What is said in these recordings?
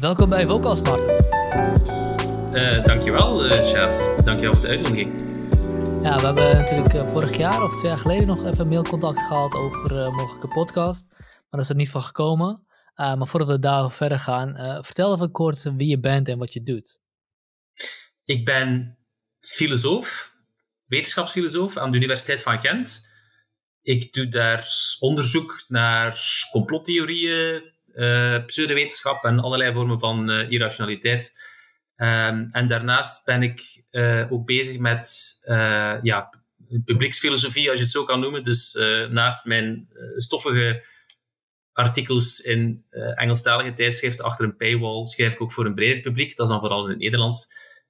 Welkom bij Vocals, Martin. Uh, dankjewel, uh, Sjaat. Dankjewel voor de uitnodiging. Ja, we hebben natuurlijk uh, vorig jaar of twee jaar geleden nog even mailcontact gehad over een mogelijke podcast. Maar dat is er niet van gekomen. maar voordat we daar verder gaan, vertel even kort wie je bent en wat je doet. Ik ben filosoof, wetenschapsfilosoof aan de Universiteit van Gent. Ik doe daar onderzoek naar complottheorieën, uh, pseudowetenschap en allerlei vormen van uh, irrationaliteit. Um, en daarnaast ben ik uh, ook bezig met ja, publieksfilosofie, als je het zo kan noemen. Dus naast mijn stoffige artikels in Engelstalige tijdschriften achter een paywall schrijf ik ook voor een breder publiek. Dat is dan vooral in het Nederlands.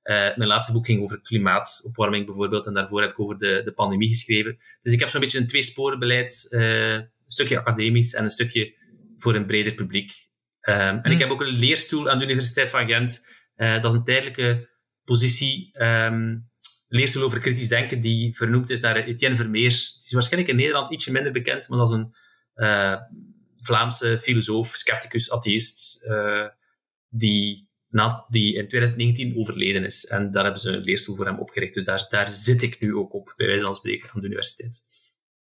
mijn laatste boek ging over klimaatopwarming bijvoorbeeld, en daarvoor heb ik over de, de pandemie geschreven. Dus ik heb zo'n beetje een tweesporenbeleid, een stukje academisch en een stukje voor een breder publiek. Um, en ik hmm. heb ook een leerstoel aan de Universiteit van Gent. Uh, dat is een tijdelijke positie. Um, leerstoel over kritisch denken, die vernoemd is naar Etienne Vermeers. Die is waarschijnlijk in Nederland ietsje minder bekend, maar dat is een uh, Vlaamse filosoof, scepticus, atheïst, uh, die, na, die in 2019 overleden is. En daar hebben ze een leerstoel voor hem opgericht. Dus daar, daar zit ik nu ook op, bij wijze van spreken, aan de universiteit.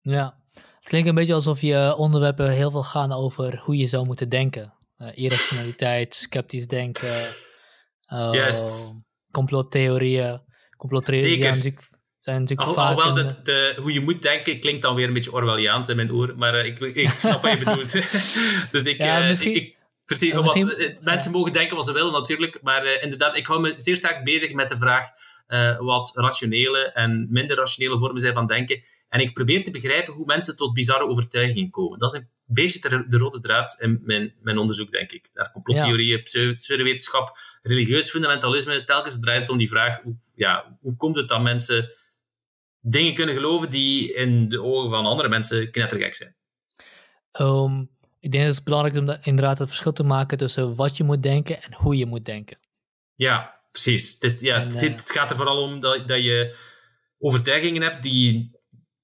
Ja, het klinkt een beetje alsof je onderwerpen heel veel gaan over hoe je zou moeten denken. Uh, irrationaliteit, sceptisch denken, uh, complottheorieën. Complottheorieën Zeker. zijn natuurlijk, zijn natuurlijk Al, vaak... Alhoewel, de, de, hoe je moet denken klinkt dan weer een beetje Orwelliaans in mijn oor, maar uh, ik, ik snap wat je bedoelt. dus ik... Ja, misschien... ik, ik Precies, misschien... mensen mogen denken wat ze willen natuurlijk, maar inderdaad, ik hou me zeer sterk bezig met de vraag uh, wat rationele en minder rationele vormen zijn van denken. En ik probeer te begrijpen hoe mensen tot bizarre overtuigingen komen. Dat is een beetje de, de rode draad in mijn, mijn onderzoek, denk ik. Naar complottheorieën, ja. pseudowetenschap, religieus fundamentalisme. Telkens draait het om die vraag, hoe, ja, hoe komt het dat mensen dingen kunnen geloven die in de ogen van andere mensen knettergek zijn? Um, ik denk dat het belangrijk is om inderdaad het verschil te maken tussen wat je moet denken en hoe je moet denken. Ja, precies. Het, ja, en, het, uh, het gaat er vooral om dat, dat je overtuigingen hebt die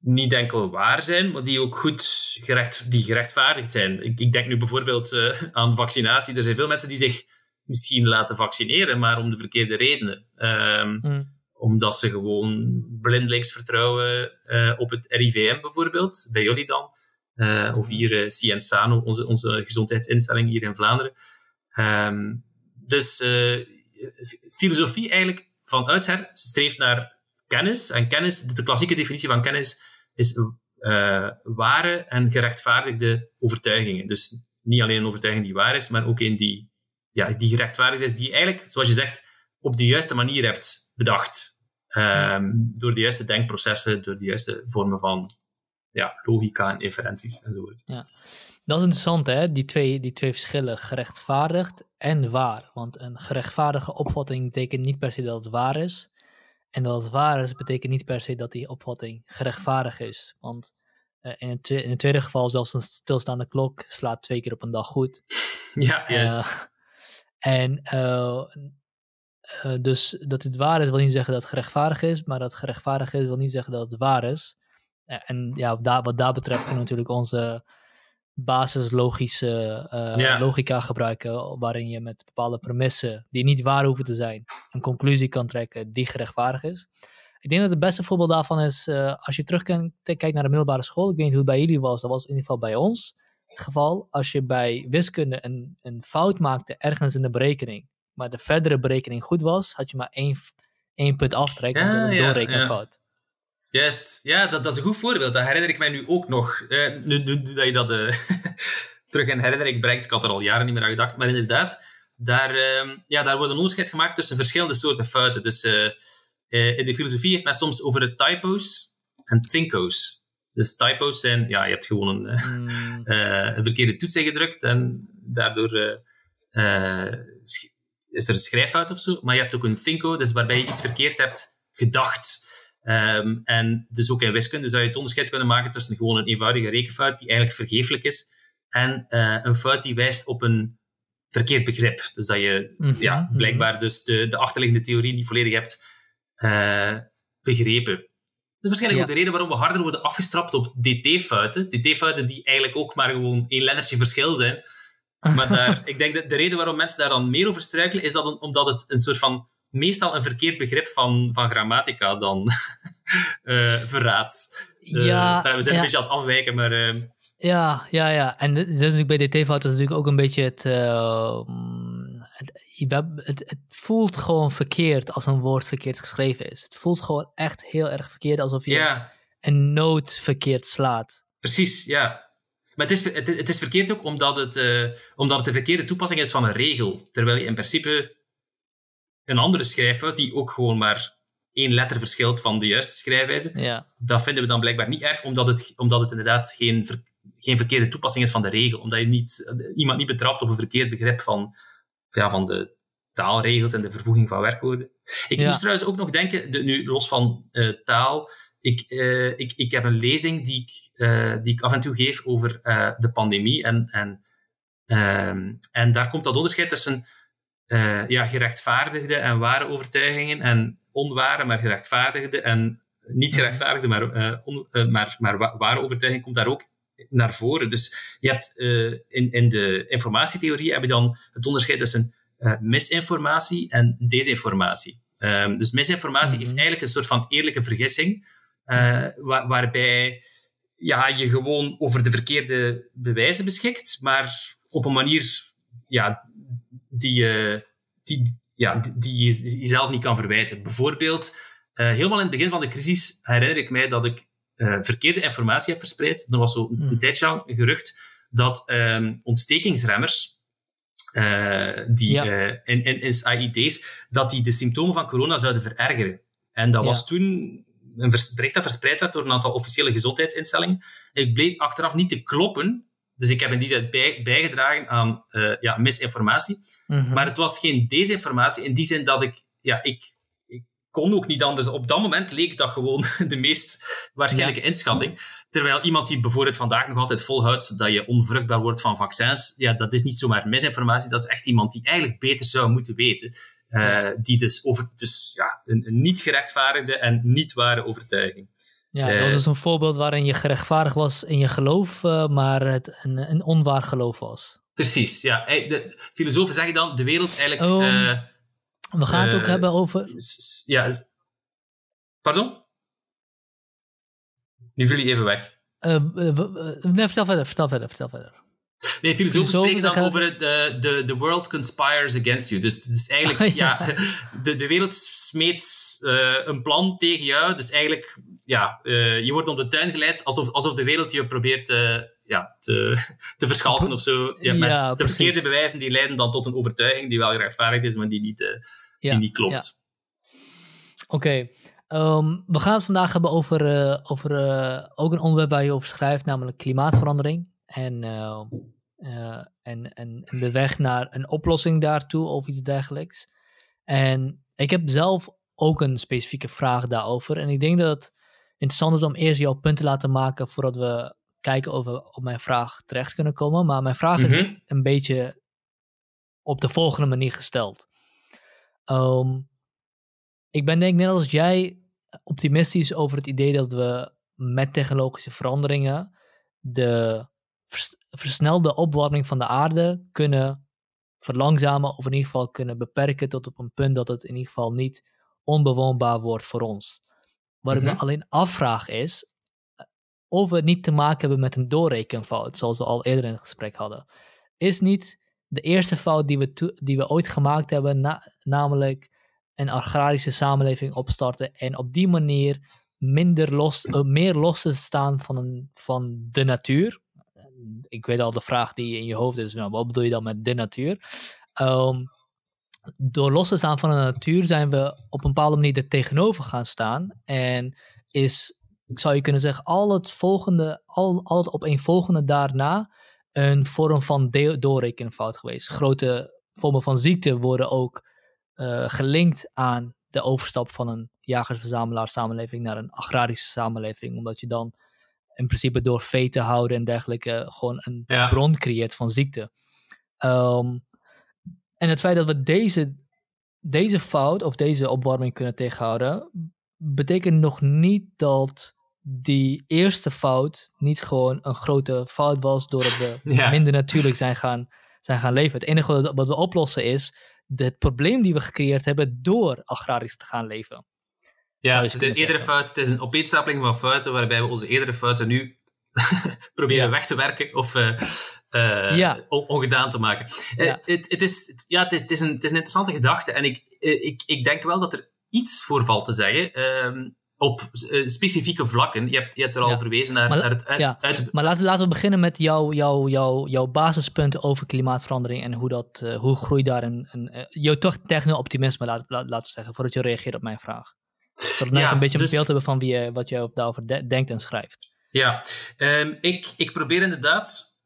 niet enkel waar zijn, maar die ook goed gerecht, die gerechtvaardigd zijn. Ik, ik denk nu bijvoorbeeld uh, aan vaccinatie. Er zijn veel mensen die zich misschien laten vaccineren, maar om de verkeerde redenen. Um, mm. Omdat ze gewoon blindelings vertrouwen uh, op het RIVM bijvoorbeeld, bij jullie dan. Uh, of hier uh, Cienzano, onze, onze gezondheidsinstelling hier in Vlaanderen. Um, dus filosofie eigenlijk van oudsher streeft naar kennis. En kennis, de klassieke definitie van kennis is uh, ware en gerechtvaardigde overtuigingen. Dus niet alleen een overtuiging die waar is, maar ook een die, ja, die gerechtvaardigd is, die eigenlijk, zoals je zegt, op de juiste manier hebt bedacht. Um, door de juiste denkprocessen, door de juiste vormen van ja, logica en inferenties enzovoort. Ja. Dat is interessant, hè? Die twee, die twee verschillen, gerechtvaardigd en waar. Want een gerechtvaardige opvatting betekent niet per se dat het waar is. En dat het waar is, betekent niet per se dat die opvatting gerechtvaardig is. Want uh, in, het in, het tweede geval, zelfs een stilstaande klok slaat twee keer op een dag goed. Ja, juist. Uh, en uh, dus dat het waar is, wil niet zeggen dat het gerechtvaardig is. Maar dat het gerechtvaardig is, wil niet zeggen dat het waar is. en ja, wat, wat dat betreft kunnen we natuurlijk onze basislogische uh, ja. logica gebruiken, waarin je met bepaalde premissen, die niet waar hoeven te zijn, een conclusie kan trekken die gerechtvaardig is. Ik denk dat het beste voorbeeld daarvan is, uh, als je terugkijkt naar de middelbare school, ik weet niet hoe het bij jullie was, dat was in ieder geval bij ons het geval, als je bij wiskunde een, een fout maakte ergens in de berekening, maar de verdere berekening goed was, had je maar één, één punt aftrek, want ja, een ja, doorrekenfout. Ja. Juist, ja, dat, dat is een goed voorbeeld. Dat herinner ik mij nu ook nog. Uh, nu, nu, nu, dat je dat uh, terug in herinnering brengt, ik had er al jaren niet meer aan gedacht. Maar inderdaad, daar, uh, ja, daar wordt een onderscheid gemaakt tussen verschillende soorten fouten. Dus eh, in de filosofie heeft men soms over de typos en thinkos. Dus typos zijn, ja, je hebt gewoon een, mm. een verkeerde toets ingedrukt en daardoor is er een schrijffout of zo. Maar je hebt ook een thinko, dus waarbij je iets verkeerd hebt gedacht. Um, en dus ook in wiskunde zou je het onderscheid kunnen maken tussen gewoon een eenvoudige rekenfout die eigenlijk vergeeflijk is en uh, een fout die wijst op een verkeerd begrip. Dus dat je mm -hmm, ja, blijkbaar dus de, de achterliggende theorie niet volledig hebt uh, begrepen. Dat is waarschijnlijk ja. ook de reden waarom we harder worden afgestrapt op dt-fouten. dt-fouten die eigenlijk ook maar gewoon één lettertje verschil zijn. Maar daar, ik denk dat de reden waarom mensen daar dan meer over struikelen, is dat omdat het een soort van, meestal een verkeerd begrip van, van grammatica dan uh, verraadt. Uh, Ja, we zijn ja. een beetje aan het afwijken, maar... Uh, Ja, ja, ja. En dit is natuurlijk bij DT-fout is natuurlijk ook een beetje het, uh, het, het, het. voelt gewoon verkeerd als een woord verkeerd geschreven is. Het voelt gewoon echt heel erg verkeerd, alsof je een noot verkeerd slaat. Precies, ja. Maar het is, het, het is verkeerd ook omdat het, uh, omdat het de verkeerde toepassing is van een regel. Terwijl je in principe een andere schrijffout, die ook gewoon maar één letter verschilt van de juiste schrijfwijze, ja. dat vinden we dan blijkbaar niet erg, omdat het, omdat het inderdaad geen, ver, geen verkeerde toepassing is van de regel. Omdat je niet, iemand niet betrapt op een verkeerd begrip van, ja, van de taalregels en de vervoeging van werkwoorden. Ik Ja. moest trouwens ook nog denken, de, nu los van uh, taal, ik, uh, ik, ik heb een lezing die ik, uh, die ik af en toe geef over de pandemie. En, en, um, en daar komt dat onderscheid tussen uh, ja, gerechtvaardigde en ware overtuigingen en onware, maar gerechtvaardigde en niet gerechtvaardigde, maar, uh, on, uh, maar, maar wa ware overtuiging komt daar ook naar voren. Dus je hebt in, in de informatietheorie heb je dan het onderscheid tussen misinformatie en desinformatie. Um, dus misinformatie mm -hmm. is eigenlijk een soort van eerlijke vergissing, waar, waarbij ja, je gewoon over de verkeerde bewijzen beschikt, maar op een manier ja, die, uh, die, ja, die, je jezelf niet kan verwijten. Bijvoorbeeld, uh, helemaal in het begin van de crisis herinner ik mij dat ik uh, verkeerde informatie heb verspreid. Er was zo een, een tijdje lang een gerucht dat um, ontstekingsremmers, die ja. in, in, in dat die de symptomen van corona zouden verergeren. En dat ja. was toen een bericht dat verspreid werd door een aantal officiële gezondheidsinstellingen. Ik bleek achteraf niet te kloppen, dus ik heb in die zin bij, bijgedragen aan uh, ja, misinformatie. Mm -hmm. Maar het was geen desinformatie in die zin dat ik, ja, ik, ik kon ook niet anders. Op dat moment leek dat gewoon de meest waarschijnlijke ja. inschatting. Terwijl iemand die bijvoorbeeld vandaag nog altijd volhoudt dat je onvruchtbaar wordt van vaccins, ja, dat is niet zomaar misinformatie, dat is echt iemand die eigenlijk beter zou moeten weten. Uh, die dus over dus, ja, een, een niet gerechtvaardigde en niet ware overtuiging. Ja, dat was dus een voorbeeld waarin je gerechtvaardigd was in je geloof, uh, maar het een, een onwaar geloof was. Precies, ja. De filosofen zeggen dan, de wereld eigenlijk... Uh, we gaan het ook hebben over... Ja, pardon? Nu viel je even weg. nee, vertel verder, vertel verder, vertel verder. Nee, filosofen spreken dan over het, de, de, the world conspires against you. Dus het is eigenlijk, Oh, ja. ja, de, de wereld smeet uh, een plan tegen jou. Dus eigenlijk, ja, uh, je wordt om de tuin geleid alsof, alsof de wereld je probeert uh, ja, te, te verschalken of zo. Ja, met Ja, de verkeerde bewijzen die leiden dan tot een overtuiging die wel gerechtvaardigd is, maar die niet, uh, die niet klopt. Oké, ehm, we gaan het vandaag hebben over, eh, over eh, ook een onderwerp waar je over schrijft, namelijk klimaatverandering. En, eh, eh, en, en, en de weg naar een oplossing daartoe of iets dergelijks. En ik heb zelf ook een specifieke vraag daarover. En ik denk dat interessant is om eerst jouw punt te laten maken voordat we kijken of we op mijn vraag terecht kunnen komen. Maar mijn vraag is Mhm. een beetje op de volgende manier gesteld. Ehm, ik ben denk ik net als jij optimistisch over het idee dat we met technologische veranderingen de vers- versnelde opwarming van de aarde kunnen verlangzamen of in ieder geval kunnen beperken tot op een punt dat het in ieder geval niet onbewoonbaar wordt voor ons. Wat ik Mhm. me alleen afvraag is eh, of we het niet te maken hebben met een doorrekenfout, zoals we al eerder in het gesprek hadden. Is niet de eerste fout die we, die we ooit gemaakt hebben, na- namelijk een agrarische samenleving opstarten en op die manier minder los, eh, meer los te staan van, een, van de natuur. Ik weet al de vraag die in je hoofd is, nou, wat bedoel je dan met de natuur? Ehm, door los te staan van de natuur zijn we op een bepaalde manier er tegenover gaan staan. En is, zou je kunnen zeggen, al het volgende, al, al het opeenvolgende daarna een vorm van doorrekenfout geweest. Grote vormen van ziekte worden ook eh, gelinkt aan de overstap van een jagers-verzamelaar samenleving naar een agrarische samenleving. Omdat je dan in principe door vee te houden en dergelijke gewoon een Ja. bron creëert van ziekte. Ehm, en het feit dat we deze, deze fout of deze opwarming kunnen tegenhouden, betekent nog niet dat die eerste fout niet gewoon een grote fout was doordat we Ja. minder natuurlijk zijn gaan zijn gaan leven. Het enige wat we oplossen is het probleem die we gecreëerd hebben door agrarisch te gaan leven. Ja, het is een eerdere fout. Het is een opeenstapeling van fouten waarbij we onze eerdere fouten nu proberen weg te werken of uh, ongedaan te maken. Uh, het, is, ja, het, is, het, is een, het is een interessante gedachte en ik, ik, ik denk wel dat er iets voor valt te zeggen. Ehm, op specifieke vlakken. Je hebt, je hebt er al verwezen naar, naar het uit, Maar laten, laten we beginnen met jouw jou, basispunten over klimaatverandering en hoe, dat, hoe groeit daar een, een jouw toch techno-optimisme, laat, laat, laten zeggen, voordat je reageert op mijn vraag. Zodat mensen een beetje dus, een beeld hebben van wie, wat je daarover denkt en schrijft. Ja, um, ik, ik probeer inderdaad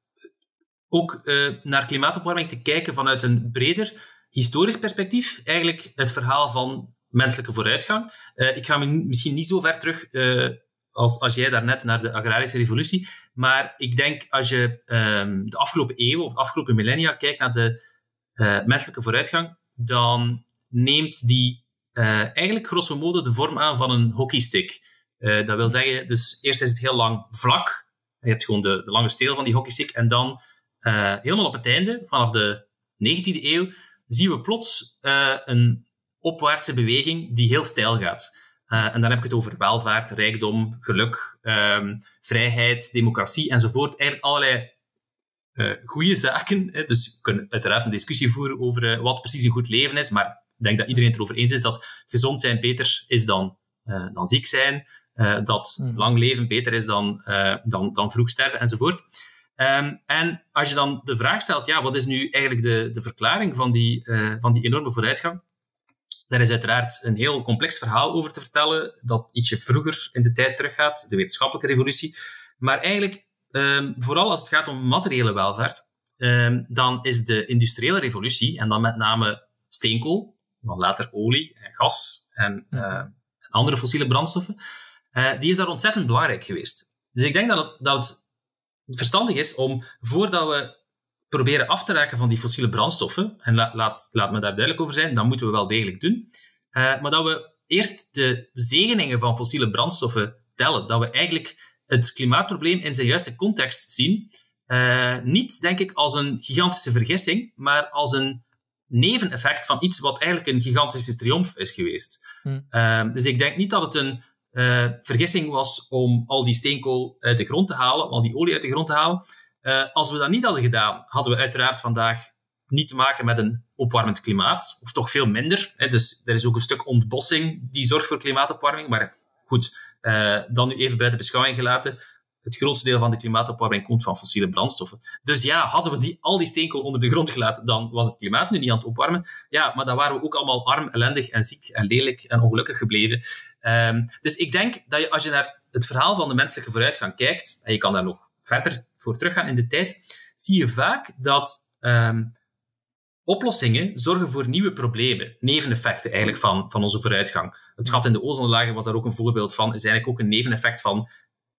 ook uh, naar klimaatopwarming te kijken vanuit een breder historisch perspectief. Eigenlijk het verhaal van menselijke vooruitgang. Uh, ik ga misschien niet zo ver terug uh, als, als jij daarnet naar de agrarische revolutie. Maar ik denk als je um, de afgelopen eeuwen of afgelopen millennia kijkt naar de menselijke vooruitgang, dan neemt die eigenlijk grosso modo de vorm aan van een hockeystick. Uh, dat wil zeggen, dus eerst is het heel lang vlak. Je hebt gewoon de, de lange steel van die hockeystick. En dan uh, helemaal op het einde, vanaf de 19e eeuw, zien we plots uh, een opwaartse beweging die heel stijl gaat. en dan heb ik het over welvaart, rijkdom, geluk, um, vrijheid, democratie enzovoort. Eigenlijk allerlei goede zaken. Hè. Dus we kunnen uiteraard een discussie voeren over wat precies een goed leven is. Maar ik denk dat iedereen het erover eens is dat gezond zijn beter is dan, dan ziek zijn. Uh, dat mm. lang leven beter is dan, uh, dan, dan vroeg sterven enzovoort. Um, en als je dan de vraag stelt, ja, wat is nu eigenlijk de, de verklaring van die, uh, van die enorme vooruitgang? Daar is uiteraard een heel complex verhaal over te vertellen, dat ietsje vroeger in de tijd teruggaat, de wetenschappelijke revolutie. Maar eigenlijk, um, vooral als het gaat om materiële welvaart, um, dan is de industriële revolutie, en dan met name steenkool, dan later olie en gas en andere fossiele brandstoffen, uh, die is daar ontzettend belangrijk geweest. Dus ik denk dat het, dat het verstandig is om, voordat we proberen af te raken van die fossiele brandstoffen, en la, laat, laat me daar duidelijk over zijn, dan moeten we wel degelijk doen, uh, maar dat we eerst de zegeningen van fossiele brandstoffen tellen. Dat we eigenlijk het klimaatprobleem in zijn juiste context zien. Uh, niet, denk ik, als een gigantische vergissing, maar als een neveneffect van iets wat eigenlijk een gigantische triomf is geweest. Hmm. Uh, dus ik denk niet dat het een uh, vergissing was om al die steenkool uit de grond te halen, al die olie uit de grond te halen. Uh, als we dat niet hadden gedaan, hadden we uiteraard vandaag niet te maken met een opwarmend klimaat, of toch veel minder. Hè. Dus er is ook een stuk ontbossing die zorgt voor klimaatopwarming. Maar goed, uh, dan nu even buiten beschouwing gelaten het grootste deel van de klimaatopwarming komt van fossiele brandstoffen. Dus ja, hadden we die, al die steenkool onder de grond gelaten, dan was het klimaat nu niet aan het opwarmen. Ja, maar dan waren we ook allemaal arm, ellendig en ziek en lelijk en ongelukkig gebleven. Um, dus ik denk dat je, als je naar het verhaal van de menselijke vooruitgang kijkt, en je kan daar nog verder voor teruggaan in de tijd, zie je vaak dat um, oplossingen zorgen voor nieuwe problemen, neveneffecten eigenlijk van, van onze vooruitgang. Het gat in de ozonlagen was daar ook een voorbeeld van, is eigenlijk ook een neveneffect van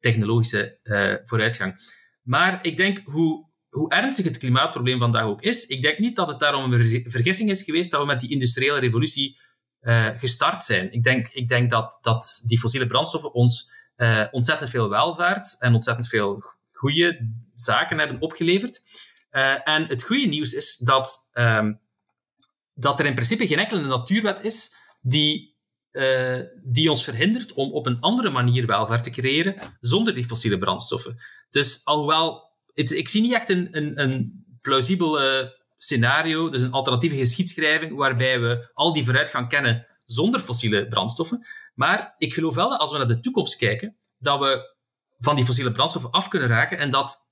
technologische uh, vooruitgang. Maar ik denk, hoe, hoe ernstig het klimaatprobleem vandaag ook is, ik denk niet dat het daarom een vergissing is geweest dat we met die industriële revolutie uh, gestart zijn. Ik denk, ik denk dat, dat die fossiele brandstoffen ons uh, ontzettend veel welvaart en ontzettend veel goede zaken hebben opgeleverd. en het goede nieuws is dat, um, dat er in principe geen enkele natuurwet is die uh, die ons verhindert om op een andere manier welvaart te creëren zonder die fossiele brandstoffen. Dus alhoewel, het, ik zie niet echt een, een, een plausibel scenario, dus een alternatieve geschiedschrijving, waarbij we al die vooruitgang kennen zonder fossiele brandstoffen. Maar ik geloof wel dat als we naar de toekomst kijken, dat we van die fossiele brandstoffen af kunnen raken en dat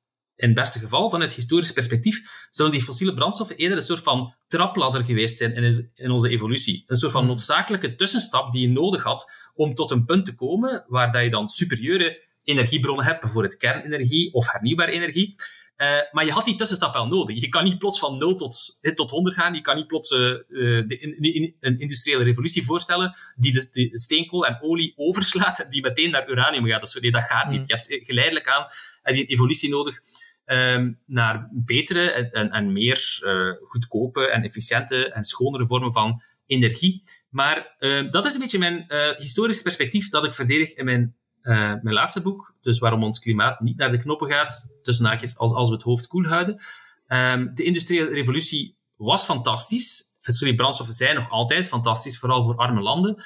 in het beste geval, vanuit historisch perspectief, zullen die fossiele brandstoffen eerder een soort van trapladder geweest zijn in, in onze evolutie. Een soort van hmm. noodzakelijke tussenstap die je nodig had om tot een punt te komen waar dat je dan superieure energiebronnen hebt, bijvoorbeeld kernenergie of hernieuwbare energie. Uh, maar je had die tussenstap wel nodig. Je kan niet plots van 0 tot, tot 100 gaan. Je kan niet plots uh, de, in, een industriële revolutie voorstellen die de, de, steenkool en olie overslaat die meteen naar uranium gaat. Dus, nee, dat gaat niet. Hmm. Je hebt geleidelijk aan heb je een evolutie nodig um, naar betere en, en, en meer uh, goedkope en efficiënte en schonere vormen van energie. Maar uh, dat is een beetje mijn uh, historisch perspectief dat ik verdedig in mijn, mijn laatste boek. Dus waarom ons klimaat niet naar de knoppen gaat, tussen haakjes, als, als we het hoofd koel houden. Ehm, de industriële revolutie was fantastisch. Fossiele brandstoffen zijn nog altijd fantastisch, vooral voor arme landen.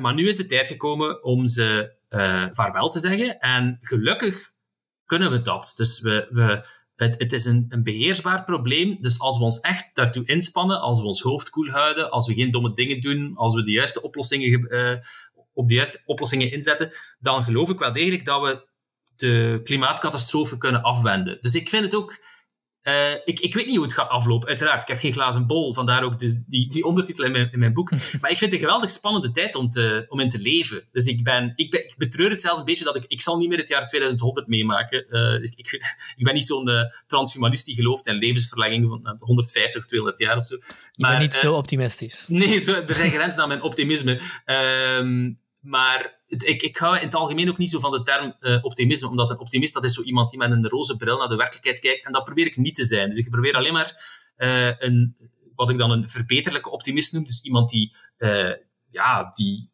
Maar nu is de tijd gekomen om ze vaarwel te zeggen. En gelukkig kunnen we dat. Dus we, we, het, het is een, een beheersbaar probleem. Dus als we ons echt daartoe inspannen, als we ons hoofd koel houden, als we geen domme dingen doen, als we de juiste oplossingen, uh, op de juiste oplossingen inzetten, dan geloof ik wel degelijk dat we de klimaatcatastrofe kunnen afwenden. Dus ik vind het ook uh, ik, ik weet niet hoe het gaat aflopen, uiteraard. Ik heb geen glazen bol, vandaar ook de, die, die ondertitel in mijn, in mijn boek. Maar ik vind het een geweldig spannende tijd om, te, om in te leven. Dus ik, ben, ik, ben, ik betreur het zelfs een beetje dat ik... Ik zal niet meer het jaar 2100 meemaken. Uh, ik, ik, ben niet zo'n uh, transhumanist die gelooft in levensverlenging van 150, 200 jaar of zo. Maar, ik ben niet zo optimistisch. Nee, zo, er zijn grenzen aan mijn optimisme. Ehm, maar ik, ik hou in het algemeen ook niet zo van de term uh, optimisme, omdat een optimist dat is zo iemand die met een roze bril naar de werkelijkheid kijkt. En dat probeer ik niet te zijn. Dus ik probeer alleen maar uh, een, wat ik dan een verbeterlijke optimist noem. Dus iemand die, uh, ja, die,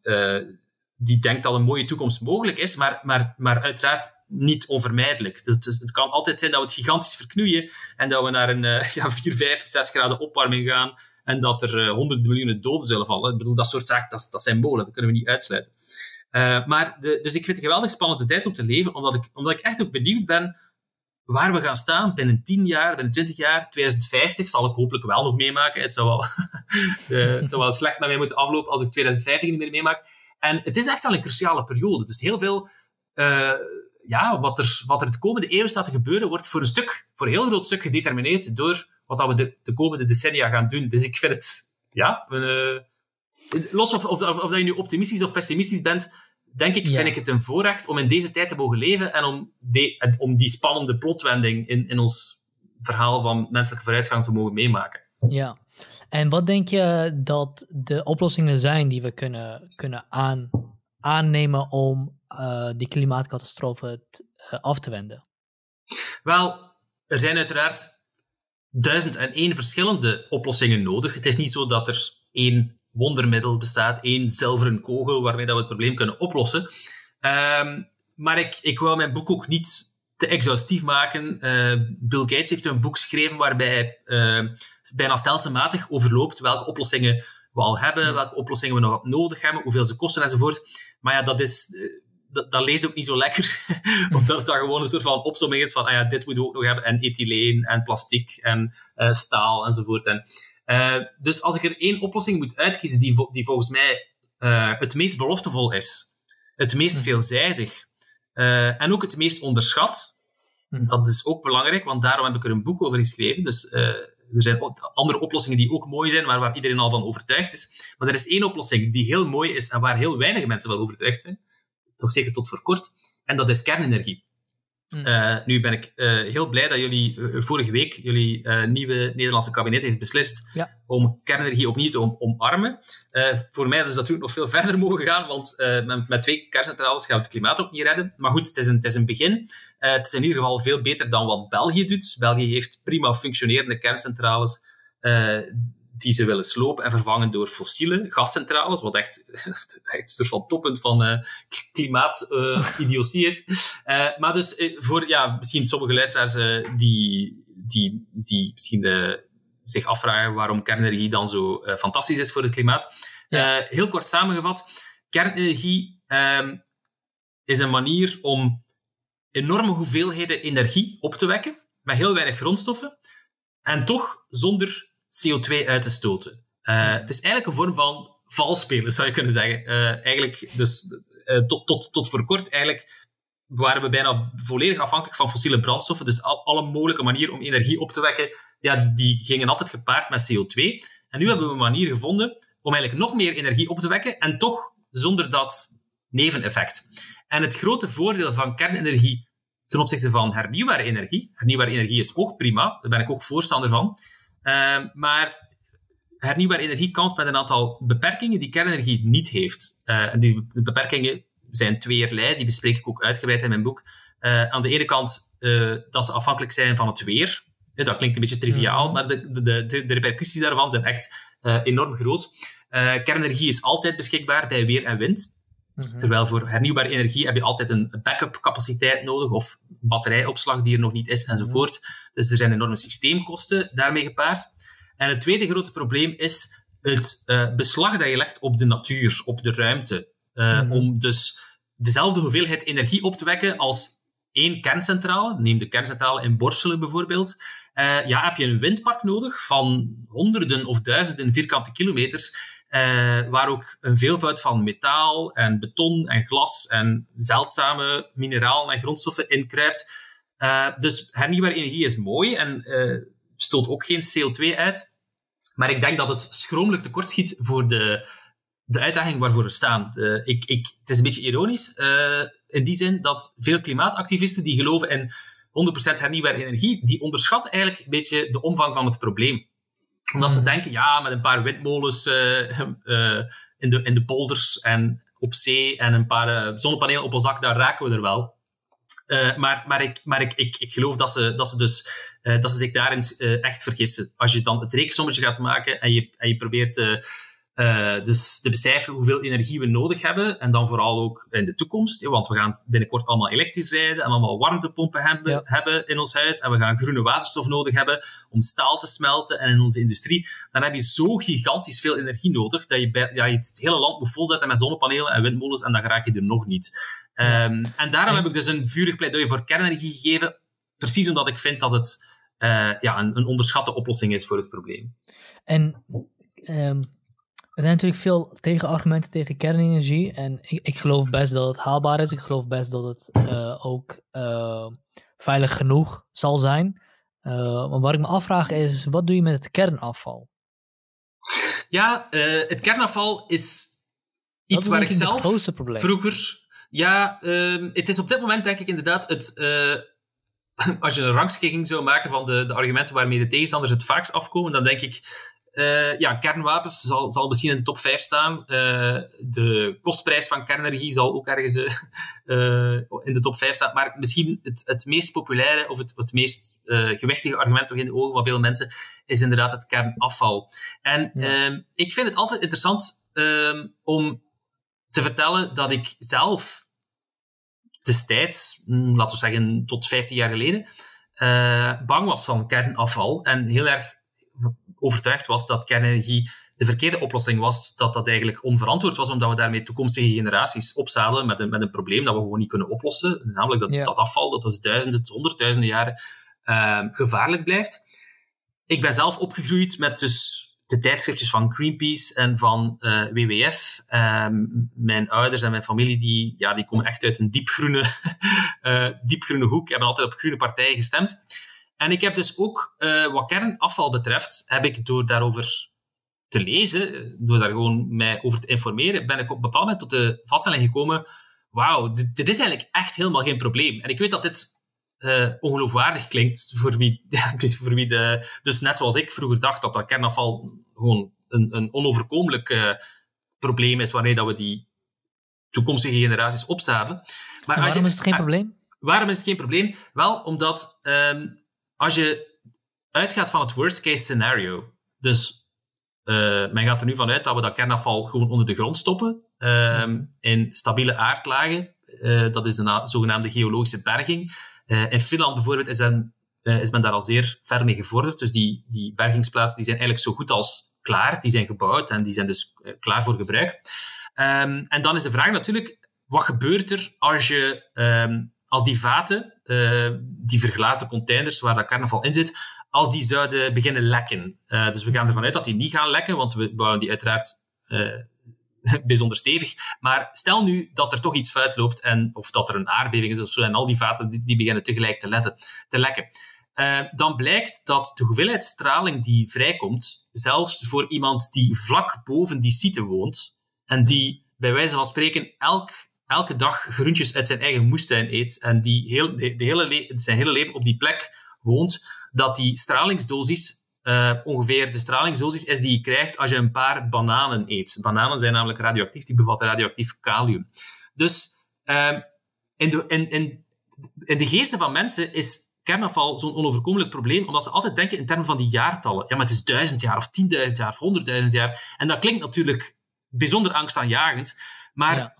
die denkt dat een mooie toekomst mogelijk is, maar, maar, maar uiteraard niet onvermijdelijk. Dus, dus het kan altijd zijn dat we het gigantisch verknoeien en dat we naar een ja, 4, 5, 6 graden opwarming gaan en dat er honderden miljoenen doden zullen vallen. Ik bedoel, dat soort zaken, dat, dat zijn mogelijk, dat kunnen we niet uitsluiten. Uh, maar de, dus ik vind het een geweldig spannende tijd om te leven, omdat ik, omdat ik echt ook benieuwd ben waar we gaan staan binnen 10 jaar, binnen 20 jaar, 2050 zal ik hopelijk wel nog meemaken. Het zou wel, uh, het zou wel slecht naar mij moeten aflopen als ik 2050 niet meer meemaak. En het is echt wel een cruciale periode. Dus heel veel, ja, wat er, wat er de komende eeuw staat te gebeuren, wordt voor een stuk, voor een heel groot stuk gedetermineerd door wat dat we de, de komende decennia gaan doen. Dus ik vind het, ja, los of, of, of, dat je nu optimistisch of pessimistisch bent, denk ik, vind ik het een voorrecht om in deze tijd te mogen leven en om, de, om die spannende plotwending in, in ons verhaal van menselijke vooruitgang te mogen meemaken. Ja, en wat denk je dat de oplossingen zijn die we kunnen, kunnen aan, aannemen om uh, die klimaatcatastrofe uh, af te wenden? Wel, er zijn uiteraard duizend en één verschillende oplossingen nodig. Het is niet zo dat er één wondermiddel bestaat, één zilveren kogel waarmee dat we het probleem kunnen oplossen. Um, maar ik, ik wil mijn boek ook niet te exhaustief maken. Uh, Bill Gates heeft een boek geschreven waarbij hij uh, bijna stelselmatig overloopt welke oplossingen we al hebben, welke oplossingen we nog nodig hebben, hoeveel ze kosten enzovoort. Maar ja, dat is... Uh, dat, dat leest ook niet zo lekker, omdat het dan gewoon een soort van opzomming is van, ah ja, dit moeten we ook nog hebben, en ethyleen, en plastic, en staal, enzovoort. En uh, dus als ik er één oplossing moet uitkiezen die, die volgens mij uh, het meest beloftevol is, het meest hm. veelzijdig uh, en ook het meest onderschat, hm. dat is ook belangrijk, want daarom heb ik er een boek over geschreven. Dus er zijn andere oplossingen die ook mooi zijn, maar waar iedereen al van overtuigd is. Maar er is één oplossing die heel mooi is en waar heel weinig mensen van overtuigd zijn, toch zeker tot voor kort, en dat is kernenergie. Uh, nu ben ik uh, heel blij dat jullie uh, vorige week jullie nieuwe Nederlandse kabinet heeft beslist ja. om kernenergie opnieuw te om, omarmen. voor mij is dat natuurlijk nog veel verder mogen gaan, want met, met, twee kerncentrales gaan we het klimaat ook niet redden. Maar goed, het is een, het is een begin. het is in ieder geval veel beter dan wat België doet. België heeft prima functionerende kerncentrales die ze willen slopen en vervangen door fossiele gascentrales, wat echt, echt een soort van toppunt van uh, klimaatidiotie uh, is. Uh, maar dus voor ja, misschien sommige luisteraars die, die, die misschien zich afvragen waarom kernenergie dan zo fantastisch is voor het klimaat. Ja. heel kort samengevat, kernenergie um, is een manier om enorme hoeveelheden energie op te wekken met heel weinig grondstoffen en toch zonder CO2 uit te stoten. Uh, het is eigenlijk een vorm van valspelen, zou je kunnen zeggen. Uh, eigenlijk, dus uh, tot, tot, tot voor kort eigenlijk waren we bijna volledig afhankelijk van fossiele brandstoffen. Dus al, alle mogelijke manieren om energie op te wekken, ja, die gingen altijd gepaard met CO2. En nu hebben we een manier gevonden om eigenlijk nog meer energie op te wekken en toch zonder dat neveneffect. En het grote voordeel van kernenergie ten opzichte van hernieuwbare energie, hernieuwbare energie is ook prima, daar ben ik ook voorstander van, uh, maar hernieuwbare energie kampt met een aantal beperkingen die kernenergie niet heeft. Uh, en die beperkingen zijn tweeërlei, die bespreek ik ook uitgebreid in mijn boek. Uh, aan de ene kant uh, dat ze afhankelijk zijn van het weer. dat klinkt een beetje triviaal, mhm. maar de, de, de, de, repercussies daarvan zijn echt enorm groot. kernenergie is altijd beschikbaar bij weer en wind. Mhm. Terwijl voor hernieuwbare energie heb je altijd een backup capaciteit nodig of batterijopslag die er nog niet is enzovoort. Mhm. Dus er zijn enorme systeemkosten daarmee gepaard. En het tweede grote probleem is het uh, beslag dat je legt op de natuur, op de ruimte. Uh, mm Om dus dezelfde hoeveelheid energie op te wekken als één kerncentrale, neem de kerncentrale in Borselen bijvoorbeeld, uh, ja, heb je een windpark nodig van honderden of duizenden vierkante kilometers, uh, waar ook een veelvoud van metaal en beton en glas en zeldzame mineralen en grondstoffen in kruipt. Uh, dus hernieuwbare energie is mooi en stoot ook geen CO2 uit. Maar ik denk dat het schromelijk tekortschiet voor de, de uitdaging waarvoor we staan. Ik, ik, het is een beetje ironisch, in die zin dat veel klimaatactivisten die geloven in 100% hernieuwbare energie, die onderschatten eigenlijk een beetje de omvang van het probleem. Omdat ze hmm. denken, ja, met een paar windmolens uh, in, de, in de polders en op zee en een paar zonnepanelen op ons dak, daar raken we er wel. Uh, maar maar, ik, maar ik, ik, ik geloof dat ze, dat ze, dus, uh, dat ze zich daarin uh, echt vergissen. Als je dan het reeksommetje gaat maken en je, en je probeert uh, dus te becijferen hoeveel energie we nodig hebben. En dan vooral ook in de toekomst. Want we gaan binnenkort allemaal elektrisch rijden en allemaal warmtepompen hebben, hebben in ons huis. En we gaan groene waterstof nodig hebben om staal te smelten en in onze industrie. Dan heb je zo gigantisch veel energie nodig dat je, bij, ja, je het hele land moet volzetten met zonnepanelen en windmolens en dan raak je er nog niet. Um, en daarom heb ik dus een vurig pleidooi voor kernenergie gegeven. Precies omdat ik vind dat het uh, ja, een, een onderschatte oplossing is voor het probleem. En um er zijn natuurlijk veel tegenargumenten tegen kernenergie. En ik, ik, geloof best dat het haalbaar is. Ik geloof best dat het uh, ook uh, veilig genoeg zal zijn. Uh, maar wat ik me afvraag is, wat doe je met het kernafval? Ja, het kernafval is iets waar ik zelf vroeger... Ja, ehm, het is op dit moment denk ik inderdaad het... als je een rangschikking zou maken van de, de argumenten waarmee de tegenstanders het vaakst afkomen, dan denk ik uh, ja, kernwapens zal, zal misschien in de top 5 staan. Uh, de kostprijs van kernenergie zal ook ergens uh, in de top 5 staan. Maar misschien het, het meest populaire of het, het meest gewichtige argument nog in de ogen van veel mensen is inderdaad het kernafval. En ja. Ehm, ik vind het altijd interessant ehm, om te vertellen dat ik zelf destijds, hm, laten we zeggen tot 15 jaar geleden, bang was van kernafval en heel erg overtuigd was dat kernenergie de verkeerde oplossing was, dat dat eigenlijk onverantwoord was, omdat we daarmee toekomstige generaties opzadelen met een, met een probleem dat we gewoon niet kunnen oplossen. Namelijk dat, dat afval, dat dus duizenden tot honderdduizenden jaren uh, gevaarlijk blijft. Ik ben zelf opgegroeid met dus de tijdschriftjes van Greenpeace en van uh, eh, WWF. Um, ehm, mijn ouders en mijn familie die, ja, die komen echt uit een diepgroene, uh, diepgroene hoek, hebben altijd op groene partijen gestemd. En ik heb dus ook, uh, wat kernafval betreft, heb ik door daarover te lezen, door daar gewoon mij over te informeren, ben ik op een bepaald moment tot de vaststelling gekomen, wauw, dit, dit, is eigenlijk echt helemaal geen probleem. En ik weet dat dit uh, ongeloofwaardig klinkt voor wie, voor wie de, dus net zoals ik vroeger dacht dat dat kernafval gewoon een, een onoverkomelijk uh, probleem is wanneer dat we die toekomstige generaties opzadelen. Maar waarom is het geen probleem? Waarom is het geen probleem? Wel, omdat um, als je uitgaat van het worst case scenario, dus uh, men gaat er nu vanuit dat we dat kernafval gewoon onder de grond stoppen, uh, in stabiele aardlagen. Uh, dat is de zogenaamde geologische berging. Uh, in Finland bijvoorbeeld is, is, men daar al zeer ver mee gevorderd. Dus die, die bergingsplaatsen die zijn eigenlijk zo goed als klaar. Die zijn gebouwd en die zijn dus klaar voor gebruik. Um, en dan is de vraag natuurlijk, wat gebeurt er als je um, als die vaten, uh, die verglaasde containers waar dat carnaval in zit, als die zouden beginnen lekken. Uh, dus we gaan ervan uit dat die niet gaan lekken, want we bouwen die uiteraard uh, bijzonder stevig. Maar stel nu dat er toch iets fout loopt, en, of dat er een aardbeving is of zo, en al die vaten die, die beginnen tegelijk te, letten, te lekken. dan blijkt dat de hoeveelheid straling die vrijkomt, zelfs voor iemand die vlak boven die site woont, en die bij wijze van spreken elk elke dag groentjes uit zijn eigen moestuin eet en die heel, de, hele zijn hele leven op die plek woont, dat die stralingsdosis uh, ongeveer de stralingsdosis is die je krijgt als je een paar bananen eet. Bananen zijn namelijk radioactief, die bevatten radioactief kalium. Dus uh, in, de, de geesten van mensen is kernafval zo'n onoverkomelijk probleem, omdat ze altijd denken in termen van die jaartallen. Ja, maar het is duizend jaar, of tienduizend jaar, of honderdduizend jaar. En dat klinkt natuurlijk bijzonder angstaanjagend. Maar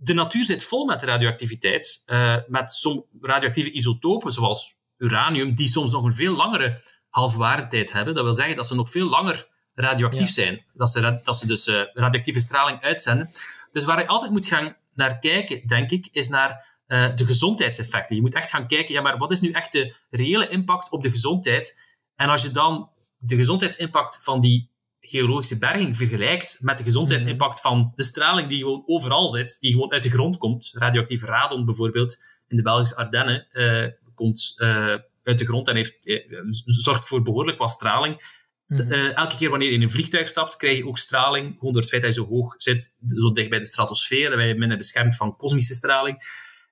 de natuur zit vol met radioactiviteit, uh, met som radioactieve isotopen, zoals uranium, die soms nog een veel langere halfwaardetijd hebben. Dat wil zeggen dat ze nog veel langer radioactief zijn. Dat ze, dat ze dus uh, radioactieve straling uitzenden. Dus waar je altijd moet gaan naar kijken, denk ik, is naar uh, de gezondheidseffecten. Je moet echt gaan kijken, ja, maar wat is nu echt de reële impact op de gezondheid? En als je dan de gezondheidsimpact van die geologische berging vergelijkt met de gezondheidsimpact van de straling die gewoon overal zit, die gewoon uit de grond komt, radioactief radon bijvoorbeeld, in de Belgische Ardennen, uh, komt uh, uit de grond en heeft, uh, zorgt voor behoorlijk wat straling. Mhm. elke keer wanneer je in een vliegtuig stapt, krijg je ook straling, gewoon door het feit dat je zo hoog zit, zo dicht bij de stratosfeer, en wij minder beschermd van kosmische straling.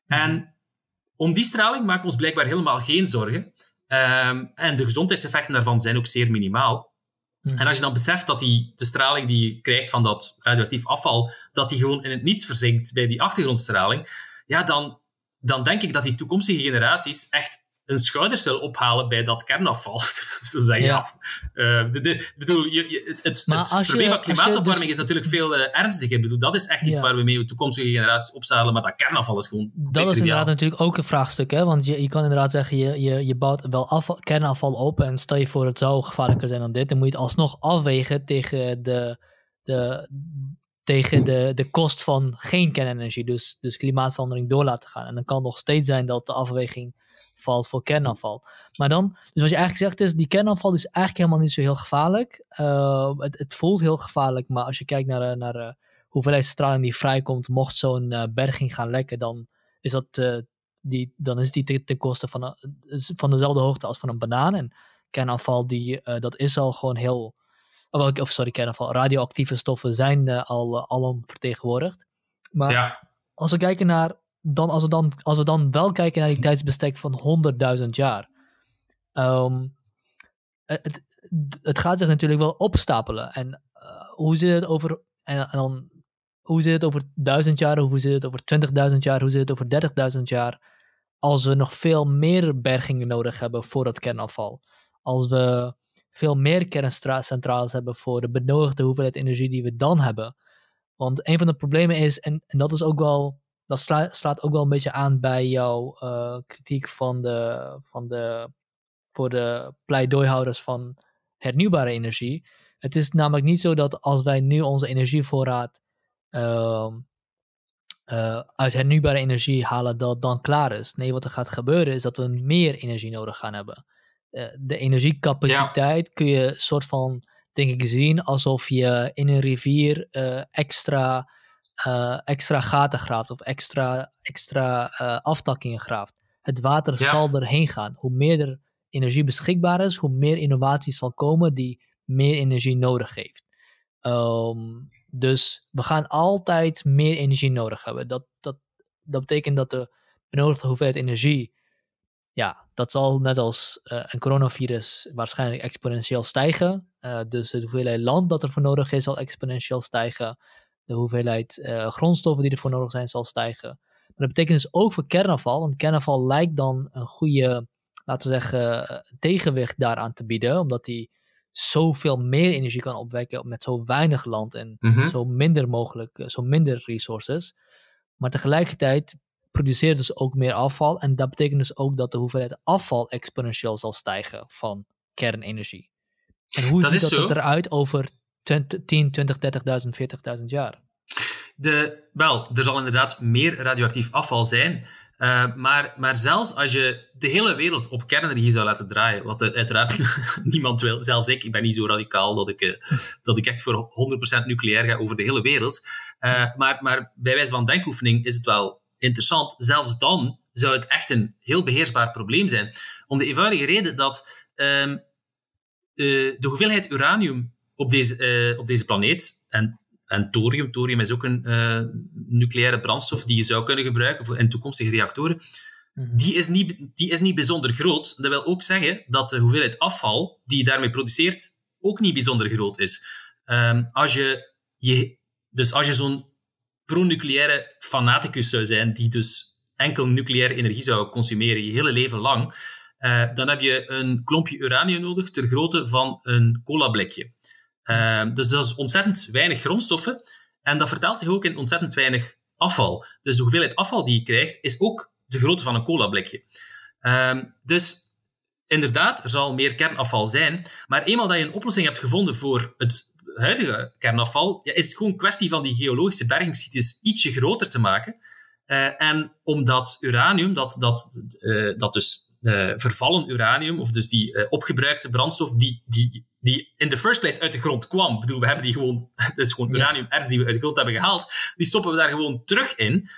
Mhm. En om die straling maken we ons blijkbaar helemaal geen zorgen. Um, en de gezondheidseffecten daarvan zijn ook zeer minimaal. En als je dan beseft dat die, de straling die je krijgt van dat radioactief afval, dat die gewoon in het niets verzinkt bij die achtergrondstraling, ja, dan, dan denk ik dat die toekomstige generaties echt een schouder zullen ophalen bij dat kernafval. Ze zeggen, ja. Uh, de, de, bedoel, je, het, het, het probleem van klimaatopwarming dus... is natuurlijk veel uh, ernstiger. Ik bedoel, dat is echt iets waar we mee de toekomstige generaties opzadelen, maar dat kernafval is gewoon... Dat is inderdaad natuurlijk ook een vraagstuk, hè? want je, je kan inderdaad zeggen, je, je, je bouwt wel afval, kernafval op en stel je voor het zou gevaarlijker zijn dan dit, dan moet je het alsnog afwegen tegen de, de, tegen de, de kost van geen kernenergie, dus, dus klimaatverandering door laten gaan. En dan kan het nog steeds zijn dat de afweging valt voor kernafval. Maar dan, dus wat je eigenlijk zegt is, die kernafval is eigenlijk helemaal niet zo heel gevaarlijk. Uh, het, het, voelt heel gevaarlijk, maar als je kijkt naar, eh, naar uh, hoeveelheid straling die vrijkomt, mocht zo'n uh, berging gaan lekken, dan is, dat, die, dan is die ten, ten koste van, van dezelfde hoogte als van een banaan. En kernafval, die, dat is al gewoon heel, oh, of sorry, kernafval, radioactieve stoffen zijn al, al vertegenwoordigd. Maar ja. als we kijken naar dan als, we dan, als we dan wel kijken naar die tijdsbestek van 100.000 jaar. Um, het, het gaat zich natuurlijk wel opstapelen. En uh, hoe zit het over. En, dan, hoe zit het over 1000 jaar? Hoe zit het over 20.000 jaar? Hoe zit het over 30.000 jaar? Als we nog veel meer bergingen nodig hebben voor dat kernafval. Als we veel meer kerncentrales hebben voor de benodigde hoeveelheid energie die we dan hebben. Want een van de problemen is, en dat is ook wel dat slaat ook wel een beetje aan bij jouw uh, kritiek van de, van de, voor de pleidooihouders van hernieuwbare energie. Het is namelijk niet zo dat als wij nu onze energievoorraad uh, uh, uit hernieuwbare energie halen, dat dan klaar is. Nee, wat er gaat gebeuren is dat we meer energie nodig gaan hebben. Uh, de energiecapaciteit kun je soort van, denk ik, zien alsof je in een rivier extra uh, extra gaten graaft of extra, extra uh, aftakkingen graaft. Het water zal erheen gaan. Hoe meer er energie beschikbaar is, hoe meer innovatie zal komen die meer energie nodig heeft. Um, dus we gaan altijd meer energie nodig hebben. Dat, dat, dat betekent dat de benodigde hoeveelheid energie, ja, dat zal net als uh, een coronavirus waarschijnlijk exponentieel stijgen. dus de hoeveelheid land dat er voor nodig is, zal exponentieel stijgen de hoeveelheid uh, grondstoffen die ervoor nodig zijn zal stijgen. Maar dat betekent dus ook voor kernafval, want kernafval lijkt dan een goede, laten we zeggen, eh, tegenwicht daaraan te bieden, omdat die zoveel meer energie kan opwekken met zo weinig land en mhm. zo minder mogelijk, eh, zo minder resources. Maar tegelijkertijd produceert dus ook meer afval en dat betekent dus ook dat de hoeveelheid afval exponentieel zal stijgen van kernenergie. En hoe ziet dat eruit over 10, 20, 30.000, 40.000 jaar? De, wel, er zal inderdaad meer radioactief afval zijn. Uh, maar, maar zelfs als je de hele wereld op kernenergie zou laten draaien, wat uiteraard niemand wil, zelfs ik, ik ben niet zo radicaal dat ik, uh, dat ik echt voor 100% nucleair ga over de hele wereld. Uh, maar, maar bij wijze van denkoefening is het wel interessant. Zelfs dan zou het echt een heel beheersbaar probleem zijn. Om de eenvoudige reden dat um, de hoeveelheid uranium op deze, uh, op deze planeet. En, en thorium, thorium is ook een uh, nucleaire brandstof die je zou kunnen gebruiken voor, in toekomstige reactoren. Mhm. Die is, niet, die is niet bijzonder groot. Dat wil ook zeggen dat de hoeveelheid afval die je daarmee produceert ook niet bijzonder groot is. Um, als je, je, dus als je zo'n pro-nucleaire fanaticus zou zijn, die dus enkel nucleaire energie zou consumeren je hele leven lang, uh, dan heb je een klompje uranium nodig ter grootte van een colablikje. Ehm, dus dat is ontzettend weinig grondstoffen. En dat vertaalt zich ook in ontzettend weinig afval. Dus de hoeveelheid afval die je krijgt, is ook de grootte van een colablikje. Um, dus inderdaad, er zal meer kernafval zijn, maar eenmaal dat je een oplossing hebt gevonden voor het huidige kernafval, is het gewoon een kwestie van die geologische bergingssites ietsje groter te maken. Uh, en omdat uranium, dat, dat, uh, dat dus uh, vervallen uranium, of dus die opgebruikte brandstof, die, die, die in the first place uit de grond kwam. Ik bedoel, we hebben die gewoon, dat is gewoon uraniumerts die we uit de grond hebben gehaald, die stoppen we daar gewoon terug in.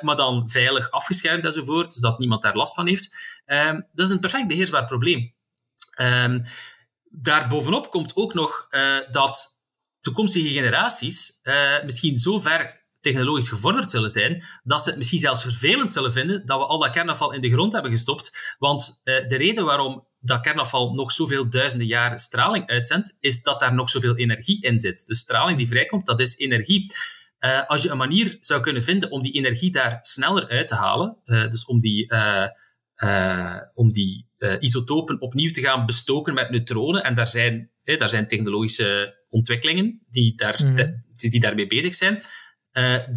maar dan veilig afgeschermd enzovoort, zodat niemand daar last van heeft. Ehm, dat is een perfect beheersbaar probleem. Um, daarbovenop komt ook nog dat toekomstige generaties uh, misschien zo ver technologisch gevorderd zullen zijn, dat ze het misschien zelfs vervelend zullen vinden dat we al dat kernafval in de grond hebben gestopt. Want de reden waarom dat kernafval nog zoveel duizenden jaren straling uitzendt, is dat daar nog zoveel energie in zit. De straling die vrijkomt, dat is energie. Uh, als je een manier zou kunnen vinden om die energie daar sneller uit te halen, dus om die, om die isotopen opnieuw te gaan bestoken met neutronen, en daar zijn, daar zijn technologische ontwikkelingen die, daar, mm die daarmee bezig zijn,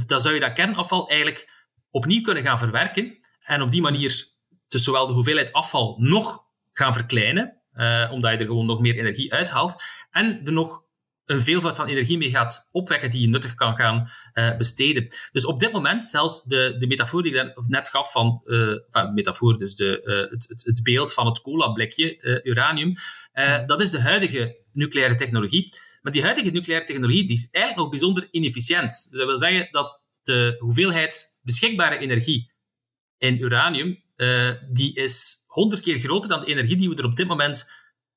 dan zou je dat kernafval eigenlijk opnieuw kunnen gaan verwerken en op die manier dus zowel de hoeveelheid afval nog gaan verkleinen, uh, omdat je er gewoon nog meer energie uithaalt, en er nog een veelvoud van energie mee gaat opwekken die je nuttig kan gaan uh, besteden. Dus op dit moment, zelfs de, de metafoor die ik net gaf van, uh, enfin, metafoor, dus de, uh, het, het, het, beeld van het cola-blikje, uranium, dat is de huidige nucleaire technologie. Maar die huidige nucleaire technologie die is eigenlijk nog bijzonder inefficiënt. Dus dat wil zeggen dat de hoeveelheid beschikbare energie in uranium, die is honderd keer groter dan de energie die we er op dit moment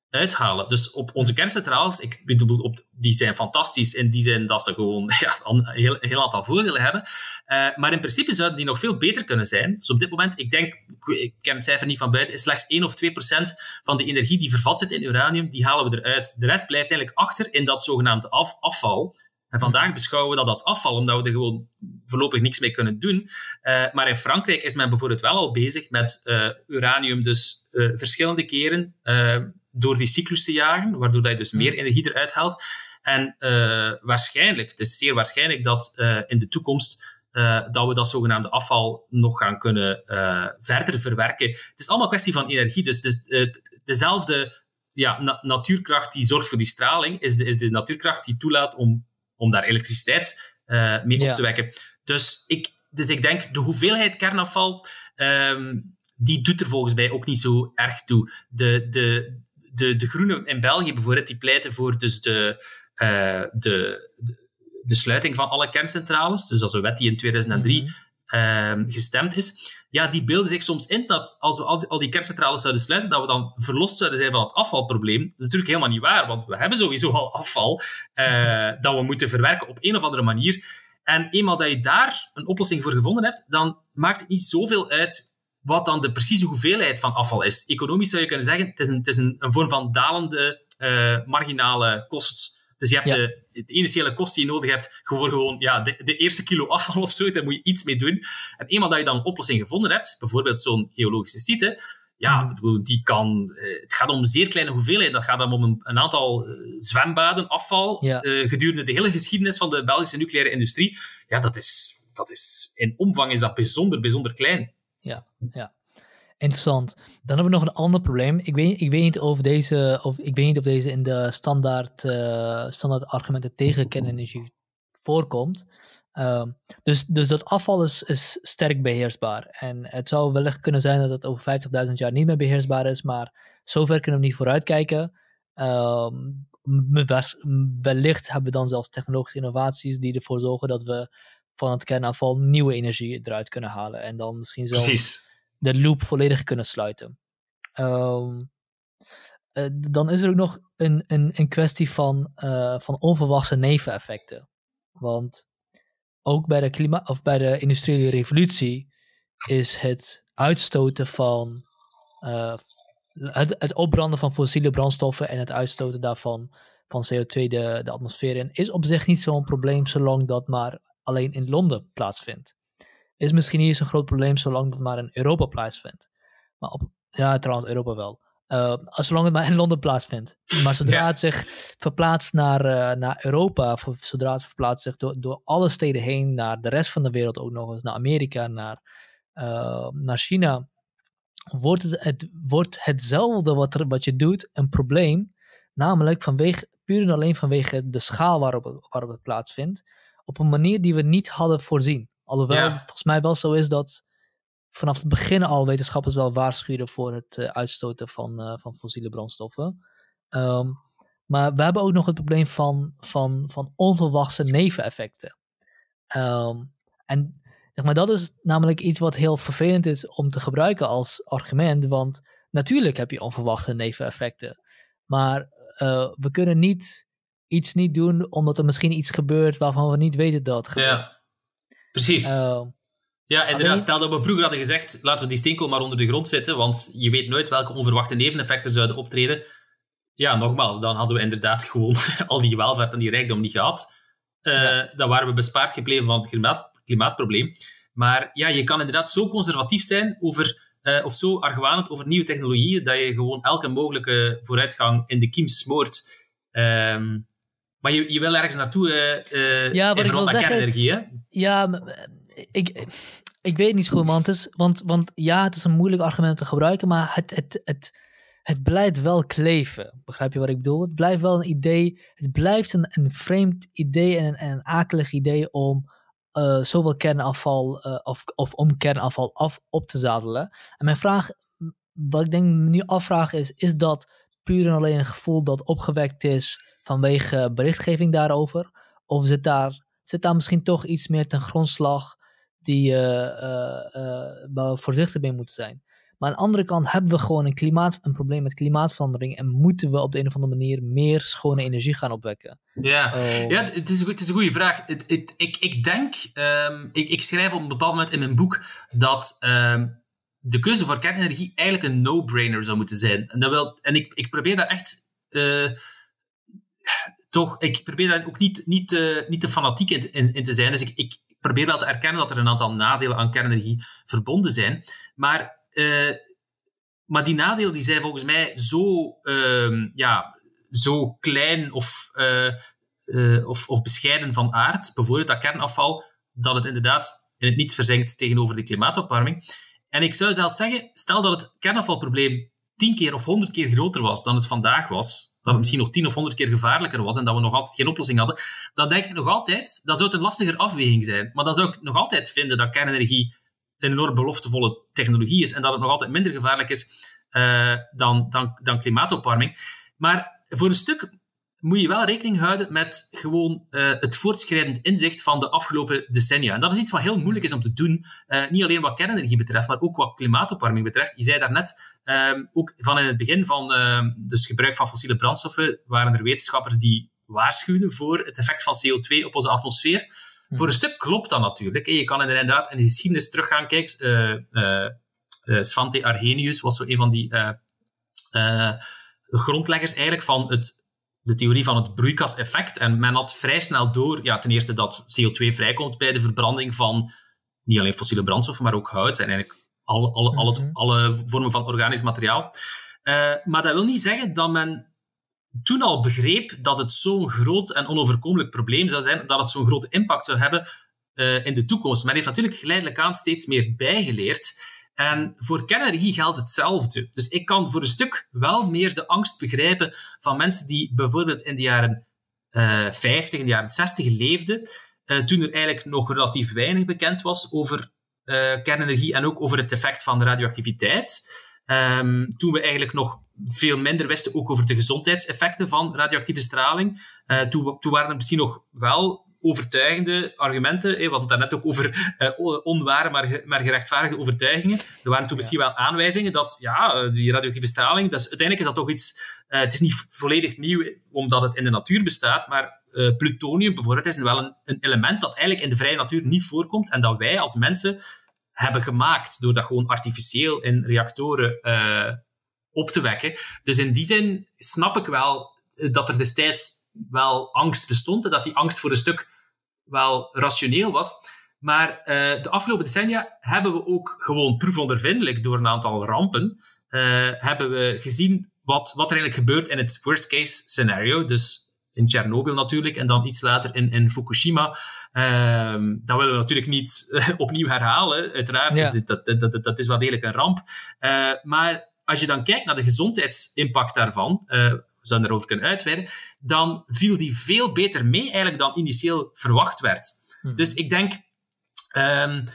uithalen. Dus op onze kerncentrales, ik bedoel, op, die zijn fantastisch in die zin dat ze gewoon ja, een heel, heel aantal voordelen hebben. Uh, maar in principe zouden die nog veel beter kunnen zijn. Dus op dit moment, ik denk, ik ken het cijfer niet van buiten, is slechts 1 of 2 procent van de energie die vervat zit in uranium, die halen we eruit. De rest blijft eigenlijk achter in dat zogenaamde af, afval. En vandaag beschouwen we dat als afval, omdat we er gewoon voorlopig niks mee kunnen doen. Uh, maar in Frankrijk is men bijvoorbeeld wel al bezig met uh, uranium dus uh, verschillende keren door die cyclus te jagen, waardoor dat je dus meer energie eruit haalt. En waarschijnlijk, het is zeer waarschijnlijk dat in de toekomst uh, dat we dat zogenaamde afval nog gaan kunnen verder verwerken. Het is allemaal kwestie van energie. Dus, dus dezelfde ja, na natuurkracht die zorgt voor die straling, is de, is de natuurkracht die toelaat om, om daar elektriciteit mee op te wekken. Dus ik, dus ik denk, de hoeveelheid kernafval, um, die doet er volgens mij ook niet zo erg toe. De, de, de, de Groenen in België bijvoorbeeld, die pleiten voor dus de, uh, de, de, sluiting van alle kerncentrales. Dus dat is een wet die in 2003 mm -hmm. Gestemd is. Ja, die beelden zich soms in dat als we al die, al die kerncentrales zouden sluiten, dat we dan verlost zouden zijn van het afvalprobleem. Dat is natuurlijk helemaal niet waar, want we hebben sowieso al afval uh, dat we moeten verwerken op een of andere manier. En eenmaal dat je daar een oplossing voor gevonden hebt, dan maakt het niet zoveel uit wat dan de precieze hoeveelheid van afval is. Economisch zou je kunnen zeggen, het is een, het is een, een vorm van dalende uh, marginale kost. Dus je hebt de, de, initiële kost die je nodig hebt voor gewoon ja, de, de, eerste kilo afval of zo, daar moet je iets mee doen. En eenmaal dat je dan een oplossing gevonden hebt, bijvoorbeeld zo'n geologische site, ja, hmm. die kan, uh, het gaat om zeer kleine hoeveelheden. Dat gaat dan om een, een aantal uh, zwembaden afval ja. uh, gedurende de hele geschiedenis van de Belgische nucleaire industrie. Ja, dat is, dat is, in omvang is dat bijzonder, bijzonder klein ja, ja. Interessant. Dan hebben we nog een ander probleem. Ik weet, ik weet niet of deze, of ik weet niet of deze in de standaard, uh, standaard argumenten tegen kernenergie voorkomt. Uh, dus, dus dat afval is, is sterk beheersbaar. En het zou wellicht kunnen zijn dat het over 50.000 jaar niet meer beheersbaar is, maar zover kunnen we niet vooruitkijken. Uh, wellicht hebben we dan zelfs technologische innovaties die ervoor zorgen dat we van het kernafval nieuwe energie eruit kunnen halen. En dan misschien zo de loop volledig kunnen sluiten. Um, uh, dan is er ook nog een, een, een kwestie van, uh, van onverwachte neveneffecten. Want ook bij de, klima of bij de industriële revolutie is het uitstoten van uh, het, het opbranden van fossiele brandstoffen en het uitstoten daarvan van CO2 de, de atmosfeer in, is op zich niet zo'n probleem zolang dat maar alleen in Londen plaatsvindt. Is misschien niet eens een groot probleem zolang dat maar in Europa plaatsvindt. Maar op, ja, trouwens, Europa wel. Uh, zolang het maar in Londen plaatsvindt. Maar zodra het zich verplaatst naar, uh, naar Europa, zodra het verplaatst zich door, door alle steden heen naar de rest van de wereld, ook nog eens naar Amerika, naar, uh, naar China, wordt het, het, wordt hetzelfde wat, er, wat je doet een probleem. Namelijk vanwege, puur en alleen vanwege de schaal waarop het, waarop het plaatsvindt. Op een manier die we niet hadden voorzien. Alhoewel het volgens mij wel zo is dat vanaf het begin al wetenschappers wel waarschuwen voor het uh, uitstoten van, uh, van fossiele brandstoffen. Um, maar we hebben ook nog het probleem van, van, van onverwachte neveneffecten. Um, en zeg maar, dat is namelijk iets wat heel vervelend is om te gebruiken als argument. Want natuurlijk heb je onverwachte neveneffecten. Maar uh, we kunnen niet iets niet doen omdat er misschien iets gebeurt waarvan we niet weten dat het gebeurt. Ja, precies. Ja, inderdaad. Stel dat we vroeger hadden gezegd, laten we die steenkool maar onder de grond zetten, want je weet nooit welke onverwachte neveneffecten zouden optreden. Ja, nogmaals, dan hadden we inderdaad gewoon al die welvaart en die rijkdom niet gehad. Uh, Dan waren we bespaard gebleven van het klimaat, klimaatprobleem. Maar ja, je kan inderdaad zo conservatief zijn over, uh, of zo argwanend over nieuwe technologieën, dat je gewoon elke mogelijke vooruitgang in de kiem smoort. Um, maar je, je wil ergens naartoe uh, ja, wat ik wil zeggen, kernenergie, hè? Ja, ik, ik weet niet zo goed, man. Het is, want, want ja, het is een moeilijk argument te gebruiken, maar het, het, het, het blijft wel kleven. Begrijp je wat ik bedoel? Het blijft wel een idee, het blijft een, een vreemd idee en een, een akelig idee om uh, zoveel kernafval uh, of, of om kernafval af op te zadelen. En mijn vraag, wat ik denk nu afvraag is, is dat puur en alleen een gevoel dat opgewekt is vanwege berichtgeving daarover? Of zit daar, zit daar misschien toch iets meer ten grondslag die uh, voorzichtig mee moeten zijn. Maar aan de andere kant hebben we gewoon een, klimaat, een probleem met klimaatverandering en moeten we op de een of andere manier meer schone energie gaan opwekken. Ja, oh. ja het, is, het is een goede vraag. Het, het, ik, ik denk, um, ik, ik schrijf op een bepaald moment in mijn boek dat um, de keuze voor kernenergie eigenlijk een no-brainer zou moeten zijn. En, dat wil, en ik, ik probeer daar echt uh, toch, ik probeer daar ook niet, niet, uh, niet te fanatiek in, in, te zijn. Dus ik, ik, probeer wel te erkennen dat er een aantal nadelen aan kernenergie verbonden zijn. Maar, uh, maar die nadelen die zijn volgens mij zo, uh, ja, zo klein of, uh, of, of bescheiden van aard, bijvoorbeeld dat kernafval, dat het inderdaad in het niets verzinkt tegenover de klimaatopwarming. En ik zou zelfs zeggen, stel dat het kernafvalprobleem tien keer of honderd keer groter was dan het vandaag was, dat het misschien nog tien of honderd keer gevaarlijker was en dat we nog altijd geen oplossing hadden, dan denk ik nog altijd, dat zou het een lastiger afweging zijn. Maar dan zou ik nog altijd vinden dat kernenergie een enorm beloftevolle technologie is en dat het nog altijd minder gevaarlijk is uh, dan, dan, dan klimaatopwarming. Maar voor een stuk moet je wel rekening houden met gewoon uh, het voortschrijdend inzicht van de afgelopen decennia. En dat is iets wat heel moeilijk is om te doen, uh, niet alleen wat kernenergie betreft, maar ook wat klimaatopwarming betreft. Je zei daarnet, uh, ook van in het begin van uh, dus gebruik van fossiele brandstoffen, waren er wetenschappers die waarschuwden voor het effect van CO2 op onze atmosfeer. Hm. Voor een stuk klopt dat natuurlijk. Je kan inderdaad in de geschiedenis teruggaan. Kijk, Svante Arrhenius was zo een van die grondleggers eigenlijk van het de theorie van het broeikaseffect. En men had vrij snel door, ja, ten eerste dat CO2 vrijkomt bij de verbranding van niet alleen fossiele brandstoffen, maar ook hout en eigenlijk alle, alle, alle, mhm. alle vormen van organisch materiaal. Uh, maar dat wil niet zeggen dat men toen al begreep dat het zo'n groot en onoverkomelijk probleem zou zijn, dat het zo'n grote impact zou hebben uh, in de toekomst. Men heeft natuurlijk geleidelijk aan steeds meer bijgeleerd. En voor kernenergie geldt hetzelfde. Dus ik kan voor een stuk wel meer de angst begrijpen van mensen die bijvoorbeeld in de jaren uh, 50, in de jaren 60 leefden, uh, toen er eigenlijk nog relatief weinig bekend was over uh, kernenergie en ook over het effect van de radioactiviteit. Um, toen we eigenlijk nog veel minder wisten ook over de gezondheidseffecten van radioactieve straling. Toen, toen waren er misschien nog wel overtuigende argumenten. Hè, we hadden het daarnet ook over uh, onware, maar, maar gerechtvaardigde overtuigingen. Er waren toen misschien wel aanwijzingen dat ja, eh, die radioactieve straling, dat is, uiteindelijk is dat toch iets... Uh, het is niet volledig nieuw, omdat het in de natuur bestaat, maar uh, plutonium bijvoorbeeld is wel een, een, element dat eigenlijk in de vrije natuur niet voorkomt en dat wij als mensen hebben gemaakt door dat gewoon artificieel in reactoren op te wekken. Dus in die zin snap ik wel dat er destijds wel angst bestond en dat die angst voor een stuk wel rationeel was. Maar uh, de afgelopen decennia hebben we ook gewoon proefondervindelijk door een aantal rampen hebben we gezien wat, wat er eigenlijk gebeurt in het worst case scenario. Dus in Tsjernobyl natuurlijk en dan iets later in, in Fukushima. Um, dat willen we natuurlijk niet opnieuw herhalen, uiteraard. Ja. Dus dat, dat, dat, dat, is wel degelijk een ramp. Uh, maar als je dan kijkt naar de gezondheidsimpact daarvan, uh, we zouden daarover kunnen uitweiden, dan viel die veel beter mee eigenlijk dan initieel verwacht werd. Hmm. Dus ik denk, um,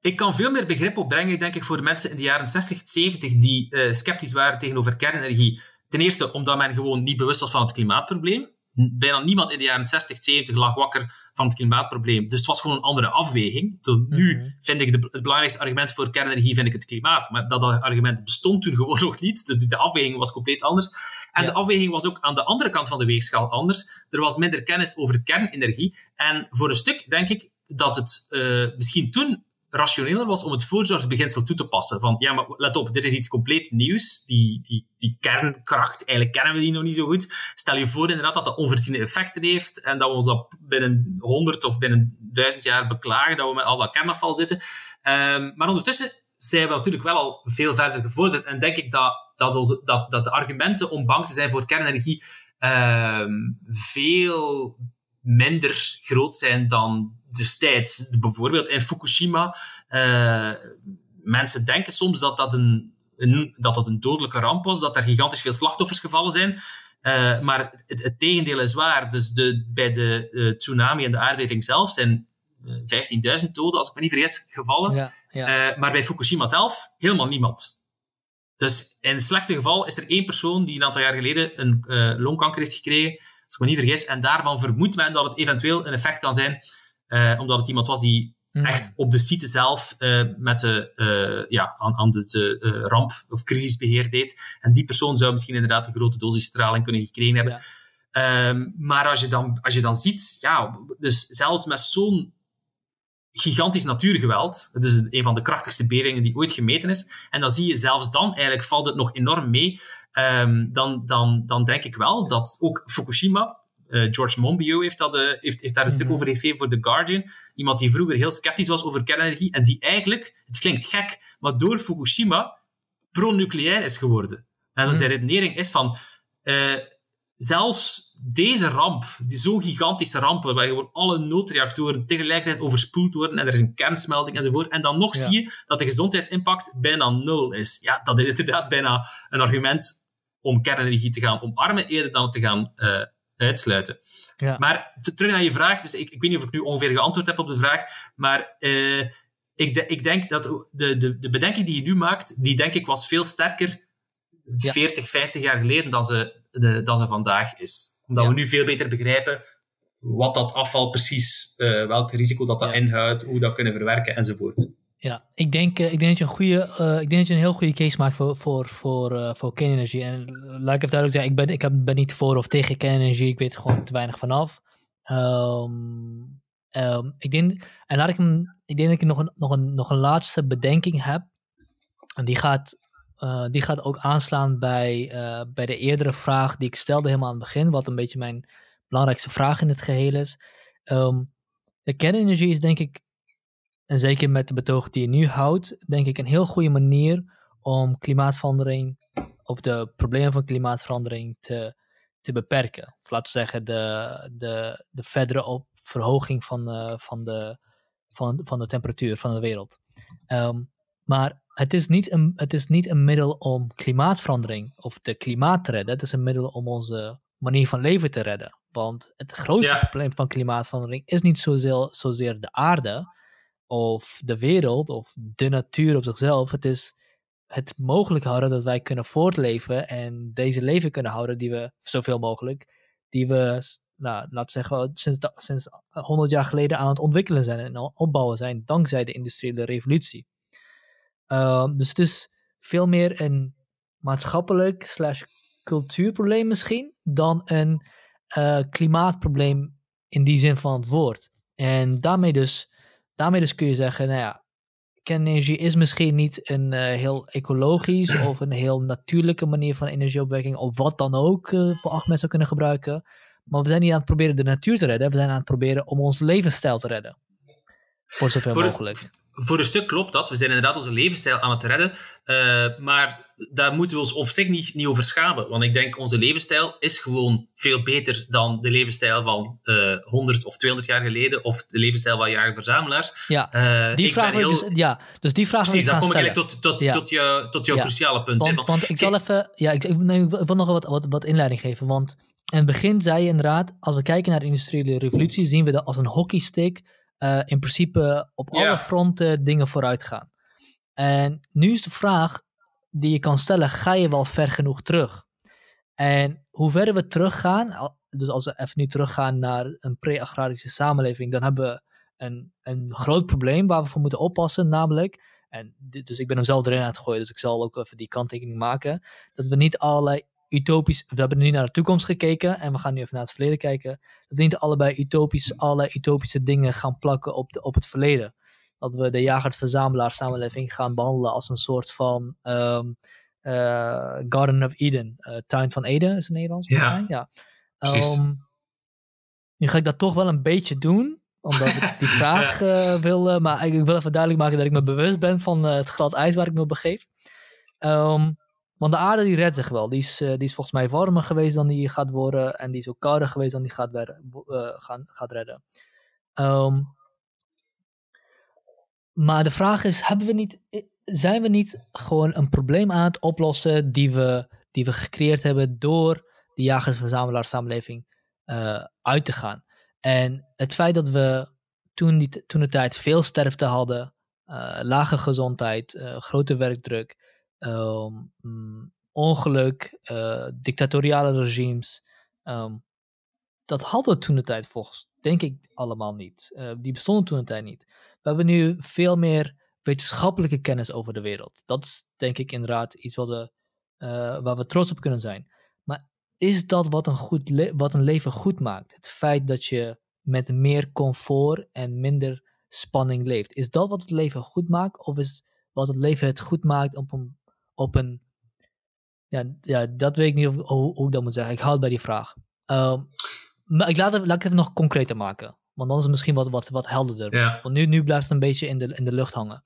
ik kan veel meer begrip opbrengen, denk ik, voor mensen in de jaren 60, 70 die uh, sceptisch waren tegenover kernenergie. Ten eerste omdat men gewoon niet bewust was van het klimaatprobleem. Bijna niemand in de jaren 60, 70 lag wakker van het klimaatprobleem. Dus het was gewoon een andere afweging. nu mhm. vind ik de, het belangrijkste argument voor kernenergie vind ik het klimaat. Maar dat argument bestond toen gewoon nog niet. Dus de afweging was compleet anders. En de afweging was ook aan de andere kant van de weegschaal anders. Er was minder kennis over kernenergie. En voor een stuk denk ik dat het uh, misschien toen rationeler was om het voorzorgsbeginsel toe te passen. Van ja, maar let op, dit is iets compleet nieuws. Die, die, die kernkracht, eigenlijk kennen we die nog niet zo goed. Stel je voor inderdaad dat dat onvoorziene effecten heeft en dat we ons dat binnen 100 of binnen 1000 jaar beklagen dat we met al dat kernafval zitten. Um, maar ondertussen zijn we natuurlijk wel al veel verder gevorderd en denk ik dat, dat, onze, dat, dat de argumenten om bang te zijn voor kernenergie um, veel minder groot zijn dan destijds. Bijvoorbeeld in Fukushima. Uh, mensen denken soms dat dat een, een, dat dat een dodelijke ramp was, dat er gigantisch veel slachtoffers gevallen zijn. Uh, maar het, het, tegendeel is waar. Dus de, bij de uh, tsunami en de aardbeving zelf zijn 15.000 doden, als ik me niet vergis, gevallen. Ja, ja. maar bij Fukushima zelf helemaal niemand. Dus in het slechtste geval is er één persoon die een aantal jaar geleden een longkanker heeft gekregen, als ik me niet vergis. En daarvan vermoedt men dat het eventueel een effect kan zijn omdat het iemand was die mhm. echt op de site zelf uh, met de, uh, ja, aan, aan de ramp of crisisbeheer deed. En die persoon zou misschien inderdaad een grote dosis straling kunnen gekregen hebben. Ja. Um, maar als je, dan, als je dan ziet, ja, dus zelfs met zo'n gigantisch natuurgeweld, dus een van de krachtigste bevingen die ooit gemeten is, en dan zie je zelfs dan eigenlijk valt het nog enorm mee, um, dan, dan, dan denk ik wel dat ook Fukushima, George Monbiot heeft, dat, uh, heeft, heeft daar een stuk mhm. over geschreven voor The Guardian. Iemand die vroeger heel sceptisch was over kernenergie en die eigenlijk, het klinkt gek, maar door Fukushima pro-nucleair is geworden. En mm zijn redenering is van, uh, zelfs deze ramp, die zo'n gigantische ramp, waarbij gewoon alle noodreactoren tegelijkertijd overspoeld worden en er is een kernsmelding enzovoort, en dan nog zie je dat de gezondheidsimpact bijna nul is. Ja, dat is inderdaad bijna een argument om kernenergie te gaan omarmen eerder dan te gaan uh, uitsluiten. Ja. Maar terug naar je vraag, dus ik, ik weet niet of ik nu ongeveer geantwoord heb op de vraag, maar uh, ik, de, ik denk dat de, de, de bedenking die je nu maakt, die denk ik was veel sterker ja. 40, 50 jaar geleden dan ze, de, dan ze vandaag is. Omdat we nu veel beter begrijpen wat dat afval precies, uh, welk risico dat dat inhoudt, hoe we dat kunnen verwerken enzovoort. Ja, ik denk, eh, ik denk dat je een goede, uh, ik denk dat je een heel goede case maakt voor, voor, voor, uh, voor kernenergie. En laat ik even duidelijk zeggen, ik ben, ik ben niet voor of tegen kernenergie, ik weet er gewoon te weinig vanaf. Um, ik denk, en laat ik hem, ik denk dat ik nog een, nog een, nog een laatste bedenking heb. En die gaat, die gaat ook aanslaan bij, bij de eerdere vraag die ik stelde helemaal aan het begin, wat een beetje mijn belangrijkste vraag in het geheel is. Um, de kernenergie is denk ik en zeker met de betoog die je nu houdt, denk ik een heel goede manier om klimaatverandering of de problemen van klimaatverandering te, te beperken. Of laten we zeggen, de, de, de verdere op verhoging van, uh, van, de, van, van de temperatuur van de wereld. Um, maar het is, niet een, het is niet een middel om klimaatverandering of de klimaat te redden. Het is een middel om onze manier van leven te redden. Want het grootste probleem van klimaatverandering is niet zozeer, zozeer de aarde, of de wereld of de natuur op zichzelf. Het is het mogelijk houden dat wij kunnen voortleven en deze leven kunnen houden die we zoveel mogelijk, die we, nou, laten zeggen, sinds, sinds 100 jaar geleden aan het ontwikkelen zijn en opbouwen zijn dankzij de industriële revolutie. Uh, dus het is veel meer een maatschappelijk slash cultuurprobleem misschien dan een uh, klimaatprobleem in die zin van het woord. En daarmee dus daarmee dus kun je zeggen, nou ja, kernenergie is misschien niet een uh, heel ecologisch of een heel natuurlijke manier van energieopwekking, of wat dan ook uh, voor acht mensen kunnen gebruiken. Maar we zijn niet aan het proberen de natuur te redden, we zijn aan het proberen om ons levensstijl te redden. Voor zoveel mogelijk. Voor een stuk klopt dat. We zijn inderdaad onze levensstijl aan het redden. Uh, maar daar moeten we ons op zich niet, niet over schamen. Want ik denk, onze levensstijl is gewoon veel beter dan de levensstijl van uh, eh, 100 of 200 jaar geleden. Of de levensstijl van jaren verzamelaars. Ja, uh, die vraag heel... dus, ja, dus die vraag Precies, dan kom ik eigenlijk tot, tot, ja. tot, je, tot jouw ja. cruciale punt. Want, want ik zal even... Ja, ik, ik, nee, ik wil nog wat, wat, wat inleiding geven. Want in het begin zei je inderdaad, als we kijken naar de industriële revolutie, zien we dat als een hockeystick uh, in principe op alle fronten dingen vooruit gaan. En nu is de vraag die je kan stellen, ga je wel ver genoeg terug? En hoe verder we teruggaan, dus als we even nu teruggaan naar een pre-agrarische samenleving, dan hebben we een, een groot probleem waar we voor moeten oppassen, namelijk, en dit, dus ik ben hem zelf erin aan het gooien, dus ik zal ook even die kanttekening maken, dat we niet allerlei utopisch, we hebben nu naar de toekomst gekeken en we gaan nu even naar het verleden kijken, dat we niet allebei utopisch, allerlei utopische dingen gaan plakken op, de, op het verleden. Dat we de jagers-verzamelaars samenleving gaan behandelen als een soort van um, uh, Garden of Eden, uh, tuin van Eden is het Nederlands. Ja, ja. Um, nu ga ik dat toch wel een beetje doen, omdat ik die vraag uh, wil, maar ik wil even duidelijk maken dat ik me bewust ben van het glad ijs waar ik me begeef. Um, want de aarde die redt zich wel. Die is, uh, die is volgens mij warmer geweest dan die gaat worden. En die is ook kouder geweest dan die gaat, uh, gaan, gaat redden. Um, maar de vraag is, hebben we niet, zijn we niet gewoon een probleem aan het oplossen die we, die we gecreëerd hebben door de jagers-verzamelaars samenleving uit te gaan? En het feit dat we toen, die, toen de tijd veel sterfte hadden, lage gezondheid, grote werkdruk, um, ongeluk, uh, dictatoriale regimes. Um, dat hadden we toen de tijd volgens, denk ik, allemaal niet. Uh, die bestonden toen de tijd niet. We hebben nu veel meer wetenschappelijke kennis over de wereld. Dat is denk ik inderdaad iets wat we, uh, waar we trots op kunnen zijn. Maar is dat wat een, goed wat een leven goed maakt? Het feit dat je met meer comfort en minder spanning leeft. Is dat wat het leven goed maakt? Of is wat het leven het goed maakt op een op een. Ja, ja dat weet ik niet of, hoe, hoe ik dat moet zeggen. Ik houd bij die vraag. Uh, maar ik laat, het, laat ik het even nog concreter maken. Want dan is het misschien wat, wat, wat helderder. Ja. Want nu, nu blijft het een beetje in de, in de lucht hangen.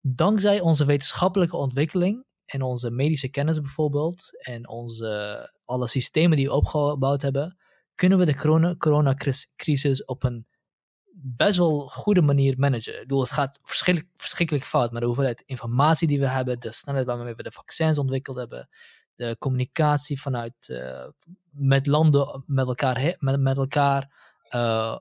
Dankzij onze wetenschappelijke ontwikkeling en onze medische kennis bijvoorbeeld, en onze, alle systemen die we opgebouwd hebben, kunnen we de corona, coronacrisis op een best wel goede manier managen. Ik bedoel, het gaat verschrikkelijk, fout, maar de hoeveelheid informatie die we hebben, de snelheid waarmee we de vaccins ontwikkeld hebben, de communicatie vanuit uh, met landen met elkaar, met, met elkaar uh,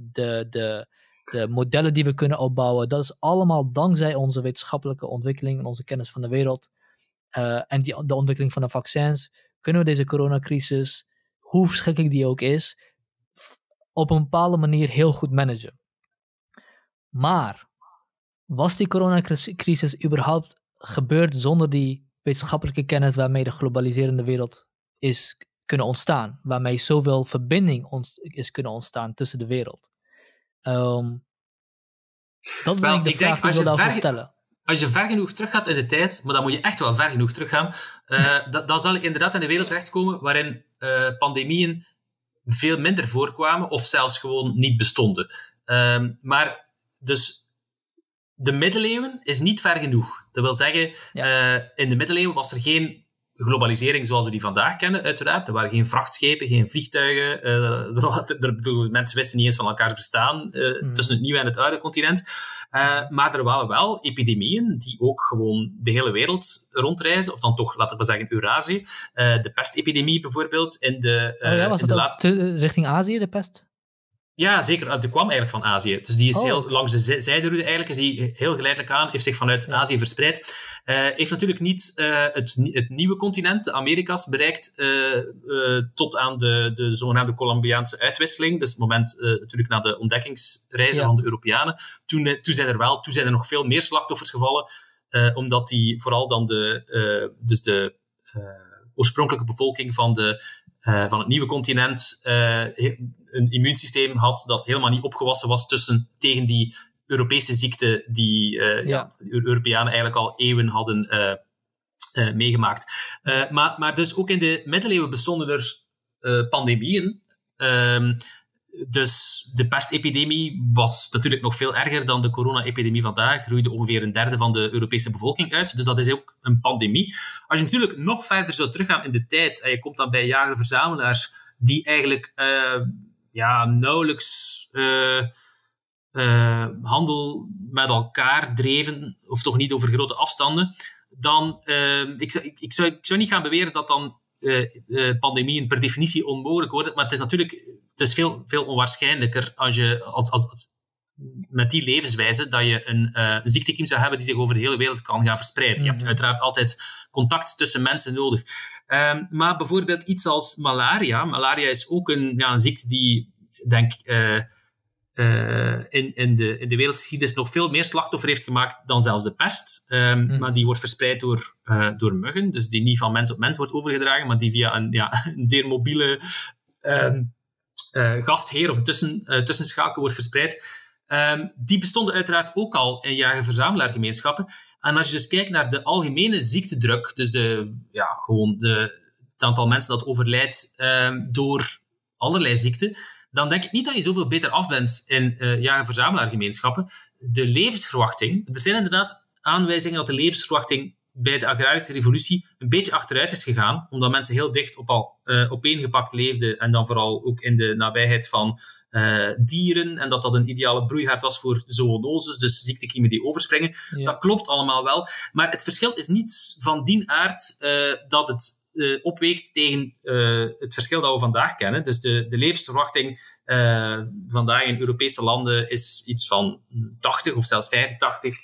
de, de, de modellen die we kunnen opbouwen, dat is allemaal dankzij onze wetenschappelijke ontwikkeling en onze kennis van de wereld en die, de ontwikkeling van de vaccins, kunnen we deze coronacrisis, hoe verschrikkelijk die ook is, op een bepaalde manier heel goed managen. Maar was die coronacrisis überhaupt gebeurd zonder die wetenschappelijke kennis waarmee de globaliserende wereld is kunnen ontstaan? Waarmee zoveel verbinding is kunnen ontstaan tussen de wereld? Um, dat is wel, denk ik de vraag die ik wil stellen. Als je ver genoeg teruggaat in de tijd, maar dan moet je echt wel ver genoeg teruggaan, uh, dan zal je inderdaad in een wereld terechtkomen waarin uh, pandemieën veel minder voorkwamen of zelfs gewoon niet bestonden. Um, maar dus de middeleeuwen is niet ver genoeg. Dat wil zeggen, uh, in de middeleeuwen was er geen globalisering zoals we die vandaag kennen, uiteraard. Er waren geen vrachtschepen, geen vliegtuigen. Uh, er, er, mensen wisten niet eens van elkaars bestaan uh, mm. tussen het nieuwe en het oude continent. Uh, maar er waren wel epidemieën die ook gewoon de hele wereld rondreizen, of dan toch, laten we zeggen, Eurazië. de pestepidemie bijvoorbeeld in de... oh ja, was richting Azië, de pest? Ja, zeker. Die kwam eigenlijk van Azië. Dus die is oh. heel, langs de zijderoute eigenlijk, is die heel geleidelijk aan, heeft zich vanuit Azië verspreid. Uh, heeft natuurlijk niet uh, het, het, nieuwe continent, de Amerika's, bereikt uh, tot aan de, de zogenaamde Colombiaanse uitwisseling. Dus het moment natuurlijk na de ontdekkingsreizen van de Europeanen. Toen, toen, zijn er wel, toen zijn er nog veel meer slachtoffers gevallen, omdat die vooral dan de, dus de oorspronkelijke bevolking van de uh, van het nieuwe continent uh, een immuunsysteem had dat helemaal niet opgewassen was tussen, tegen die Europese ziekte die uh, ja. de Europeanen eigenlijk al eeuwen hadden meegemaakt. maar, maar dus ook in de middeleeuwen bestonden er pandemieën. Ehm, dus de pestepidemie was natuurlijk nog veel erger dan de corona-epidemie vandaag. Groeide ongeveer een derde van de Europese bevolking uit. Dus dat is ook een pandemie. Als je natuurlijk nog verder zou teruggaan in de tijd en je komt dan bij jager-verzamelaars die eigenlijk uh, ja, nauwelijks uh, uh, handel met elkaar dreven, of toch niet over grote afstanden, dan ik, ik, zou, ik zou niet gaan beweren dat dan pandemieën per definitie onmogelijk worden, maar het is natuurlijk het is veel, veel onwaarschijnlijker als je als, als, met die levenswijze dat je een, uh, een ziektekiem zou hebben die zich over de hele wereld kan gaan verspreiden. Je hebt mhm. uiteraard altijd contact tussen mensen nodig. Um, maar bijvoorbeeld iets als malaria. Malaria is ook een, ja, een ziekte die, denk uh, uh, in, in, de, in de wereldgeschiedenis nog veel meer slachtoffer heeft gemaakt dan zelfs de pest. Um, mm. Maar die wordt verspreid door, door muggen, dus die niet van mens op mens wordt overgedragen, maar die via een, ja, een zeer mobiele um, uh, gastheer of tussen, tussenschakel wordt verspreid. Um, die bestonden uiteraard ook al in jager-verzamelaargemeenschappen. En als je dus kijkt naar de algemene ziektedruk, dus de, ja, gewoon de, het aantal mensen dat overlijdt door allerlei ziekten, dan denk ik niet dat je zoveel beter af bent in uh, jager-verzamelaargemeenschappen. De levensverwachting, er zijn inderdaad aanwijzingen dat de levensverwachting bij de agrarische revolutie een beetje achteruit is gegaan, omdat mensen heel dicht op al uh, opeengepakt leefden en dan vooral ook in de nabijheid van uh, dieren en dat dat een ideale broeihaard was voor zoonoses, dus ziektekiemen die overspringen. Dat klopt allemaal wel, maar het verschil is niet van die aard uh, dat het uh, opweegt tegen uh, het verschil dat we vandaag kennen. Dus de, de levensverwachting uh, vandaag in Europese landen is iets van 80 of zelfs 85.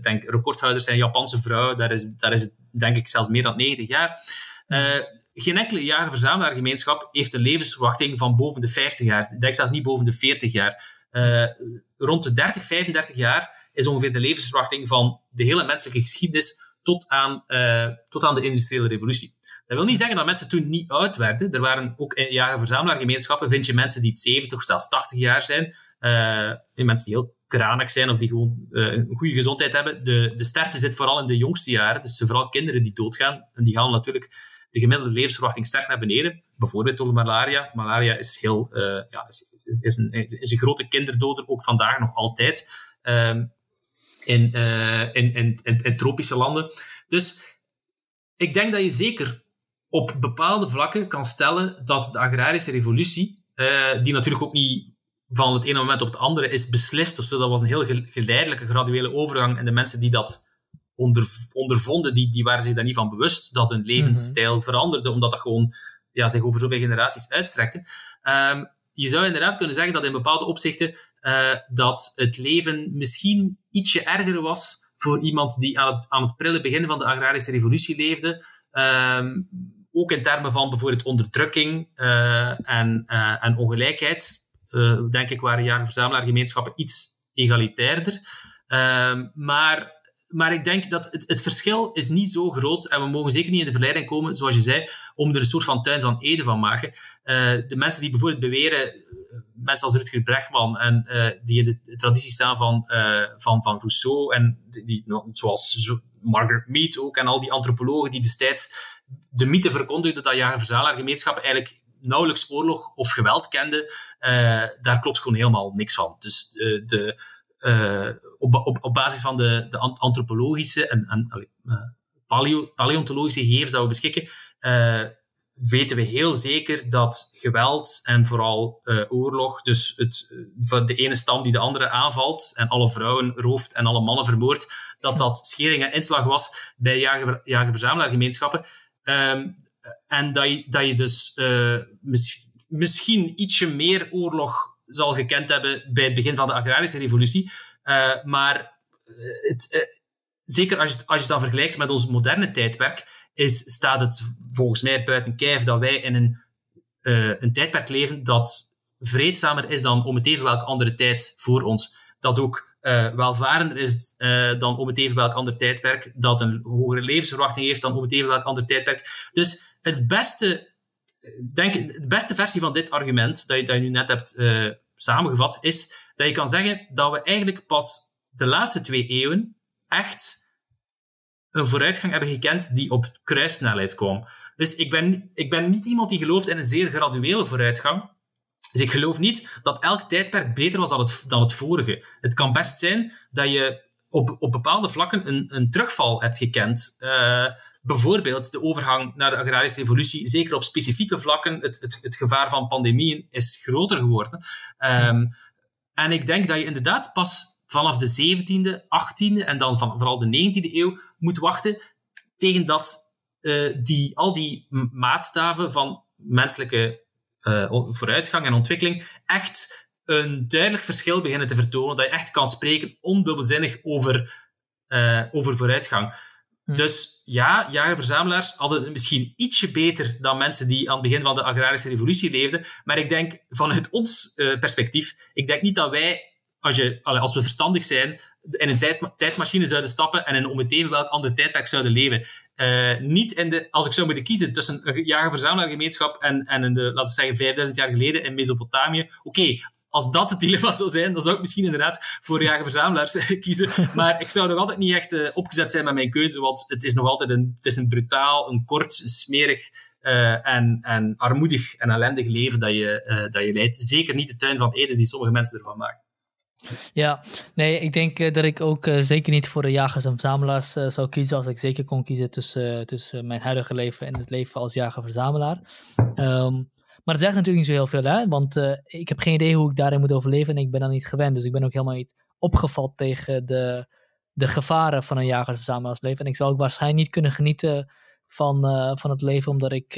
denk, recordhouders zijn Japanse vrouwen, daar is, daar is het denk ik zelfs meer dan 90 jaar. geen enkele jager-verzamelaargemeenschap heeft een levensverwachting van boven de 50 jaar. Ik denk zelfs niet boven de 40 jaar. rond de 30, 35 jaar is ongeveer de levensverwachting van de hele menselijke geschiedenis tot aan, tot aan de industriële revolutie. Dat wil niet zeggen dat mensen toen niet oud werden. Er waren ook in jager-verzamelaargemeenschappen, vind je mensen die 70 of zelfs 80 jaar zijn. Uh, mensen die heel kranig zijn of die gewoon uh, een goede gezondheid hebben. De, de sterfte zit vooral in de jongste jaren. Dus vooral kinderen die doodgaan. En die gaan natuurlijk de gemiddelde levensverwachting sterk naar beneden. Bijvoorbeeld door malaria. Malaria is, heel, uh, ja, is, is, een, is een grote kinderdoder, ook vandaag nog altijd. Uh, in, in, in, in, in tropische landen. Dus ik denk dat je zeker op bepaalde vlakken kan stellen dat de agrarische revolutie, uh, die natuurlijk ook niet van het ene moment op het andere is beslist, of zo, dat was een heel geleidelijke, graduele overgang. En de mensen die dat onder, ondervonden, die, die waren zich daar niet van bewust dat hun levensstijl mhm. veranderde, omdat dat gewoon ja, zich over zoveel generaties uitstrekte. Um, je zou inderdaad kunnen zeggen dat in bepaalde opzichten uh, dat het leven misschien ietsje erger was voor iemand die aan het, aan het prille begin van de agrarische revolutie leefde. Um, ook in termen van bijvoorbeeld onderdrukking uh, en, uh, en ongelijkheid, uh, denk ik, waren jager-verzamelaargemeenschappen iets egalitairder. Ehm, maar, maar ik denk dat het, het verschil is niet zo groot en we mogen zeker niet in de verleiding komen, zoals je zei, om er een soort van tuin van Ede van maken. de mensen die bijvoorbeeld beweren, mensen als Rutger Bregman, en, die in de traditie staan van, van, van Rousseau, en die, zoals Margaret Mead ook, en al die antropologen die destijds de mythe verkondigde dat jager-verzamelaargemeenschappen eigenlijk nauwelijks oorlog of geweld kenden, uh, daar klopt gewoon helemaal niks van. Dus uh, de, uh, op, op, op basis van de, de antropologische en, en paleo, paleontologische gegevens dat we beschikken, weten we heel zeker dat geweld en vooral oorlog, dus het, van de ene stam die de andere aanvalt en alle vrouwen rooft en alle mannen vermoordt, dat dat schering en inslag was bij jager-verzamelaargemeenschappen. Um, en dat je, dat je dus mis, misschien ietsje meer oorlog zal gekend hebben bij het begin van de agrarische revolutie. Maar eh, het, zeker als je, als je dan vergelijkt met ons moderne tijdperk, is, staat het volgens mij buiten kijf dat wij in een, een tijdperk leven dat vreedzamer is dan om het even welke andere tijd voor ons. Dat ook uh, welvarender is uh, dan om het even welk ander tijdperk, dat een hogere levensverwachting heeft dan om het even welk ander tijdperk. Dus het beste, denk, de beste versie van dit argument, dat je, dat je nu net hebt samengevat, is dat je kan zeggen dat we eigenlijk pas de laatste twee eeuwen echt een vooruitgang hebben gekend die op kruissnelheid kwam. Dus ik ben, ik ben niet iemand die gelooft in een zeer graduele vooruitgang. Dus ik geloof niet dat elk tijdperk beter was dan het, dan het vorige. Het kan best zijn dat je op, op bepaalde vlakken een, een terugval hebt gekend. Uh, bijvoorbeeld de overgang naar de agrarische revolutie, zeker op specifieke vlakken, het, het, het gevaar van pandemieën is groter geworden. Um, en ik denk dat je inderdaad pas vanaf de 17e, 18e en dan van, vooral de 19e eeuw moet wachten tegen dat uh, die, al die maatstaven van menselijke uh, vooruitgang en ontwikkeling echt een duidelijk verschil beginnen te vertonen. Dat je echt kan spreken ondubbelzinnig over, uh, over vooruitgang. Hm. Dus ja, jager-verzamelaars hadden misschien ietsje beter dan mensen die aan het begin van de agrarische revolutie leefden. Maar ik denk vanuit ons uh, perspectief, ik denk niet dat wij, als, je, als we verstandig zijn, in een tijd, tijdmachine zouden stappen en in om het even welk ander tijdperk zouden leven. Uh, niet in de, als ik zou moeten kiezen tussen een jager-verzamelaargemeenschap en, en in de, laten we zeggen, 5000 jaar geleden in Mesopotamië. Oké, als dat het dilemma zou zijn, dan zou ik misschien inderdaad voor jager-verzamelaars kiezen. Maar ik zou nog altijd niet echt uh, opgezet zijn met mijn keuze, want het is nog altijd een, het is een brutaal, een kort, een smerig en, en armoedig en ellendig leven dat je, dat je leidt. Zeker niet de tuin van Eden die sommige mensen ervan maken. Ja, nee, ik denk uh, dat ik ook uh, zeker niet voor de jagers en verzamelaars uh, zou kiezen als ik zeker kon kiezen tussen, tussen mijn huidige leven en het leven als jager-verzamelaar. Um, maar dat zegt natuurlijk niet zo heel veel, hè? want ik heb geen idee hoe ik daarin moet overleven en ik ben dan niet gewend. Dus ik ben ook helemaal niet opgevat tegen de, de gevaren van een jagers-verzamelaarsleven. En ik zou ook waarschijnlijk niet kunnen genieten van, van het leven, omdat ik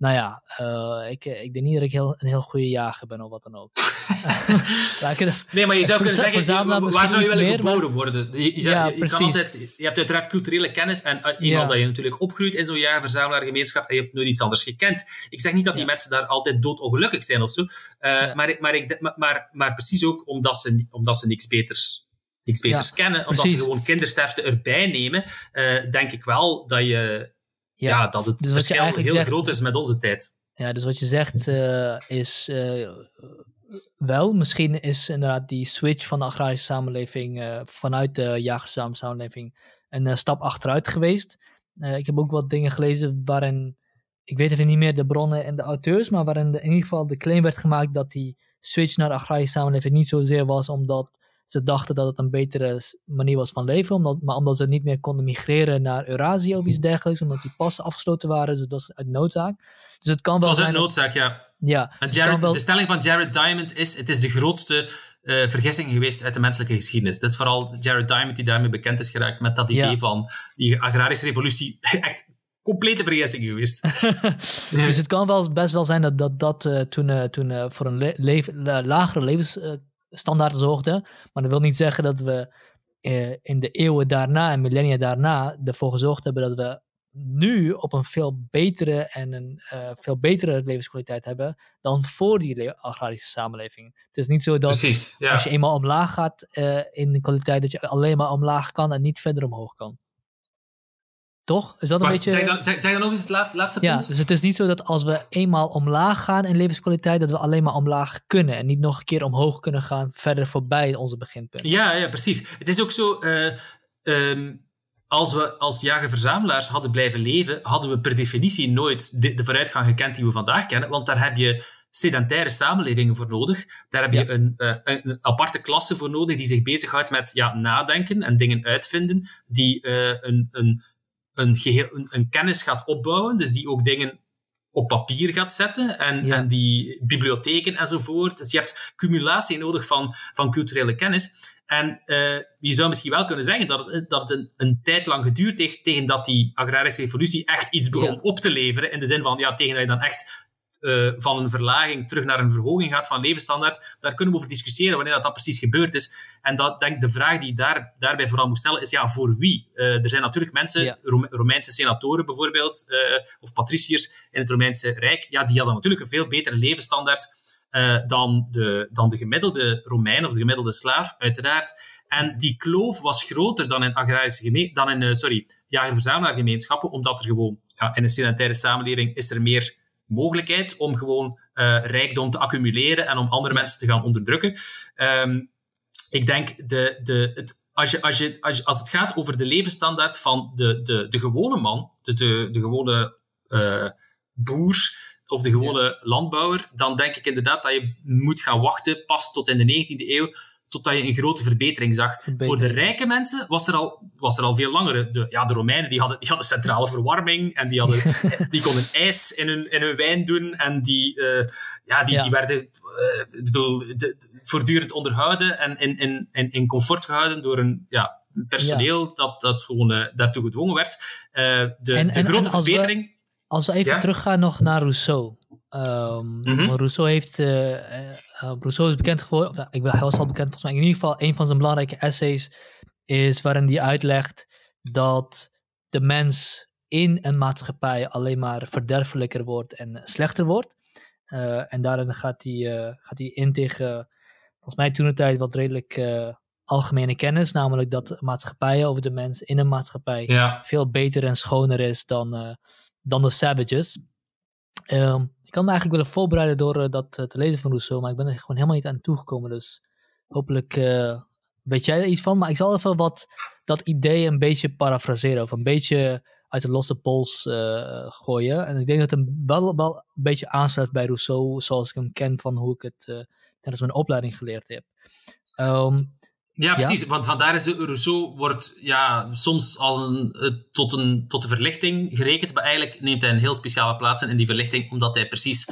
nou ja, uh, ik, ik denk niet dat ik heel, een heel goede jager ben of wat dan ook. nee, maar je zou kunnen zeggen, waar zou je willen geboren worden? Je, je, ja, je, kan altijd, je hebt uiteraard culturele kennis en uh, iemand dat je natuurlijk opgroeit in zo'n jager-verzamelaargemeenschap en je hebt nooit iets anders gekend. Ik zeg niet dat die mensen daar altijd doodongelukkig zijn of zo, uh, maar, maar, ik, maar, maar, maar precies ook omdat ze, omdat ze niks beters niks beters kennen, omdat ze gewoon kindersterfte erbij nemen, denk ik wel dat je ja, dat het dus verschil heel zegt, groot is met onze tijd. Ja, dus wat je zegt uh, is uh, wel, misschien is inderdaad die switch van de agrarische samenleving uh, vanuit de jagersame samenleving een stap achteruit geweest. ik heb ook wat dingen gelezen waarin, ik weet even niet meer de bronnen en de auteurs, maar waarin de, in ieder geval de claim werd gemaakt dat die switch naar de agrarische samenleving niet zozeer was omdat ze dachten dat het een betere manier was van leven, omdat, maar omdat ze niet meer konden migreren naar Eurazië of iets dergelijks, omdat die passen afgesloten waren, dus dat is uit noodzaak. Dus het kan wel. Het was uit noodzaak, ja. Ja. Dus Jared, De stelling van Jared Diamond is: het is de grootste uh, vergissing geweest uit de menselijke geschiedenis. Dat is vooral Jared Diamond die daarmee bekend is geraakt met dat idee van die agrarische revolutie. Echt complete vergissing geweest. dus het kan wel best wel zijn dat dat, dat uh, toen, uh, toen voor een le lagere levens standaard zorgde. Maar dat wil niet zeggen dat we eh, in de eeuwen daarna en millennia daarna ervoor gezorgd hebben dat we nu op een veel betere en een uh, veel betere levenskwaliteit hebben dan voor die agrarische samenleving. Het is niet zo dat Precies, ja. als je eenmaal omlaag gaat uh, in de kwaliteit, dat je alleen maar omlaag kan en niet verder omhoog kan. Toch? Is dat een beetje... Zeg dan, zeg dan nog eens het laat, laatste ja, dus het is niet zo dat als we eenmaal omlaag gaan in levenskwaliteit, dat we alleen maar omlaag kunnen en niet nog een keer omhoog kunnen gaan, verder voorbij onze beginpunt. Ja, ja precies. Het is ook zo, uh, um, als we als jager-verzamelaars hadden blijven leven, hadden we per definitie nooit de, de, vooruitgang gekend die we vandaag kennen, want daar heb je sedentaire samenlevingen voor nodig. Daar heb je een, uh, een, aparte klasse voor nodig die zich bezighoudt met ja, nadenken en dingen uitvinden, die uh, een, een een, geheel, een, een, kennis gaat opbouwen, dus die ook dingen op papier gaat zetten en, en die bibliotheken enzovoort. Dus je hebt cumulatie nodig van, van culturele kennis. En uh, je zou misschien wel kunnen zeggen dat het, dat het een, een tijd lang geduurd heeft tegen dat die agrarische revolutie echt iets begon op te leveren. In de zin van, ja, tegen dat je dan echt uh, van een verlaging terug naar een verhoging gaat van levensstandaard, daar kunnen we over discussiëren wanneer dat, dat precies gebeurd is. En dat, denk de vraag die daar, daarbij vooral moet stellen is, ja, voor wie? Uh, er zijn natuurlijk mensen, ja. Romeinse senatoren bijvoorbeeld, uh, of patriciërs in het Romeinse Rijk, ja, die hadden natuurlijk een veel betere levensstandaard dan, de, dan de gemiddelde Romein of de gemiddelde slaaf, uiteraard. En die kloof was groter dan in agrarische gemeen, dan in, sorry, jager-verzamelaargemeenschappen, omdat er gewoon, ja, in een sedentaire samenleving is er meer mogelijkheid om gewoon uh, rijkdom te accumuleren en om andere mensen te gaan onderdrukken. Um, ik denk, de, de, het, als, je, als, je, als, je, als het gaat over de levensstandaard van de, de, de gewone man, de, de, de gewone uh, boer of de gewone landbouwer, dan denk ik inderdaad dat je moet gaan wachten pas tot in de 19e eeuw totdat je een grote verbetering zag. Voor de rijke mensen was er al, was er al veel langer. De, ja, de Romeinen die hadden, die hadden centrale verwarming en die, hadden, die konden ijs in hun, in hun wijn doen en die, uh, ja, die, die werden uh, bedoel, de, voortdurend onderhouden en in, in, in, in comfort gehouden door een ja, personeel dat, dat gewoon uh, daartoe gedwongen werd. de, en, de grote verbetering... We, als we even teruggaan nog naar Rousseau. Um, Rousseau, heeft, uh, uh, Rousseau is bekend geworden, of, ik ben, hij was al bekend volgens mij, in ieder geval een van zijn belangrijke essays is waarin hij uitlegt dat de mens in een maatschappij alleen maar verderfelijker wordt en slechter wordt. Uh, en daarin gaat hij, gaat hij in tegen, volgens mij toen de tijd, wat redelijk algemene kennis, namelijk dat maatschappijen over de mens in een maatschappij veel beter en schoner is dan, dan de savages. Um, ik kan me eigenlijk willen voorbereiden door eh, dat eh, te lezen van Rousseau, maar ik ben er gewoon helemaal niet aan toegekomen. Dus hopelijk uh, weet jij er iets van. Maar ik zal even wat dat idee een beetje parafraseren of een beetje uit de losse pols gooien. En ik denk dat het wel, een beetje aansluit bij Rousseau zoals ik hem ken van hoe ik het tijdens mijn opleiding geleerd heb. Um, ja, precies. Want vandaar is Rousseau wordt ja, soms als een, eh, tot, een, tot de verlichting gerekend, maar eigenlijk neemt hij een heel speciale plaats in die verlichting, omdat hij precies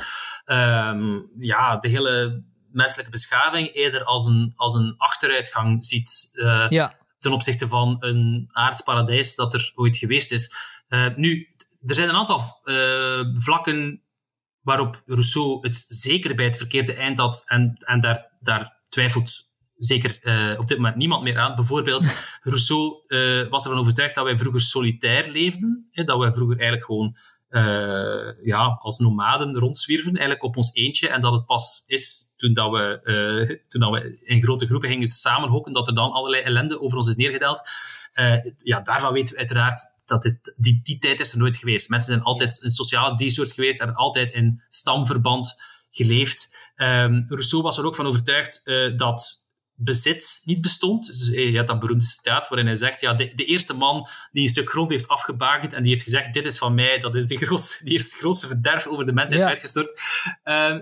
um, ja, de hele menselijke beschaving eerder als een, als een achteruitgang ziet uh, ja. ten opzichte van een aardsparadijs dat er ooit geweest is. Uh, nu, er zijn een aantal vlakken waarop Rousseau het zeker bij het verkeerde eind had en, en daar, daar twijfelt zeker uh, op dit moment niemand meer aan. Bijvoorbeeld, Rousseau uh, was ervan overtuigd dat wij vroeger solitair leefden. Hè, dat wij vroeger eigenlijk gewoon uh, ja, als nomaden rondzwierven, eigenlijk op ons eentje. En dat het pas is toen, dat we, toen dat we in grote groepen gingen samenhokken, dat er dan allerlei ellende over ons is neergedaald. ja, daarvan weten we uiteraard dat het, die, die tijd is er nooit geweest. Mensen zijn altijd een sociale diersoort geweest, hebben altijd in stamverband geleefd. Um, Rousseau was er ook van overtuigd dat bezit niet bestond. Dus eh, je hebt dat beroemde citaat waarin hij zegt, ja, de, de, eerste man die een stuk grond heeft afgebakend en die heeft gezegd, dit is van mij, dat is de grootste, die heeft het grootste verderf over de mensheid ja. uitgestort. Uh,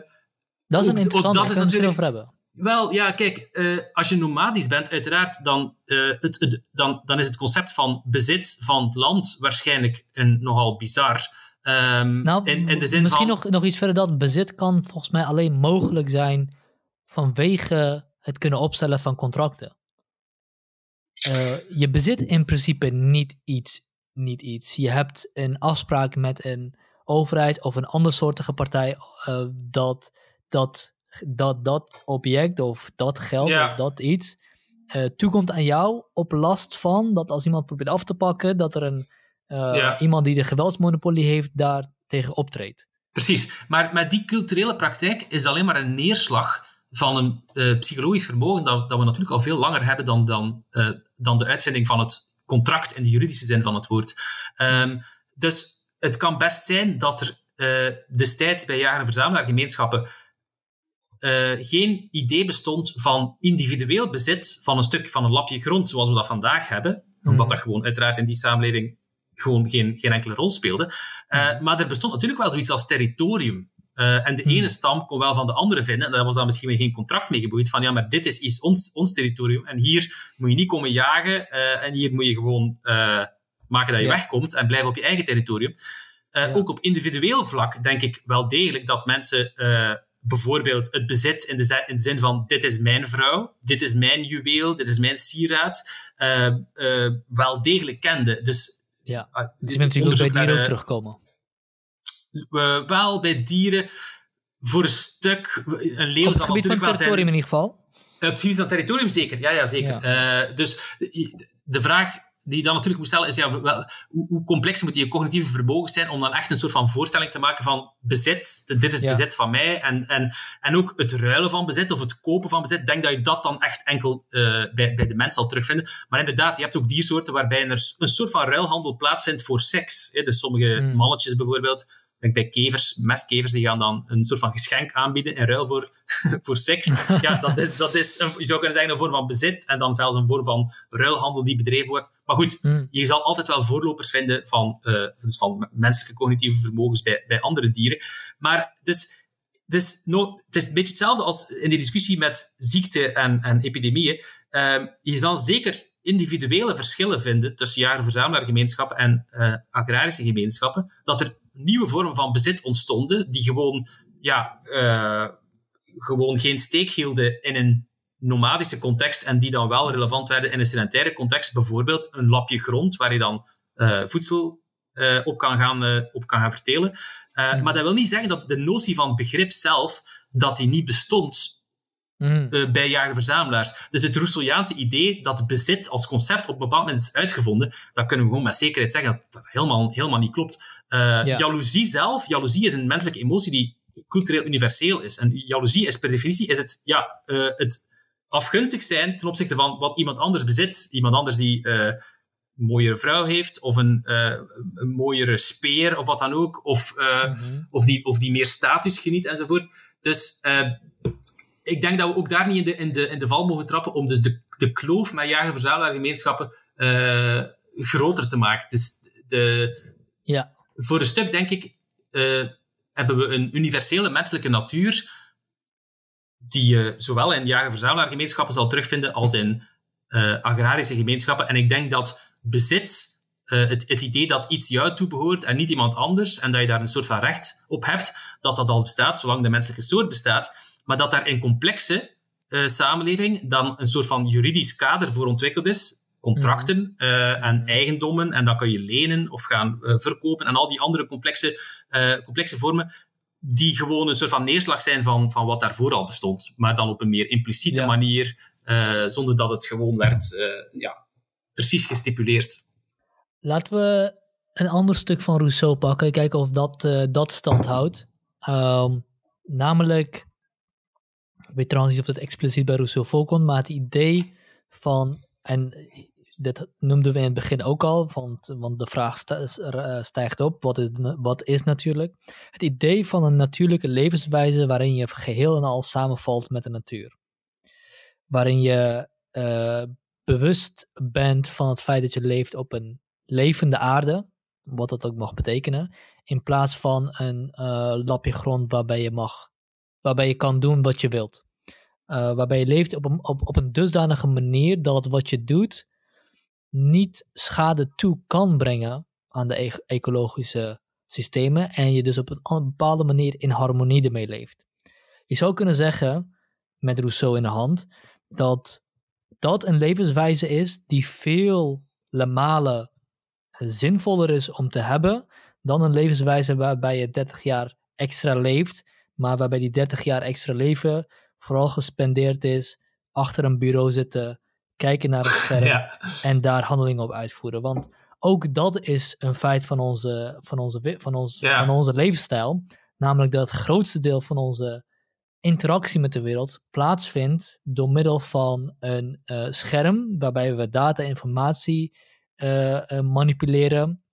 dat is een interessante, dat is natuurlijk over hebben. Wel, ja, kijk, uh, als je nomadisch bent, uiteraard, dan, uh, het, het, dan, dan is het concept van bezit van land waarschijnlijk een nogal bizar. Um, nou, in, in de zin misschien van... nog, nog iets verder dat bezit kan volgens mij alleen mogelijk zijn vanwege het kunnen opstellen van contracten. Uh, je bezit in principe niet iets, niet iets. Je hebt een afspraak met een overheid of een andersoortige partij uh, dat, dat, dat dat object of dat geld of dat iets uh, toekomt aan jou op last van dat als iemand probeert af te pakken, dat er een, iemand die de geweldsmonopolie heeft daar tegen optreedt. Precies, maar, maar die culturele praktijk is alleen maar een neerslag van een uh, psychologisch vermogen dat, dat, we natuurlijk al veel langer hebben dan, dan, uh, dan de uitvinding van het contract in de juridische zin van het woord. Um, dus het kan best zijn dat er uh, destijds bij jaren verzamelaargemeenschappen geen idee bestond van individueel bezit van een stuk van een lapje grond zoals we dat vandaag hebben, mm. omdat dat gewoon uiteraard in die samenleving gewoon geen, geen enkele rol speelde. Mm. Maar er bestond natuurlijk wel zoiets als territorium. Uh, en de hmm. ene stam kon wel van de andere vinden, en daar was dan misschien weer geen contract mee geboeid, van ja, maar dit is, ons, ons territorium, en hier moet je niet komen jagen, uh, en hier moet je gewoon uh, maken dat je wegkomt en blijven op je eigen territorium. Ja. Ook op individueel vlak denk ik wel degelijk dat mensen bijvoorbeeld het bezit in de, in de, zin van dit is mijn vrouw, dit is mijn juweel, dit is mijn sieraad, wel degelijk kenden. Dus, ja, dus mensen die bij dieren ook wel bij dieren voor een stuk. Een leeuw Op het gebied van het territorium in ieder geval? Op het gebied van het territorium zeker, ja, ja zeker. Ja. Uh, dus de vraag die je dan natuurlijk moet stellen is, ja, wel, hoe, hoe, complex moet je cognitieve vermogen zijn om dan echt een soort van voorstelling te maken van bezit, dit is bezit van mij, en, en, en ook het ruilen van bezit of het kopen van bezit, denk dat je dat dan echt enkel uh, bij, bij de mens zal terugvinden. Maar inderdaad, je hebt ook diersoorten waarbij er een soort van ruilhandel plaatsvindt voor seks. Hè? Dus sommige mm. mannetjes bijvoorbeeld, bij kevers, mestkevers, die gaan dan een soort van geschenk aanbieden in ruil voor, voor seks. Ja, dat is, dat is een, je zou kunnen zeggen een vorm van bezit en dan zelfs een vorm van ruilhandel die bedreven wordt. Maar goed, hmm. je zal altijd wel voorlopers vinden van, uh, dus van menselijke cognitieve vermogens bij, bij andere dieren. Maar dus dus no, het is een beetje hetzelfde als in die discussie met ziekte en, en epidemieën. Uh, je zal zeker individuele verschillen vinden tussen jager-verzamelaargemeenschappen en uh, agrarische gemeenschappen. Dat er nieuwe vormen van bezit ontstonden die gewoon, ja, uh, gewoon geen steek hielden in een nomadische context en die dan wel relevant werden in een sedentaire context. Bijvoorbeeld een lapje grond waar je dan uh, voedsel op, kan gaan, op kan gaan vertelen. Mm. Maar dat wil niet zeggen dat de notie van begrip zelf, dat die niet bestond mm. bij jager-verzamelaars. Dus het Rousseauiaanse idee dat bezit als concept op een bepaald moment is uitgevonden, dat kunnen we gewoon met zekerheid zeggen dat dat helemaal, helemaal niet klopt. Ja. Jaloezie zelf, jaloezie is een menselijke emotie die cultureel universeel is. En jaloezie is per definitie is het, ja, het afgunstig zijn ten opzichte van wat iemand anders bezit. Iemand anders die mooiere vrouw heeft, of een, uh, een mooiere speer, of wat dan ook, of, uh, mm -hmm. of, die, of die meer status geniet, enzovoort. Dus uh, ik denk dat we ook daar niet in de, in de, in de val mogen trappen om dus de, de kloof met jager-verzamelaargemeenschappen groter te maken. Dus de, ja. voor een stuk, denk ik, hebben we een universele menselijke natuur die je zowel in jager-verzamelaargemeenschappen zal terugvinden als in agrarische gemeenschappen. En ik denk dat bezit, uh, het, het idee dat iets jou toebehoort en niet iemand anders, en dat je daar een soort van recht op hebt, dat dat al bestaat, zolang de menselijke soort bestaat, maar dat daar in complexe uh, samenleving dan een soort van juridisch kader voor ontwikkeld is, contracten uh, en eigendommen, en dat kan je lenen of gaan verkopen, en al die andere complexe, complexe vormen, die gewoon een soort van neerslag zijn van, van wat daarvoor al bestond, maar dan op een meer impliciete ja. manier, zonder dat het gewoon werd ja, precies gestipuleerd. Laten we een ander stuk van Rousseau pakken, kijken of dat, dat stand houdt. Um, namelijk, ik weet trouwens niet of dat expliciet bij Rousseau voorkomt, maar het idee van, en dit noemden we in het begin ook al, want, want de vraag eh, stijgt op, wat is, wat is natuurlijk? Het idee van een natuurlijke levenswijze waarin je geheel en al samenvalt met de natuur. Waarin je uh, bewust bent van het feit dat je leeft op een levende aarde, wat dat ook mag betekenen, in plaats van een uh, lapje grond waarbij je mag, waarbij je kan doen wat je wilt. Uh, waarbij je leeft op een, op, op een dusdanige manier dat wat je doet niet schade toe kan brengen aan de e ecologische systemen en je dus op een bepaalde manier in harmonie ermee leeft. Je zou kunnen zeggen, met Rousseau in de hand, dat dat een levenswijze is die veel malen zinvoller is om te hebben dan een levenswijze waarbij je 30 jaar extra leeft, maar waarbij die 30 jaar extra leven vooral gespendeerd is achter een bureau zitten, kijken naar een scherm en daar handelingen op uitvoeren. Want ook dat is een feit van onze, van onze, van ons, van onze levensstijl. Namelijk dat het grootste deel van onze interactie met de wereld plaatsvindt door middel van een uh, scherm waarbij we data en informatie uh, uh, manipuleren,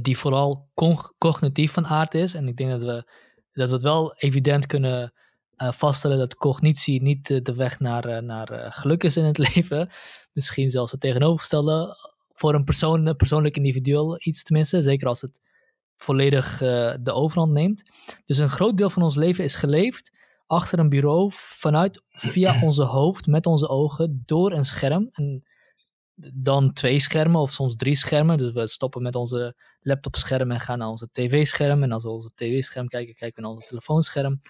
die vooral cognitief van aard is. En ik denk dat we, dat we het wel evident kunnen vaststellen dat cognitie niet de weg naar, naar geluk is in het leven. Misschien zelfs het tegenovergestelde voor een persoon, persoonlijk individueel iets tenminste, zeker als het volledig de overhand neemt. Dus een groot deel van ons leven is geleefd achter een bureau vanuit via onze hoofd met onze ogen door een scherm. En dan twee schermen of soms drie schermen. Dus we stoppen met onze laptopscherm en gaan naar onze tv-scherm. En als we onze tv-scherm kijken, kijken we naar onze telefoonscherm.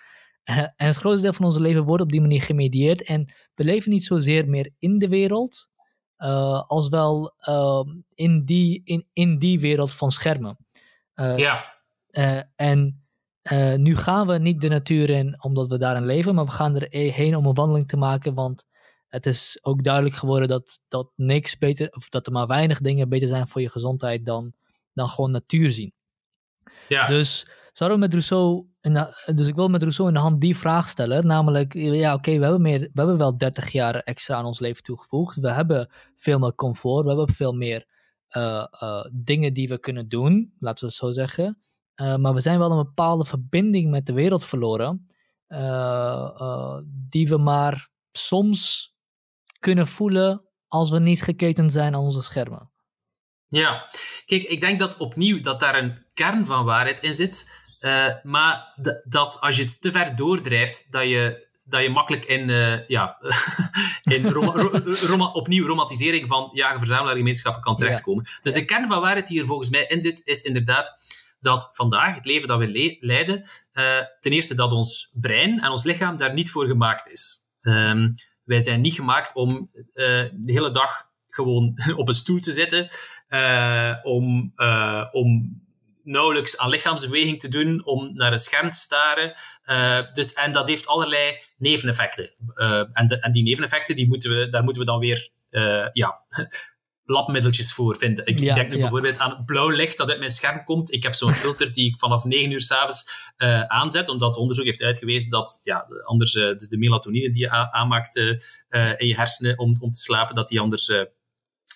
En het grootste deel van ons leven wordt op die manier gemedieerd. En we leven niet zozeer meer in de wereld, uh, als wel uh, in, die, in, in die wereld van schermen. Uh, ja. en nu gaan we niet de natuur in omdat we daarin leven, maar we gaan er heen om een wandeling te maken, want het is ook duidelijk geworden dat, dat niks beter, of dat er maar weinig dingen beter zijn voor je gezondheid dan, dan gewoon natuur zien. Ja. Dus we met Rousseau, dus ik wil met Rousseau in de hand die vraag stellen, namelijk, ja oké, we hebben meer, we hebben wel 30 jaar extra aan ons leven toegevoegd, we hebben veel meer comfort, we hebben veel meer uh, uh, dingen die we kunnen doen, laten we het zo zeggen. maar we zijn wel een bepaalde verbinding met de wereld verloren. die we maar soms kunnen voelen als we niet geketend zijn aan onze schermen. Ja, kijk, ik denk dat opnieuw dat daar een kern van waarheid in zit. Uh, maar dat als je het te ver doordrijft, dat je, dat je makkelijk in, uh, ja, in opnieuw romantisering van jager-verzamelaar-gemeenschappen kan terechtkomen. Dus de kern van waarheid die er volgens mij in zit, is inderdaad dat vandaag, het leven dat we le leiden, uh, ten eerste dat ons brein en ons lichaam daar niet voor gemaakt is. Um, wij zijn niet gemaakt om de hele dag gewoon op een stoel te zitten, om, om nauwelijks aan lichaamsbeweging te doen, om naar een scherm te staren. Dus, en dat heeft allerlei neveneffecten. En, en, die neveneffecten, die moeten we, daar moeten we dan weer ja, labmiddeltjes voor vinden. Ik, ja, denk nu bijvoorbeeld aan het blauw licht dat uit mijn scherm komt. Ik heb zo'n filter die ik vanaf 9 uur s'avonds aanzet, omdat onderzoek heeft uitgewezen dat ja, anders dus de melatonine die je aanmaakt in je hersenen om, om te slapen, dat die anders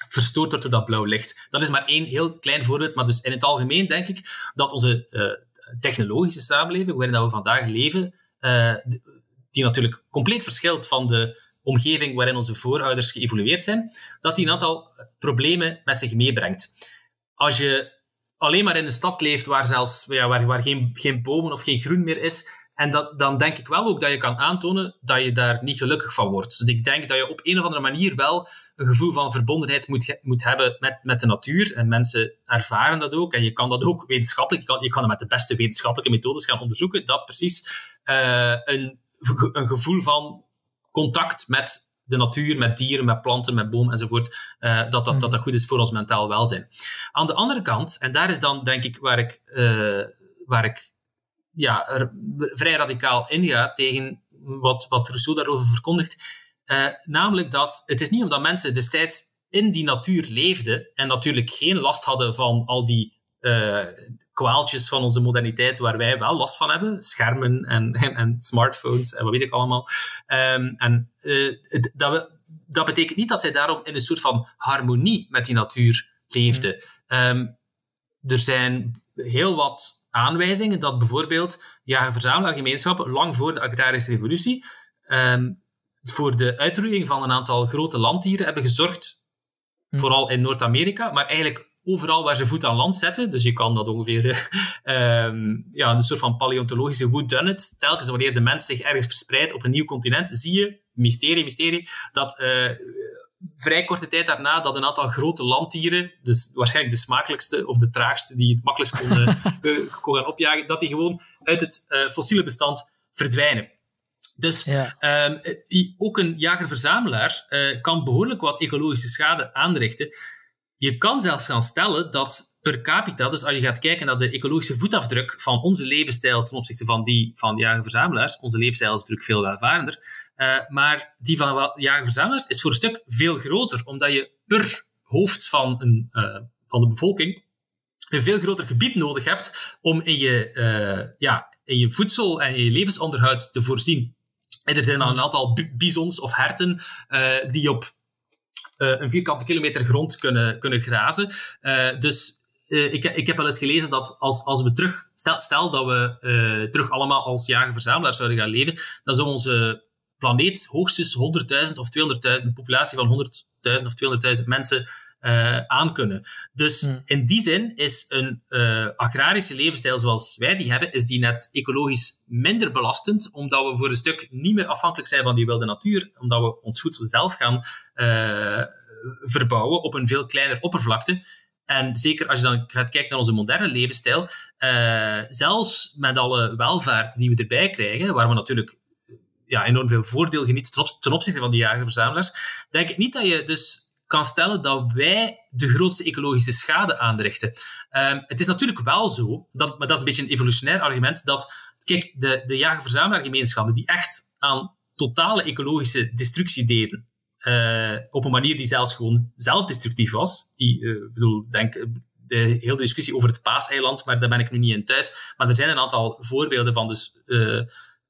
verstoord wordt door dat blauw licht. Dat is maar één heel klein voorbeeld, maar dus in het algemeen denk ik dat onze uh, technologische samenleving, waarin we vandaag leven, uh, die natuurlijk compleet verschilt van de omgeving waarin onze voorouders geëvolueerd zijn, dat die een aantal problemen met zich meebrengt. Als je alleen maar in een stad leeft waar, zelfs, ja, waar, waar geen, geen bomen of geen groen meer is, en dat, dan denk ik wel ook dat je kan aantonen dat je daar niet gelukkig van wordt. Dus ik denk dat je op een of andere manier wel een gevoel van verbondenheid moet, moet hebben met, met de natuur. En mensen ervaren dat ook. En je kan dat ook wetenschappelijk, je kan, je kan het met de beste wetenschappelijke methodes gaan onderzoeken, dat precies uh, een, een gevoel van contact met de natuur, met dieren, met planten, met bomen enzovoort, uh, dat, dat, dat dat mhm. goed is voor ons mentaal welzijn. Aan de andere kant, en daar is dan denk ik waar ik, uh, waar ik ja, er vrij radicaal ingaat tegen wat, wat Rousseau daarover verkondigt. Uh, namelijk dat het is niet omdat mensen destijds in die natuur leefden en natuurlijk geen last hadden van al die uh, kwaaltjes van onze moderniteit waar wij wel last van hebben. Schermen en, en, en smartphones en wat weet ik allemaal. Um, en uh, dat, we, dat betekent niet dat zij daarom in een soort van harmonie met die natuur leefden. Um, er zijn heel wat aanwijzingen dat bijvoorbeeld jager-verzamelaargemeenschappen lang voor de agrarische revolutie um, voor de uitroeiing van een aantal grote landdieren hebben gezorgd, hm. vooral in Noord-Amerika, maar eigenlijk overal waar ze voet aan land zetten. Dus je kan dat ongeveer um, ja, een soort van paleontologische who done it. Telkens wanneer de mens zich ergens verspreidt op een nieuw continent, zie je, mysterie, mysterie, dat uh, vrij korte tijd daarna dat een aantal grote landdieren, dus waarschijnlijk de smakelijkste of de traagste die het makkelijkst konden uh, kon gaan opjagen, dat die gewoon uit het uh, fossiele bestand verdwijnen. Dus ja. um, ook een jager-verzamelaar uh, kan behoorlijk wat ecologische schade aanrichten. Je kan zelfs gaan stellen dat per capita, dus als je gaat kijken naar de ecologische voetafdruk van onze levensstijl ten opzichte van die van jager-verzamelaars, onze levensstijl is natuurlijk veel welvarender, uh, maar die van jager-verzamelaars is voor een stuk veel groter, omdat je per hoofd van, een, uh, van de bevolking een veel groter gebied nodig hebt om in je, uh, ja, in je voedsel en in je levensonderhoud te voorzien. En er zijn al een aantal bizons of herten die op een vierkante kilometer grond kunnen, kunnen grazen. dus uh, ik, ik heb wel eens gelezen dat als, als we terug, stel, stel dat we terug allemaal als jager-verzamelaar zouden gaan leven, dan zou onze planeet hoogstens 100.000 of 200.000, een populatie van 100.000 of 200.000 mensen uh, aankunnen. Dus hmm. in die zin is een agrarische levensstijl zoals wij die hebben, is die net ecologisch minder belastend, omdat we voor een stuk niet meer afhankelijk zijn van die wilde natuur, omdat we ons voedsel zelf gaan verbouwen op een veel kleiner oppervlakte. En zeker als je dan gaat kijken naar onze moderne levensstijl, zelfs met alle welvaart die we erbij krijgen, waar we natuurlijk ja, enorm veel voordeel genieten ten, opzichte van die jager-verzamelaars, denk ik niet dat je dus kan stellen dat wij de grootste ecologische schade aanrichten. Uh, het is natuurlijk wel zo, dat, maar dat is een beetje een evolutionair argument, dat kijk, de, de jager-verzamelaargemeenschappen die echt aan totale ecologische destructie deden, uh, op een manier die zelfs gewoon zelfdestructief was. Die, uh, bedoel, denk, de hele discussie over het paaseiland, maar daar ben ik nu niet in thuis. Maar er zijn een aantal voorbeelden van dus,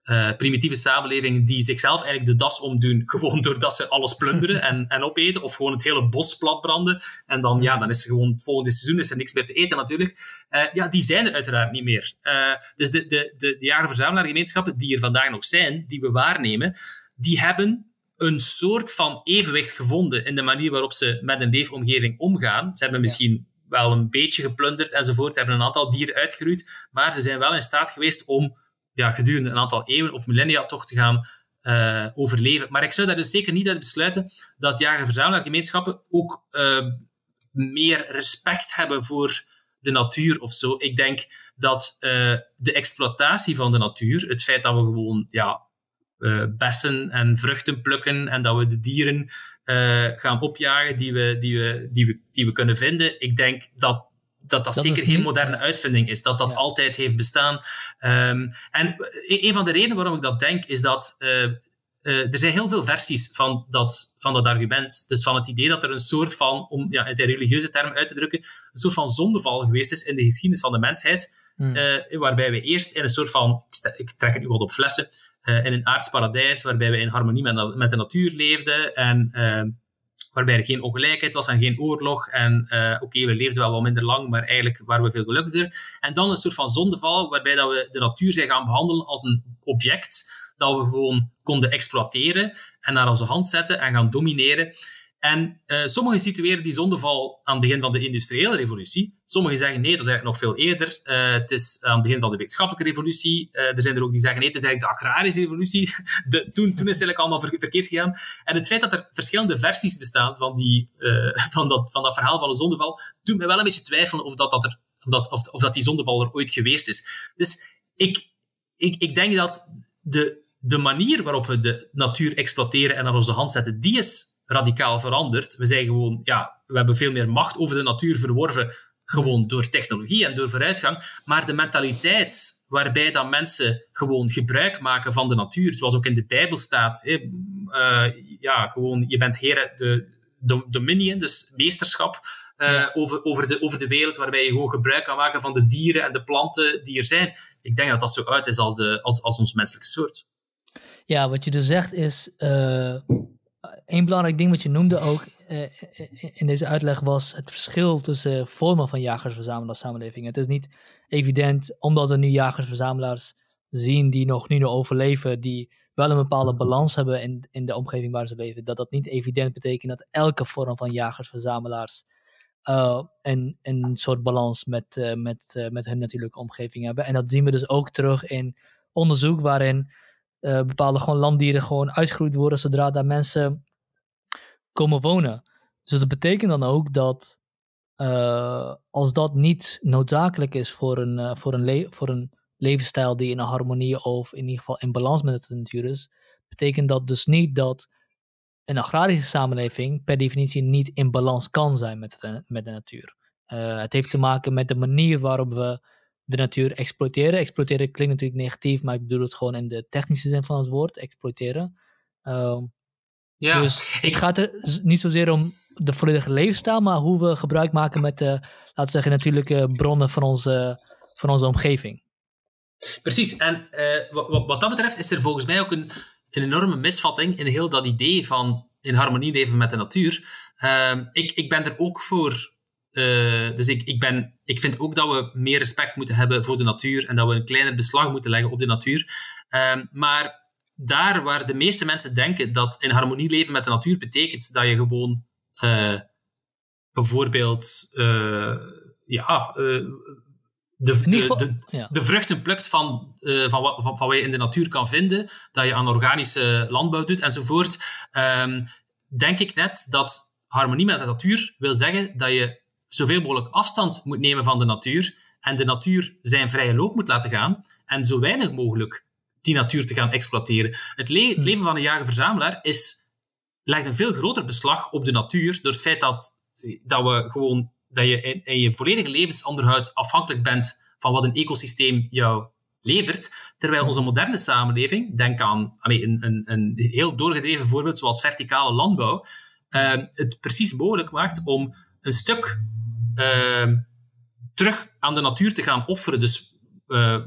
uh, primitieve samenlevingen die zichzelf eigenlijk de das omdoen, gewoon doordat ze alles plunderen en, en opeten, of gewoon het hele bos platbranden. En dan, ja, dan is er gewoon het volgende seizoen is er niks meer te eten natuurlijk. Uh, ja, die zijn er uiteraard niet meer. Uh, dus de, de, de, de jager-verzamelaargemeenschappen die er vandaag nog zijn, die we waarnemen, die hebben een soort van evenwicht gevonden in de manier waarop ze met een leefomgeving omgaan. Ze hebben misschien wel een beetje geplunderd enzovoort. Ze hebben een aantal dieren uitgeroeid, maar ze zijn wel in staat geweest om ja, gedurende een aantal eeuwen of millennia toch te gaan uh, overleven. Maar ik zou daar dus zeker niet uit besluiten dat jager-verzamelaargemeenschappen ook uh, meer respect hebben voor de natuur of zo. Ik denk dat uh, de exploitatie van de natuur, het feit dat we gewoon ja, bessen en vruchten plukken en dat we de dieren gaan opjagen die we, die, we, die, we, die we kunnen vinden, ik denk dat dat dat, zeker geen moderne uitvinding is. Dat dat altijd heeft bestaan. Um, en een van de redenen waarom ik dat denk, is dat uh, uh, er zijn heel veel versies van dat, van dat argument. Dus van het idee dat er een soort van, om ja, in de religieuze term uit te drukken, een soort van zondeval geweest is in de geschiedenis van de mensheid. Hmm. Uh, waarbij we eerst in een soort van, ik, ik trek het nu wat op flessen, in een aards paradijs, waarbij we in harmonie met, met de natuur leefden en ehm, waarbij er geen ongelijkheid was en geen oorlog. En uh, oké, we leefden wel wat minder lang, maar eigenlijk waren we veel gelukkiger. En dan een soort van zondeval, waarbij dat we de natuur zijn gaan behandelen als een object dat we gewoon konden exploiteren en naar onze hand zetten en gaan domineren. En uh, sommigen situeren die zondeval aan het begin van de industriële revolutie. Sommigen zeggen nee, dat is eigenlijk nog veel eerder. Uh, het is aan het begin van de wetenschappelijke revolutie. Uh, er zijn er ook die zeggen nee, het is eigenlijk de agrarische revolutie. De, toen, is het eigenlijk allemaal ver, verkeerd gegaan. En het feit dat er verschillende versies bestaan van, die, van, dat, van dat verhaal van de zondeval, doet me wel een beetje twijfelen of dat, dat, er, dat, of, of dat die zondeval er ooit geweest is. Dus ik, ik, ik denk dat de, de manier waarop we de natuur exploiteren en aan onze hand zetten, die is radicaal veranderd. We zijn gewoon, ja, we hebben veel meer macht over de natuur verworven, gewoon door technologie en door vooruitgang. Maar de mentaliteit waarbij dat mensen gewoon gebruik maken van de natuur, zoals ook in de Bijbel staat, eh, ja, gewoon, je bent heren, de, de dominion, dus meesterschap, uh, over, over, de, over de wereld, waarbij je gewoon gebruik kan maken van de dieren en de planten die er zijn. Ik denk dat dat zo uit is als, de, als, als ons menselijke soort. Ja, wat je dus zegt is, uh, een belangrijk ding wat je noemde ook uh, in deze uitleg was het verschil tussen vormen van jagers-verzamelaars samenleving. Het is niet evident, omdat we nu jagers-verzamelaars zien die nog nu overleven, die wel een bepaalde balans hebben in, in de omgeving waar ze leven, dat dat niet evident betekent dat elke vorm van jagers-verzamelaars een, een soort balans met, met, met hun natuurlijke omgeving hebben. En dat zien we dus ook terug in onderzoek waarin bepaalde gewoon landdieren gewoon uitgegroeid worden zodra daar mensen komen wonen. Dus dat betekent dan ook dat uh, als dat niet noodzakelijk is voor een, uh, voor, een voor een levensstijl die in een harmonie of in ieder geval in balans met de natuur is, betekent dat dus niet dat een agrarische samenleving per definitie niet in balans kan zijn met, de, met de natuur. Het heeft te maken met de manier waarop we de natuur exploiteren. Exploiteren klinkt natuurlijk negatief, maar ik bedoel het gewoon in de technische zin van het woord, exploiteren. Uh, ja, dus het gaat er niet zozeer om de volledige levensstijl, maar hoe we gebruik maken met de, laten we zeggen, natuurlijke bronnen van onze, van onze omgeving. Precies, en uh, wat, wat, dat betreft is er volgens mij ook een, een enorme misvatting in heel dat idee van in harmonie leven met de natuur. Uh, ik, ik ben er ook voor. Uh, dus ik, ik, ben, ik vind ook dat we meer respect moeten hebben voor de natuur en dat we een kleiner beslag moeten leggen op de natuur. Ehm, maar daar waar de meeste mensen denken dat in harmonie leven met de natuur betekent dat je gewoon uh, bijvoorbeeld uh, ja, de, de, de, de, vruchten plukt van, van, wat, van, van, wat je in de natuur kan vinden, dat je aan organische landbouw doet enzovoort, um, denk ik net dat harmonie met de natuur wil zeggen dat je zoveel mogelijk afstand moet nemen van de natuur en de natuur zijn vrije loop moet laten gaan en zo weinig mogelijk die natuur te gaan exploiteren. Het, le het hmm. leven van een jager-verzamelaar is, legt een veel groter beslag op de natuur door het feit dat, dat, we gewoon, dat je in, in je volledige levensonderhoud afhankelijk bent van wat een ecosysteem jou levert. Terwijl onze moderne samenleving, denk aan een, een, een heel doorgedreven voorbeeld zoals verticale landbouw, uh, het precies mogelijk maakt om een stuk uh, terug aan de natuur te gaan offeren. Dus uh,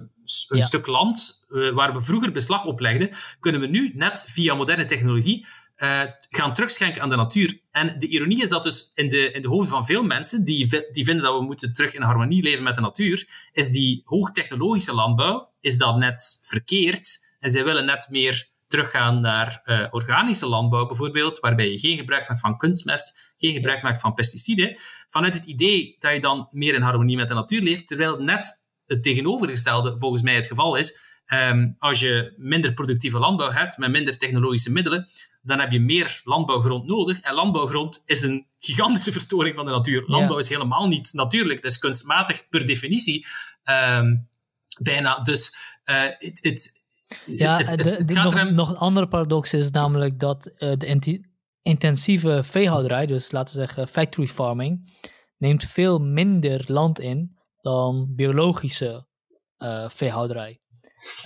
een stuk land uh, waar we vroeger beslag op legden, kunnen we nu net via moderne technologie uh, gaan terugschenken aan de natuur. En de ironie is dat dus in de, in de hoofden van veel mensen, die, die vinden dat we moeten terug in harmonie leven met de natuur, is die hoogtechnologische landbouw, is dat net verkeerd. En zij willen net meer teruggaan naar uh, organische landbouw bijvoorbeeld, waarbij je geen gebruik maakt van kunstmest, geen gebruik maakt van pesticiden, vanuit het idee dat je dan meer in harmonie met de natuur leeft, terwijl net het tegenovergestelde volgens mij het geval is. Um, als je minder productieve landbouw hebt, met minder technologische middelen, dan heb je meer landbouwgrond nodig. En landbouwgrond is een gigantische verstoring van de natuur. Landbouw is helemaal niet natuurlijk, het is kunstmatig per definitie. Um, bijna. Dus uh, het, ja, het, het, het nog, nog, een andere paradox is namelijk dat uh, de intensieve veehouderij, dus laten we zeggen factory farming, neemt veel minder land in dan biologische uh, veehouderij.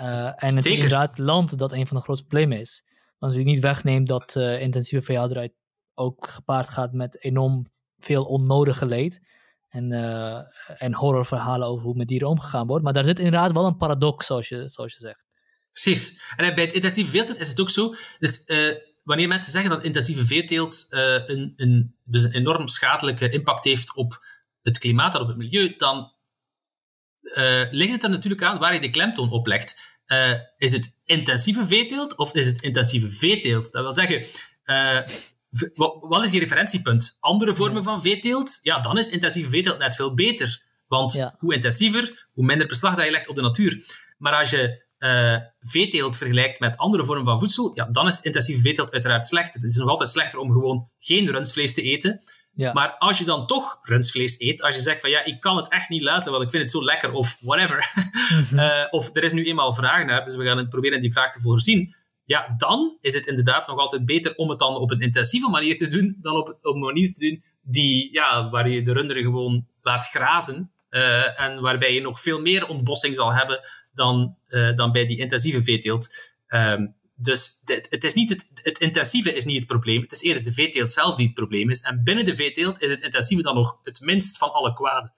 Uh, en het is inderdaad land dat een van de grootste problemen is. Als je niet wegneemt dat intensieve veehouderij ook gepaard gaat met enorm veel onnodige leed. En, en horrorverhalen over hoe met dieren omgegaan wordt. Maar daar zit inderdaad wel een paradox, zoals je, zoals je zegt. Precies. En bij het intensieve veeteelt is het ook zo. Dus uh, wanneer mensen zeggen dat intensieve veeteelt een, een, dus een enorm schadelijke impact heeft op het klimaat en op het milieu, dan ligt het er natuurlijk aan waar je de klemtoon op legt. Uh, is het intensieve veeteelt of is het intensieve veeteelt? Dat wil zeggen, uh, wat is je referentiepunt? Andere vormen van veeteelt? Ja, dan is intensieve veeteelt net veel beter. Want ja. hoe intensiever, hoe minder beslag dat je legt op de natuur. Maar als je uh, veeteelt vergelijkt met andere vormen van voedsel, ja, dan is intensieve veeteelt uiteraard slechter. Het is nog altijd slechter om gewoon geen rundvlees te eten. Ja. Maar als je dan toch rundvlees eet, als je zegt van ja, ik kan het echt niet laten, want ik vind het zo lekker, of whatever. Mm uh, of er is nu eenmaal vraag naar, dus we gaan proberen die vraag te voorzien. Ja, dan is het inderdaad nog altijd beter om het dan op een intensieve manier te doen, dan op, op een manier te doen die, ja, waar je de runderen gewoon laat grazen. Uh, en waarbij je nog veel meer ontbossing zal hebben dan, uh, dan bij die intensieve veeteelt. Um, dus het, het, is niet het, het, intensieve is niet het probleem. Het is eerder de veeteelt zelf die het probleem is. En binnen de veeteelt is het intensieve dan nog het minst van alle kwaden.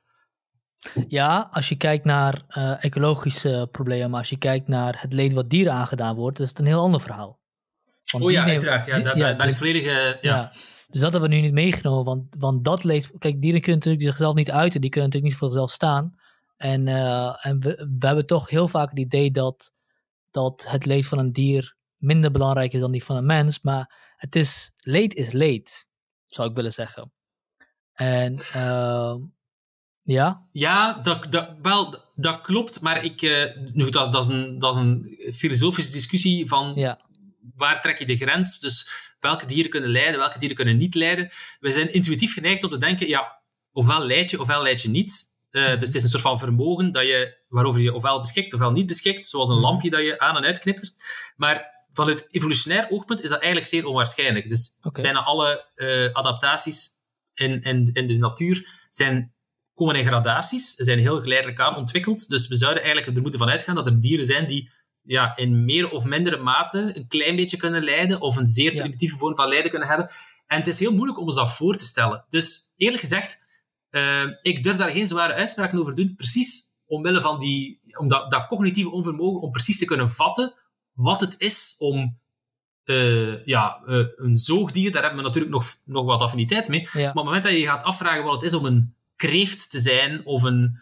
Ja, als je kijkt naar uh, ecologische problemen, als je kijkt naar het leed wat dieren aangedaan wordt, is het een heel ander verhaal. Want oh ja, nemen, uiteraard. Ja, dat, ja, dat dus, ja. Dus dat hebben we nu niet meegenomen, want, want dat leed... Kijk, dieren kunnen natuurlijk zichzelf niet uiten, die kunnen natuurlijk niet voor zichzelf staan. En, uh, en we, we hebben toch heel vaak het idee dat, dat het leed van een dier minder belangrijk is dan die van een mens. Maar het is, leed is leed, zou ik willen zeggen. En uh, ja? Ja, dat, dat, wel, dat klopt. Maar ik, uh, nu, dat, dat, is een, dat is een filosofische discussie van ja. waar trek je de grens? Dus welke dieren kunnen lijden, welke dieren kunnen niet lijden. We zijn intuïtief geneigd om te denken, ja, ofwel leid je, ofwel leid je niet. Uh, dus het is een soort van vermogen dat je, waarover je ofwel beschikt ofwel niet beschikt, zoals een mhm. lampje dat je aan en uitknipt. Maar van het evolutionair oogpunt is dat eigenlijk zeer onwaarschijnlijk. Dus bijna alle uh, adaptaties in, in, in de natuur zijn, komen in gradaties, zijn heel geleidelijk aan ontwikkeld. Dus we zouden eigenlijk er moeten van uitgaan dat er dieren zijn die ja, in meer of mindere mate een klein beetje kunnen lijden, of een zeer primitieve vorm van lijden kunnen hebben. En het is heel moeilijk om ons dat voor te stellen. Dus eerlijk gezegd, uh, ik durf daar geen zware uitspraken over doen, precies omwille van die, om dat, dat cognitieve onvermogen om precies te kunnen vatten wat het is om uh, ja, uh, een zoogdier, daar hebben we natuurlijk nog, nog wat affiniteit mee. Maar op het moment dat je gaat afvragen wat het is om een kreeft te zijn of een,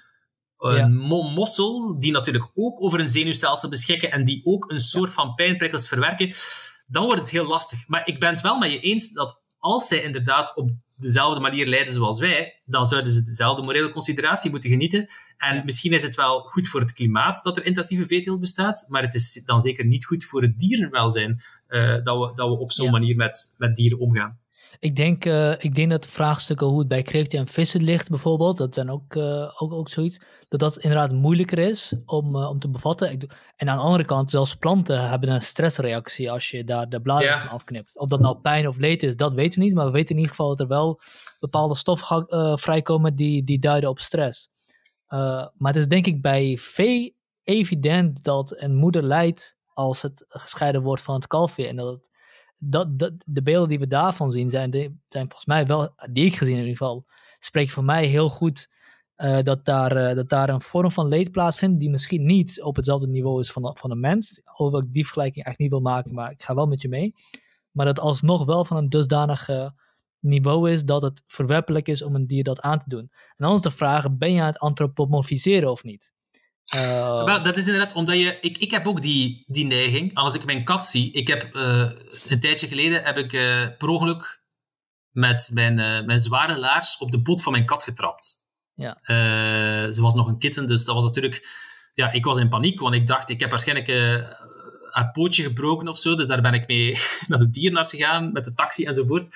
een mossel, die natuurlijk ook over een zenuwstelsel beschikken en die ook een soort van pijnprikkels verwerken, dan wordt het heel lastig. Maar ik ben het wel met je eens dat als zij inderdaad op dezelfde manier leiden zoals wij, dan zouden ze dezelfde morele consideratie moeten genieten. En misschien is het wel goed voor het klimaat dat er intensieve veeteelt bestaat, maar het is dan zeker niet goed voor het dierenwelzijn uh, dat, we, dat we op zo'n manier met, met dieren omgaan. Ik denk, uh, ik denk dat de vraagstukken hoe het bij kreeften en vissen ligt bijvoorbeeld, dat zijn ook, uh, ook, ook zoiets, dat dat inderdaad moeilijker is om, uh, om te bevatten. En aan de andere kant, zelfs planten hebben een stressreactie als je daar de bladeren ja. van afknipt. Of dat nou pijn of leed is, dat weten we niet, maar we weten in ieder geval dat er wel bepaalde stoffen vrijkomen die, die duiden op stress. maar het is denk ik bij vee evident dat een moeder lijdt als het gescheiden wordt van het kalfje en dat het dat, de beelden die we daarvan zien, zijn, zijn volgens mij wel, die ik gezien in ieder geval, spreken voor mij heel goed uh, dat, daar, dat daar een vorm van leed plaatsvindt die misschien niet op hetzelfde niveau is van, van een mens. Hoewel ik die vergelijking echt niet wil maken, maar ik ga wel met je mee. Maar dat alsnog wel van een dusdanig niveau is dat het verwerpelijk is om een dier dat aan te doen. En dan is de vraag, ben je aan het antropomorfiseren of niet? Uh, maar dat is inderdaad omdat je. Ik, ik heb ook die, die neiging. Als ik mijn kat zie. Ik heb uh, een tijdje geleden heb ik uh, per ongeluk met mijn, mijn zware laars op de pot van mijn kat getrapt. Ja. ze was nog een kitten, dus dat was natuurlijk. Ja, ik was in paniek, want ik dacht, ik heb waarschijnlijk haar pootje gebroken of zo. Dus daar ben ik mee naar de dierenarts gegaan, met de taxi enzovoort.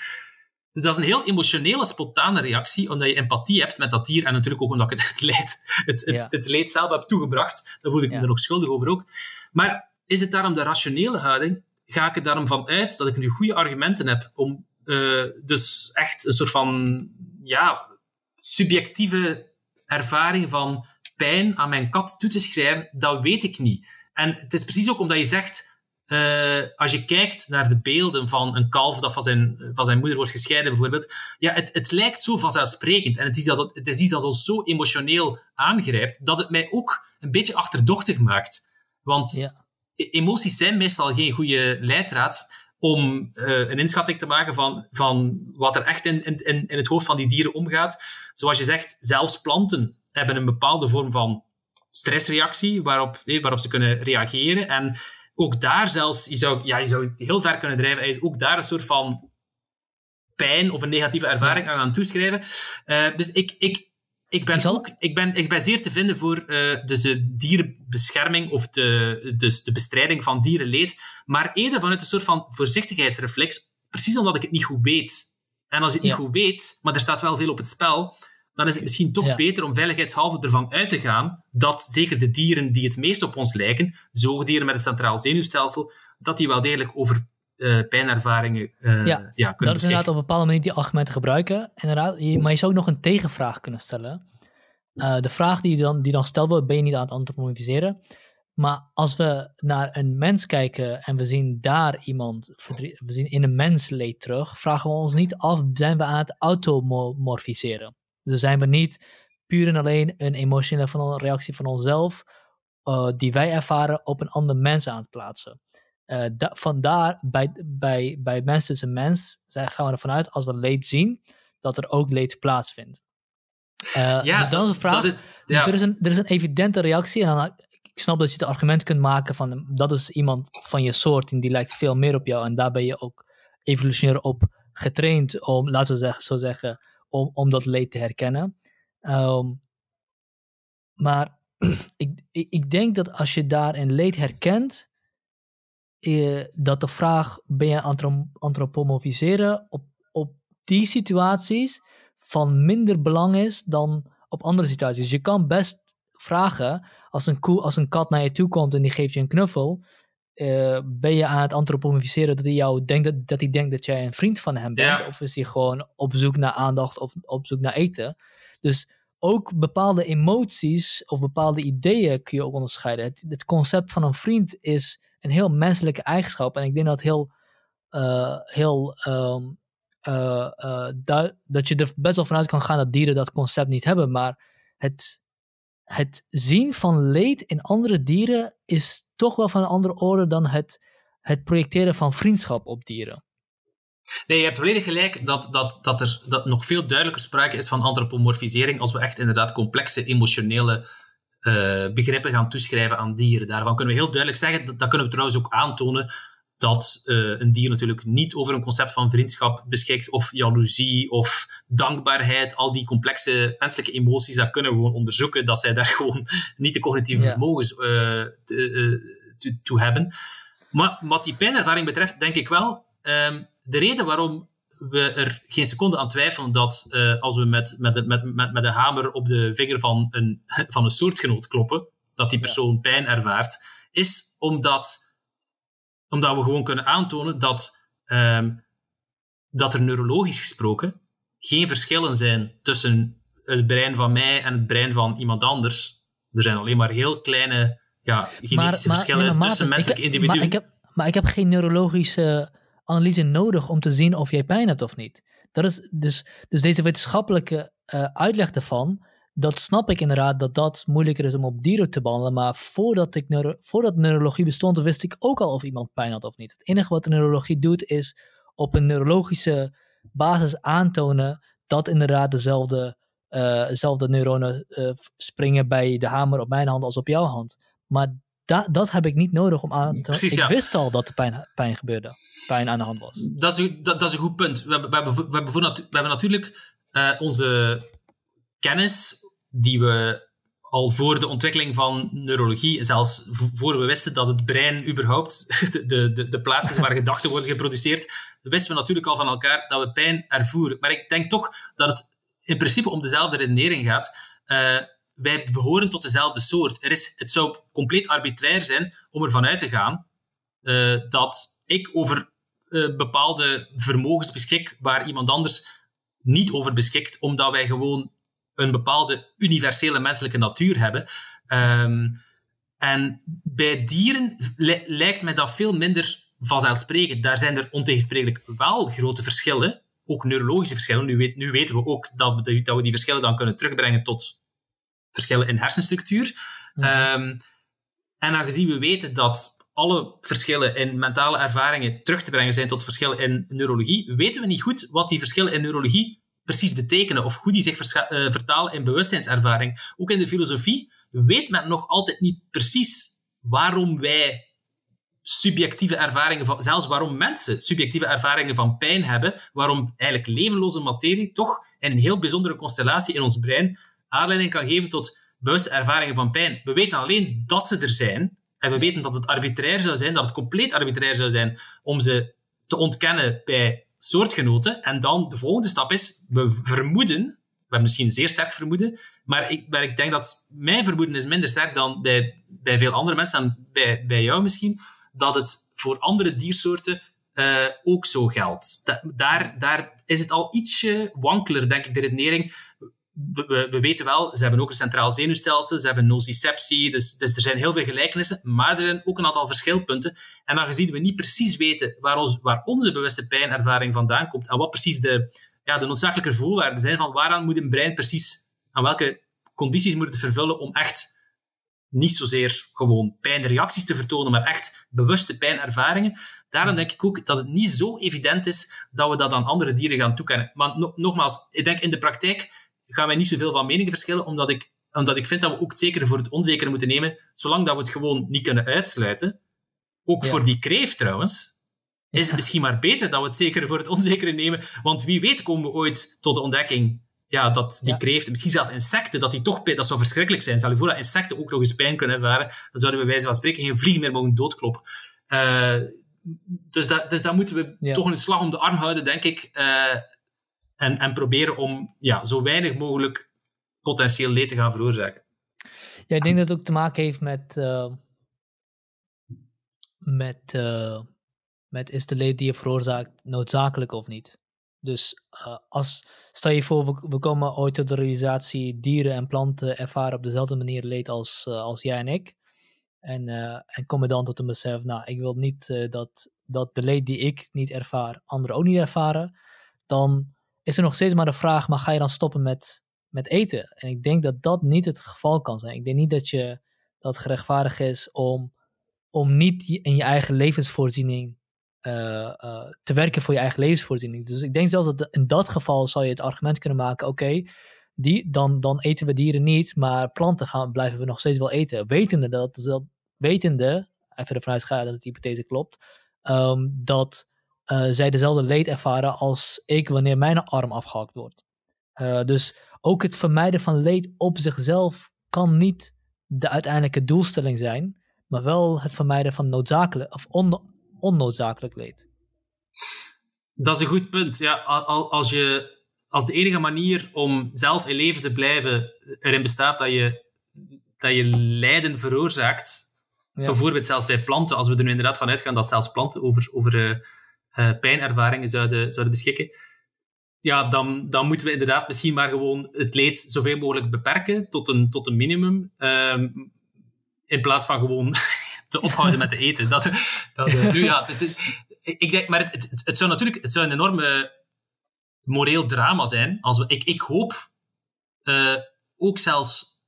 Dus dat is een heel emotionele, spontane reactie, omdat je empathie hebt met dat dier en natuurlijk ook omdat ik het, het leed, het, het, het leed zelf heb toegebracht. Daar voel ik me er nog schuldig over ook. Maar is het daarom de rationele houding? Ga ik er daarom van uit dat ik nu goede argumenten heb om uh, dus echt een soort van ja, subjectieve ervaring van pijn aan mijn kat toe te schrijven? Dat weet ik niet. En het is precies ook omdat je zegt uh, als je kijkt naar de beelden van een kalf dat van zijn, van zijn moeder wordt gescheiden, bijvoorbeeld, ja, het, het lijkt zo vanzelfsprekend. En het is, dat, het is iets dat ons zo emotioneel aangrijpt, dat het mij ook een beetje achterdochtig maakt. Want ja. E-, emoties zijn meestal geen goede leidraad om uh, een inschatting te maken van, van wat er echt in, in, in het hoofd van die dieren omgaat. Zoals je zegt, zelfs planten hebben een bepaalde vorm van stressreactie waarop, waarop ze kunnen reageren. En ook daar zelfs, je zou, ja, je zou het heel ver kunnen drijven, ook daar een soort van pijn of een negatieve ervaring aan gaan toeschrijven. Uh, dus ik, ik, ik ben ook, ik ben, ik ben zeer te vinden voor uh, dus de dierenbescherming of de, dus de bestrijding van dierenleed, maar eerder vanuit een soort van voorzichtigheidsreflex, precies omdat ik het niet goed weet. En als je het niet goed weet, maar er staat wel veel op het spel, dan is het misschien toch beter om veiligheidshalve ervan uit te gaan dat zeker de dieren die het meest op ons lijken, zoogdieren met het centraal zenuwstelsel, dat die wel degelijk over uh, pijnervaringen uh, ja, ja, kunnen Dat is inderdaad op een bepaalde manier die argumenten gebruiken. Inderdaad, maar je zou ook nog een tegenvraag kunnen stellen. Uh, de vraag die dan, die dan gesteld wordt, ben je niet aan het antropomorfiseren? Maar als we naar een mens kijken en we zien daar iemand, we zien in een mens leed terug, vragen we ons niet af, zijn we aan het automorfiseren? Dus zijn we niet puur en alleen een emotionele reactie van onszelf, uh, die wij ervaren, op een ander mens aan het plaatsen. Uh, vandaar, bij, bij, bij mens tussen mens, gaan we ervan uit, als we leed zien, dat er ook leed plaatsvindt. Uh, ja, dus dan is de vraag, is, dus er, is een, er is een evidente reactie, en dan, ik snap dat je het argument kunt maken van, dat is iemand van je soort, en die lijkt veel meer op jou, en daar ben je ook evolutionair op getraind om, laten we zeggen, zo zeggen, om, om dat leed te herkennen. Um, maar ik, ik denk dat als je daar een leed herkent, eh, dat de vraag ben je antropomorfiseren op, op die situaties van minder belang is dan op andere situaties. Je kan best vragen als een, koe, als een kat naar je toe komt en die geeft je een knuffel, uh, ben je aan het antropomorfiseren dat hij jou denkt dat, dat hij denkt dat jij een vriend van hem bent? Of is hij gewoon op zoek naar aandacht of op zoek naar eten? Dus ook bepaalde emoties of bepaalde ideeën kun je ook onderscheiden. Het, het concept van een vriend is een heel menselijke eigenschap. En ik denk dat heel, uh, heel um, uh, dat je er best wel vanuit kan gaan dat dieren dat concept niet hebben. Maar het, het zien van leed in andere dieren is toch wel van een andere orde dan het, het projecteren van vriendschap op dieren. Nee, je hebt volledig gelijk dat, dat, dat er dat nog veel duidelijker sprake is van antropomorfisering als we echt inderdaad complexe emotionele uh, begrippen gaan toeschrijven aan dieren. Daarvan kunnen we heel duidelijk zeggen, dat kunnen we trouwens ook aantonen, dat uh, een dier natuurlijk niet over een concept van vriendschap beschikt, of jaloezie, of dankbaarheid, al die complexe menselijke emoties, dat kunnen we gewoon onderzoeken, dat zij daar gewoon niet de cognitieve vermogens uh, te, toe hebben. Maar wat die pijnervaring betreft, denk ik wel, um, de reden waarom we er geen seconde aan twijfelen dat uh, als we met, met, de, met, met, met de hamer op de vinger van een, van een soortgenoot kloppen, dat die persoon pijn ervaart, is omdat omdat we gewoon kunnen aantonen dat, um, dat er neurologisch gesproken geen verschillen zijn tussen het brein van mij en het brein van iemand anders. Er zijn alleen maar heel kleine ja, genetische verschillen tussen menselijke individuen. Maar ik, heb, maar ik heb geen neurologische analyse nodig om te zien of jij pijn hebt of niet. Dat is dus, dus deze wetenschappelijke uh, uitleg daarvan, dat snap ik inderdaad dat dat moeilijker is om op dieren te behandelen. Maar voordat, ik neuro voordat neurologie bestond, wist ik ook al of iemand pijn had of niet. Het enige wat de neurologie doet, is op een neurologische basis aantonen dat inderdaad dezelfde, uh, dezelfde neuronen uh, springen bij de hamer op mijn hand als op jouw hand. Maar da dat heb ik niet nodig om aan te Precies, Ik ja. wist al dat er pijn, pijn gebeurde, pijn aan de hand was. Dat is, dat, dat is een goed punt. We hebben, we hebben, we hebben, we hebben natuurlijk uh, onze kennis die we al voor de ontwikkeling van neurologie, zelfs voor we wisten dat het brein überhaupt de, de, de plaats is waar gedachten worden geproduceerd, wisten we natuurlijk al van elkaar dat we pijn ervoeren. Maar ik denk toch dat het in principe om dezelfde redenering gaat. Uh, wij behoren tot dezelfde soort. Er is, het zou compleet arbitrair zijn om ervan uit te gaan uh, dat ik over uh, bepaalde vermogens beschik waar iemand anders niet over beschikt, omdat wij gewoon een bepaalde universele menselijke natuur hebben. Um, en bij dieren li lijkt mij dat veel minder vanzelfsprekend. Daar zijn er ontegensprekelijk wel grote verschillen, ook neurologische verschillen. Nu, weet, nu weten we ook dat we, dat we die verschillen dan kunnen terugbrengen tot verschillen in hersenstructuur. Mm -hmm. um, en aangezien we weten dat alle verschillen in mentale ervaringen terug te brengen zijn tot verschillen in neurologie, weten we niet goed wat die verschillen in neurologie precies betekenen of hoe die zich uh, vertalen in bewustzijnservaring. Ook in de filosofie weet men nog altijd niet precies waarom wij subjectieve ervaringen van, zelfs waarom mensen subjectieve ervaringen van pijn hebben, waarom eigenlijk levenloze materie toch in een heel bijzondere constellatie in ons brein aanleiding kan geven tot bewuste ervaringen van pijn. We weten alleen dat ze er zijn, en we weten dat het arbitrair zou zijn, dat het compleet arbitrair zou zijn om ze te ontkennen bij soortgenoten. En dan de volgende stap is, we vermoeden, we hebben misschien zeer sterk vermoeden, maar ik, ik denk dat mijn vermoeden is minder sterk dan bij, bij veel andere mensen en bij, bij jou misschien, dat het voor andere diersoorten uh, ook zo geldt. Da daar, daar is het al ietsje wankeler, denk ik, de redenering. We, we, we, weten wel, ze hebben ook een centraal zenuwstelsel, ze hebben nociceptie, dus, dus er zijn heel veel gelijkenissen, maar er zijn ook een aantal verschilpunten. En aangezien we niet precies weten waar, waar onze bewuste pijnervaring vandaan komt en wat precies de, ja, de noodzakelijke voorwaarden zijn van waaraan moet een brein precies, aan welke condities moet het vervullen om echt niet zozeer gewoon pijnreacties te vertonen, maar echt bewuste pijnervaringen. Daarom denk ik ook dat het niet zo evident is dat we dat aan andere dieren gaan toekennen. Maar no nogmaals, ik denk in de praktijk gaan wij niet zoveel van meningen verschillen, omdat ik, omdat ik vind dat we ook het zekere voor het onzekere moeten nemen, zolang dat we het gewoon niet kunnen uitsluiten. Ook ja. voor die kreeft trouwens, is het misschien maar beter dat we het zekere voor het onzekere nemen, want wie weet komen we ooit tot de ontdekking ja, dat die ja. kreeft, misschien zelfs insecten, dat die toch dat zou verschrikkelijk zijn. Stel je voor dat insecten ook nog eens pijn kunnen ervaren, dan zouden we bij wijze van spreken geen vliegen meer mogen doodkloppen. Uh, dus, dat, dus daar moeten we ja. toch een slag om de arm houden, denk ik. Uh, en, en proberen om ja, zo weinig mogelijk potentieel leed te gaan veroorzaken. Ja, ik denk dat het ook te maken heeft met, uh, met, met is de leed die je veroorzaakt noodzakelijk of niet. Dus uh, als, stel je voor, we, we, komen ooit tot de realisatie, dieren en planten ervaren op dezelfde manier leed als, als jij en ik. En, en komen dan tot een besef, nou, ik wil niet dat, dat de leed die ik niet ervaar, anderen ook niet ervaren. Dan is er nog steeds maar de vraag, maar ga je dan stoppen met, met eten? En ik denk dat dat niet het geval kan zijn. Ik denk niet dat je dat gerechtvaardig is om, om niet in je eigen levensvoorziening uh, uh, te werken voor je eigen levensvoorziening. Dus ik denk zelfs dat in dat geval zal je het argument kunnen maken: oké, okay, dan, dan eten we dieren niet, maar planten gaan, blijven we nog steeds wel eten. Wetende dat, dat wetende, even ervan uitgaan dat de hypothese klopt, um, dat uh, zij dezelfde leed ervaren als ik wanneer mijn arm afgehakt wordt. dus ook het vermijden van leed op zichzelf kan niet de uiteindelijke doelstelling zijn, maar wel het vermijden van noodzakelijk of on, onnoodzakelijk leed. Dat is een goed punt. Ja, als, je, als de enige manier om zelf in leven te blijven erin bestaat dat je, dat je lijden veroorzaakt, ja. bijvoorbeeld zelfs bij planten, als we er nu inderdaad van uitgaan dat zelfs planten over, over uh, uh, pijnervaringen zouden, zouden beschikken, ja, dan, dan moeten we inderdaad misschien maar gewoon het leed zoveel mogelijk beperken tot een, tot een minimum, um, in plaats van gewoon te ophouden met te eten. Dat, dat, uh, nu ja, het, het, ik denk, maar het, het, het, zou natuurlijk het zou een enorme moreel drama zijn. Als we, ik, ik hoop uh, ook zelfs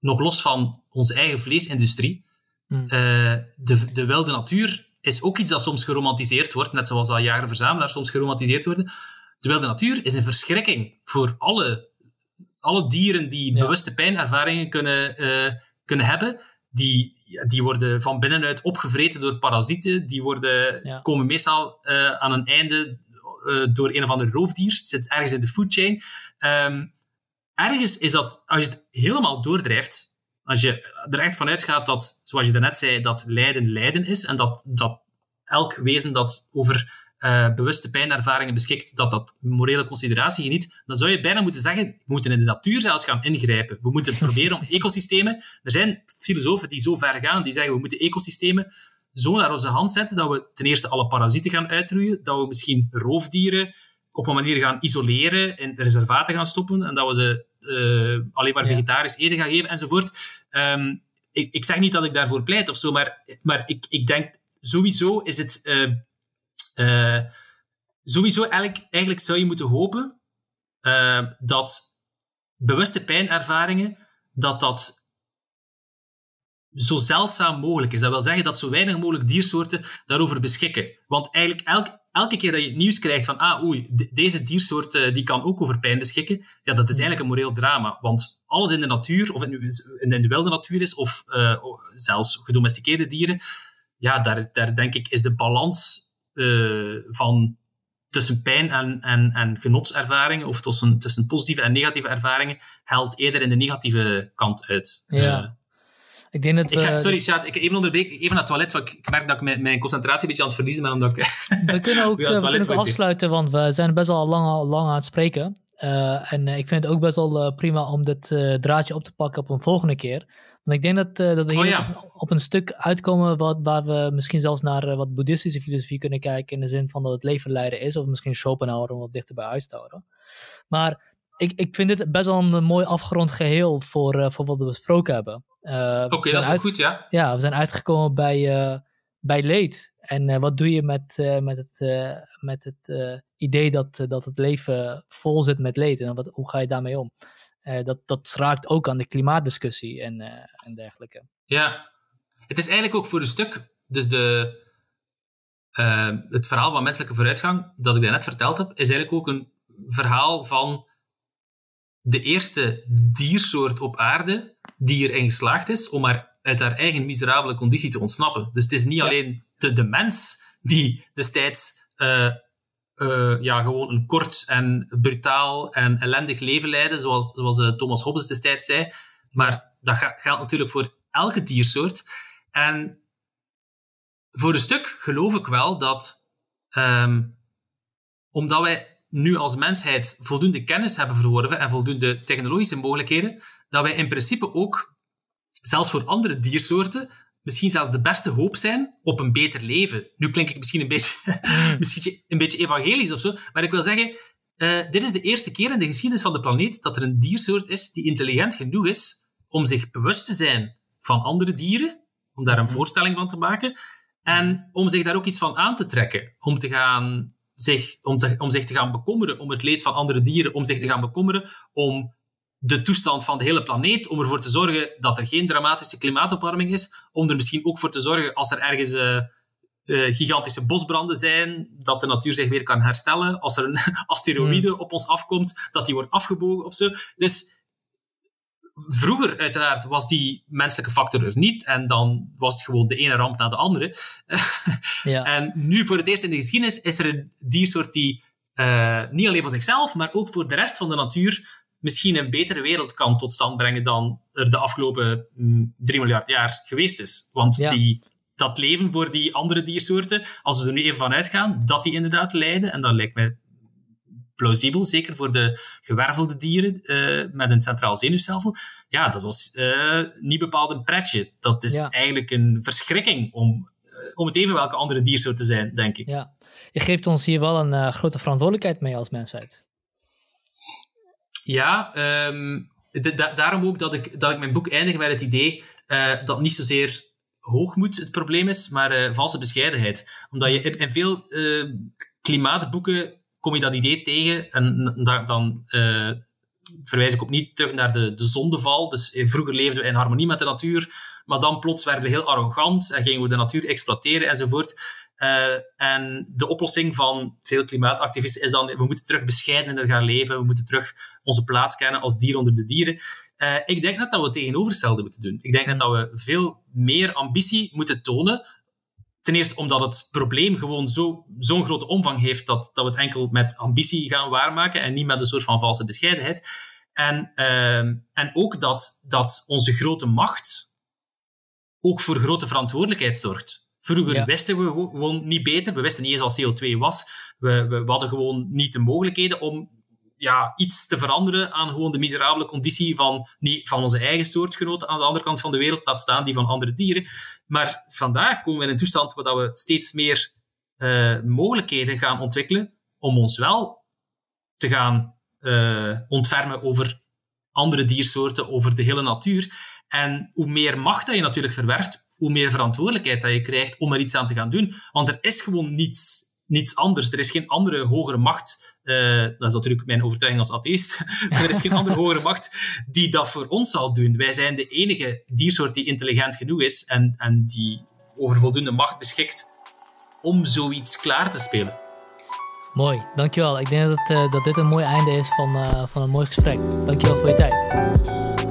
nog los van onze eigen vleesindustrie, Hmm. eh, de, de wilde natuur is ook iets dat soms geromantiseerd wordt, net zoals al jagerverzamelaars soms geromantiseerd worden. De wilde natuur is een verschrikking voor alle, alle dieren die Ja. bewuste pijnervaringen kunnen, eh, kunnen hebben. Die, die worden van binnenuit opgevreten door parasieten. Die worden, Ja. komen meestal eh, aan een einde eh, door een of ander roofdier. Het zit ergens in de food chain. Ehm, ergens is dat, als je het helemaal doordrijft, als je er echt vanuit gaat dat, zoals je daarnet zei, dat lijden lijden is en dat, dat elk wezen dat over eh, bewuste pijnervaringen beschikt, dat dat morele consideratie geniet, dan zou je bijna moeten zeggen, we moeten in de natuur zelfs gaan ingrijpen. We moeten proberen om ecosystemen... Er zijn filosofen die zo ver gaan, die zeggen, we moeten ecosystemen zo naar onze hand zetten dat we ten eerste alle parasieten gaan uitroeien, dat we misschien roofdieren op een manier gaan isoleren, in reservaten gaan stoppen en dat we ze alleen maar vegetarisch eten gaan geven enzovoort. Ehm, ik, ik zeg niet dat ik daarvoor pleit of zo, maar, maar ik, ik denk sowieso is het. eh, eh, sowieso eigenlijk, eigenlijk zou je moeten hopen eh, dat bewuste pijnervaringen, dat dat zo zeldzaam mogelijk is. Dat wil zeggen dat zo weinig mogelijk diersoorten daarover beschikken. Want eigenlijk elk, elke keer dat je het nieuws krijgt van ah, oei, de- deze diersoort eh, die kan ook over pijn beschikken, ja, dat is eigenlijk een moreel drama. Want alles in de natuur, of het nu in de wilde natuur is, of eh, zelfs gedomesticeerde dieren, ja, daar, daar denk ik is de balans eh, van tussen pijn en, en, en genotservaringen, of tussen, tussen positieve en negatieve ervaringen, helt eerder in de negatieve kant uit. Ja. Eh, Ik denk dat ik ga, sorry, Sjaad, ik even onderbreken, even naar het toilet, want ik, merk dat ik mijn, mijn concentratie een beetje aan het verliezen ben, omdat ik... we kunnen ook, Ja, eh, het we kunnen ook moet afsluiten, want we zijn best wel lang, lang aan het spreken. Eh, en eh, ik vind het ook best wel eh, prima om dit eh, draadje op te pakken op een volgende keer. Want ik denk dat, eh, dat we Oh, hier ja. op, op een stuk uitkomen wat, waar we misschien zelfs naar eh, wat boeddhistische filosofie kunnen kijken. In de zin van dat het leven leiden is. Of misschien Schopenhauer om wat dichter bij huis te houden. Maar ik, ik vind dit best wel een mooi afgerond geheel voor, eh, voor wat we besproken hebben. Eh, Oké, dat is uit- goed, ja. ja, we zijn uitgekomen bij, eh, bij leed. En eh, wat doe je met, met het, met het idee dat, dat het leven vol zit met leed? En wat, hoe ga je daarmee om? Dat, dat raakt ook aan de klimaatdiscussie en, en dergelijke. Ja. Het is eigenlijk ook voor een stuk, dus de, het verhaal van menselijke vooruitgang, dat ik daarnet verteld heb, is eigenlijk ook een verhaal van de eerste diersoort op aarde die erin geslaagd is om haar uit haar eigen miserabele conditie te ontsnappen. Dus het is niet Ja. alleen de, de mens die destijds eh, eh, ja, gewoon een kort en brutaal en ellendig leven leiden, zoals, zoals eh, Thomas Hobbes destijds zei. Maar dat ga- geldt natuurlijk voor elke diersoort. En voor een stuk geloof ik wel dat, ehm, omdat wij nu als mensheid voldoende kennis hebben verworven en voldoende technologische mogelijkheden, dat wij in principe ook, zelfs voor andere diersoorten, misschien zelfs de beste hoop zijn op een beter leven. Nu klink ik misschien een beetje, misschien een beetje evangelisch of zo, maar ik wil zeggen, eh, dit is de eerste keer in de geschiedenis van de planeet dat er een diersoort is die intelligent genoeg is om zich bewust te zijn van andere dieren, om daar een Mhm. voorstelling van te maken, en om zich daar ook iets van aan te trekken, om, te gaan, zich, om, te, om zich te gaan bekommeren om het leed van andere dieren, om zich te gaan bekommeren om de toestand van de hele planeet, om ervoor te zorgen dat er geen dramatische klimaatopwarming is, om er misschien ook voor te zorgen als er ergens eh, eh, gigantische bosbranden zijn, dat de natuur zich weer kan herstellen, als er een asteroïde op ons afkomt, dat die wordt afgebogen of zo. Dus vroeger, uiteraard, was die menselijke factor er niet. En dan was het gewoon de ene ramp na de andere. Ja. En nu, voor het eerst in de geschiedenis, is er een diersoort die eh, niet alleen voor zichzelf, maar ook voor de rest van de natuur misschien een betere wereld kan tot stand brengen dan er de afgelopen mm, 3 miljard jaar geweest is. Want Ja. die, dat leven voor die andere diersoorten, als we er nu even van uitgaan, dat die inderdaad lijden, en dat lijkt mij plausibel, zeker voor de gewervelde dieren eh, met een centraal zenuwstelsel. Ja, dat was eh, niet bepaald een pretje. Dat is Ja. eigenlijk een verschrikking om, eh, om het even welke andere diersoort te zijn, denk ik. ja. Je geeft ons hier wel een grote verantwoordelijkheid mee als mensheid. Ja, ehm, de- da- daarom ook dat ik, dat ik mijn boek eindig met het idee dat niet zozeer hoogmoed het probleem is, maar valse bescheidenheid. Omdat je in, in veel klimaatboeken kom je dat idee tegen en da- dan eh, verwijs ik opnieuw terug naar de, de zondeval. Dus eh, vroeger leefden we in harmonie met de natuur, maar dan plots werden we heel arrogant en gingen we de natuur exploiteren enzovoort. Uh, en de oplossing van veel klimaatactivisten is dan, we moeten terug bescheidener gaan leven, we moeten terug onze plaats kennen als dier onder de dieren. Uh, ik denk net dat we het tegenovergestelde moeten doen. Ik denk net dat we veel meer ambitie moeten tonen, Ten eerste omdat het probleem gewoon zo'n grote omvang heeft dat, dat we het enkel met ambitie gaan waarmaken en niet met een soort van valse bescheidenheid. En, uh, en ook dat, dat onze grote macht ook voor grote verantwoordelijkheid zorgt. Vroeger wisten we gewoon niet beter. We wisten niet eens wat CO2 was. We, we, we hadden gewoon niet de mogelijkheden om ja, iets te veranderen aan gewoon de miserabele conditie van, niet van onze eigen soortgenoten aan de andere kant van de wereld, laat staan die van andere dieren. Maar vandaag komen we in een toestand waar we steeds meer uh, mogelijkheden gaan ontwikkelen om ons wel te gaan uh, ontfermen over andere diersoorten, over de hele natuur. En hoe meer macht dat je natuurlijk verwerft, hoe meer verantwoordelijkheid dat je krijgt om er iets aan te gaan doen. Want er is gewoon niets, niets anders. Er is geen andere hogere macht uh, dat is natuurlijk mijn overtuiging als atheïst, maar er is geen andere hogere macht die dat voor ons zal doen. Wij zijn de enige diersoort die intelligent genoeg is en, en die over voldoende macht beschikt om zoiets klaar te spelen. Mooi, dankjewel. Ik denk dat, uh, dat dit een mooi einde is van, uh, van een mooi gesprek. Dankjewel voor je tijd.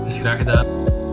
Is graag gedaan.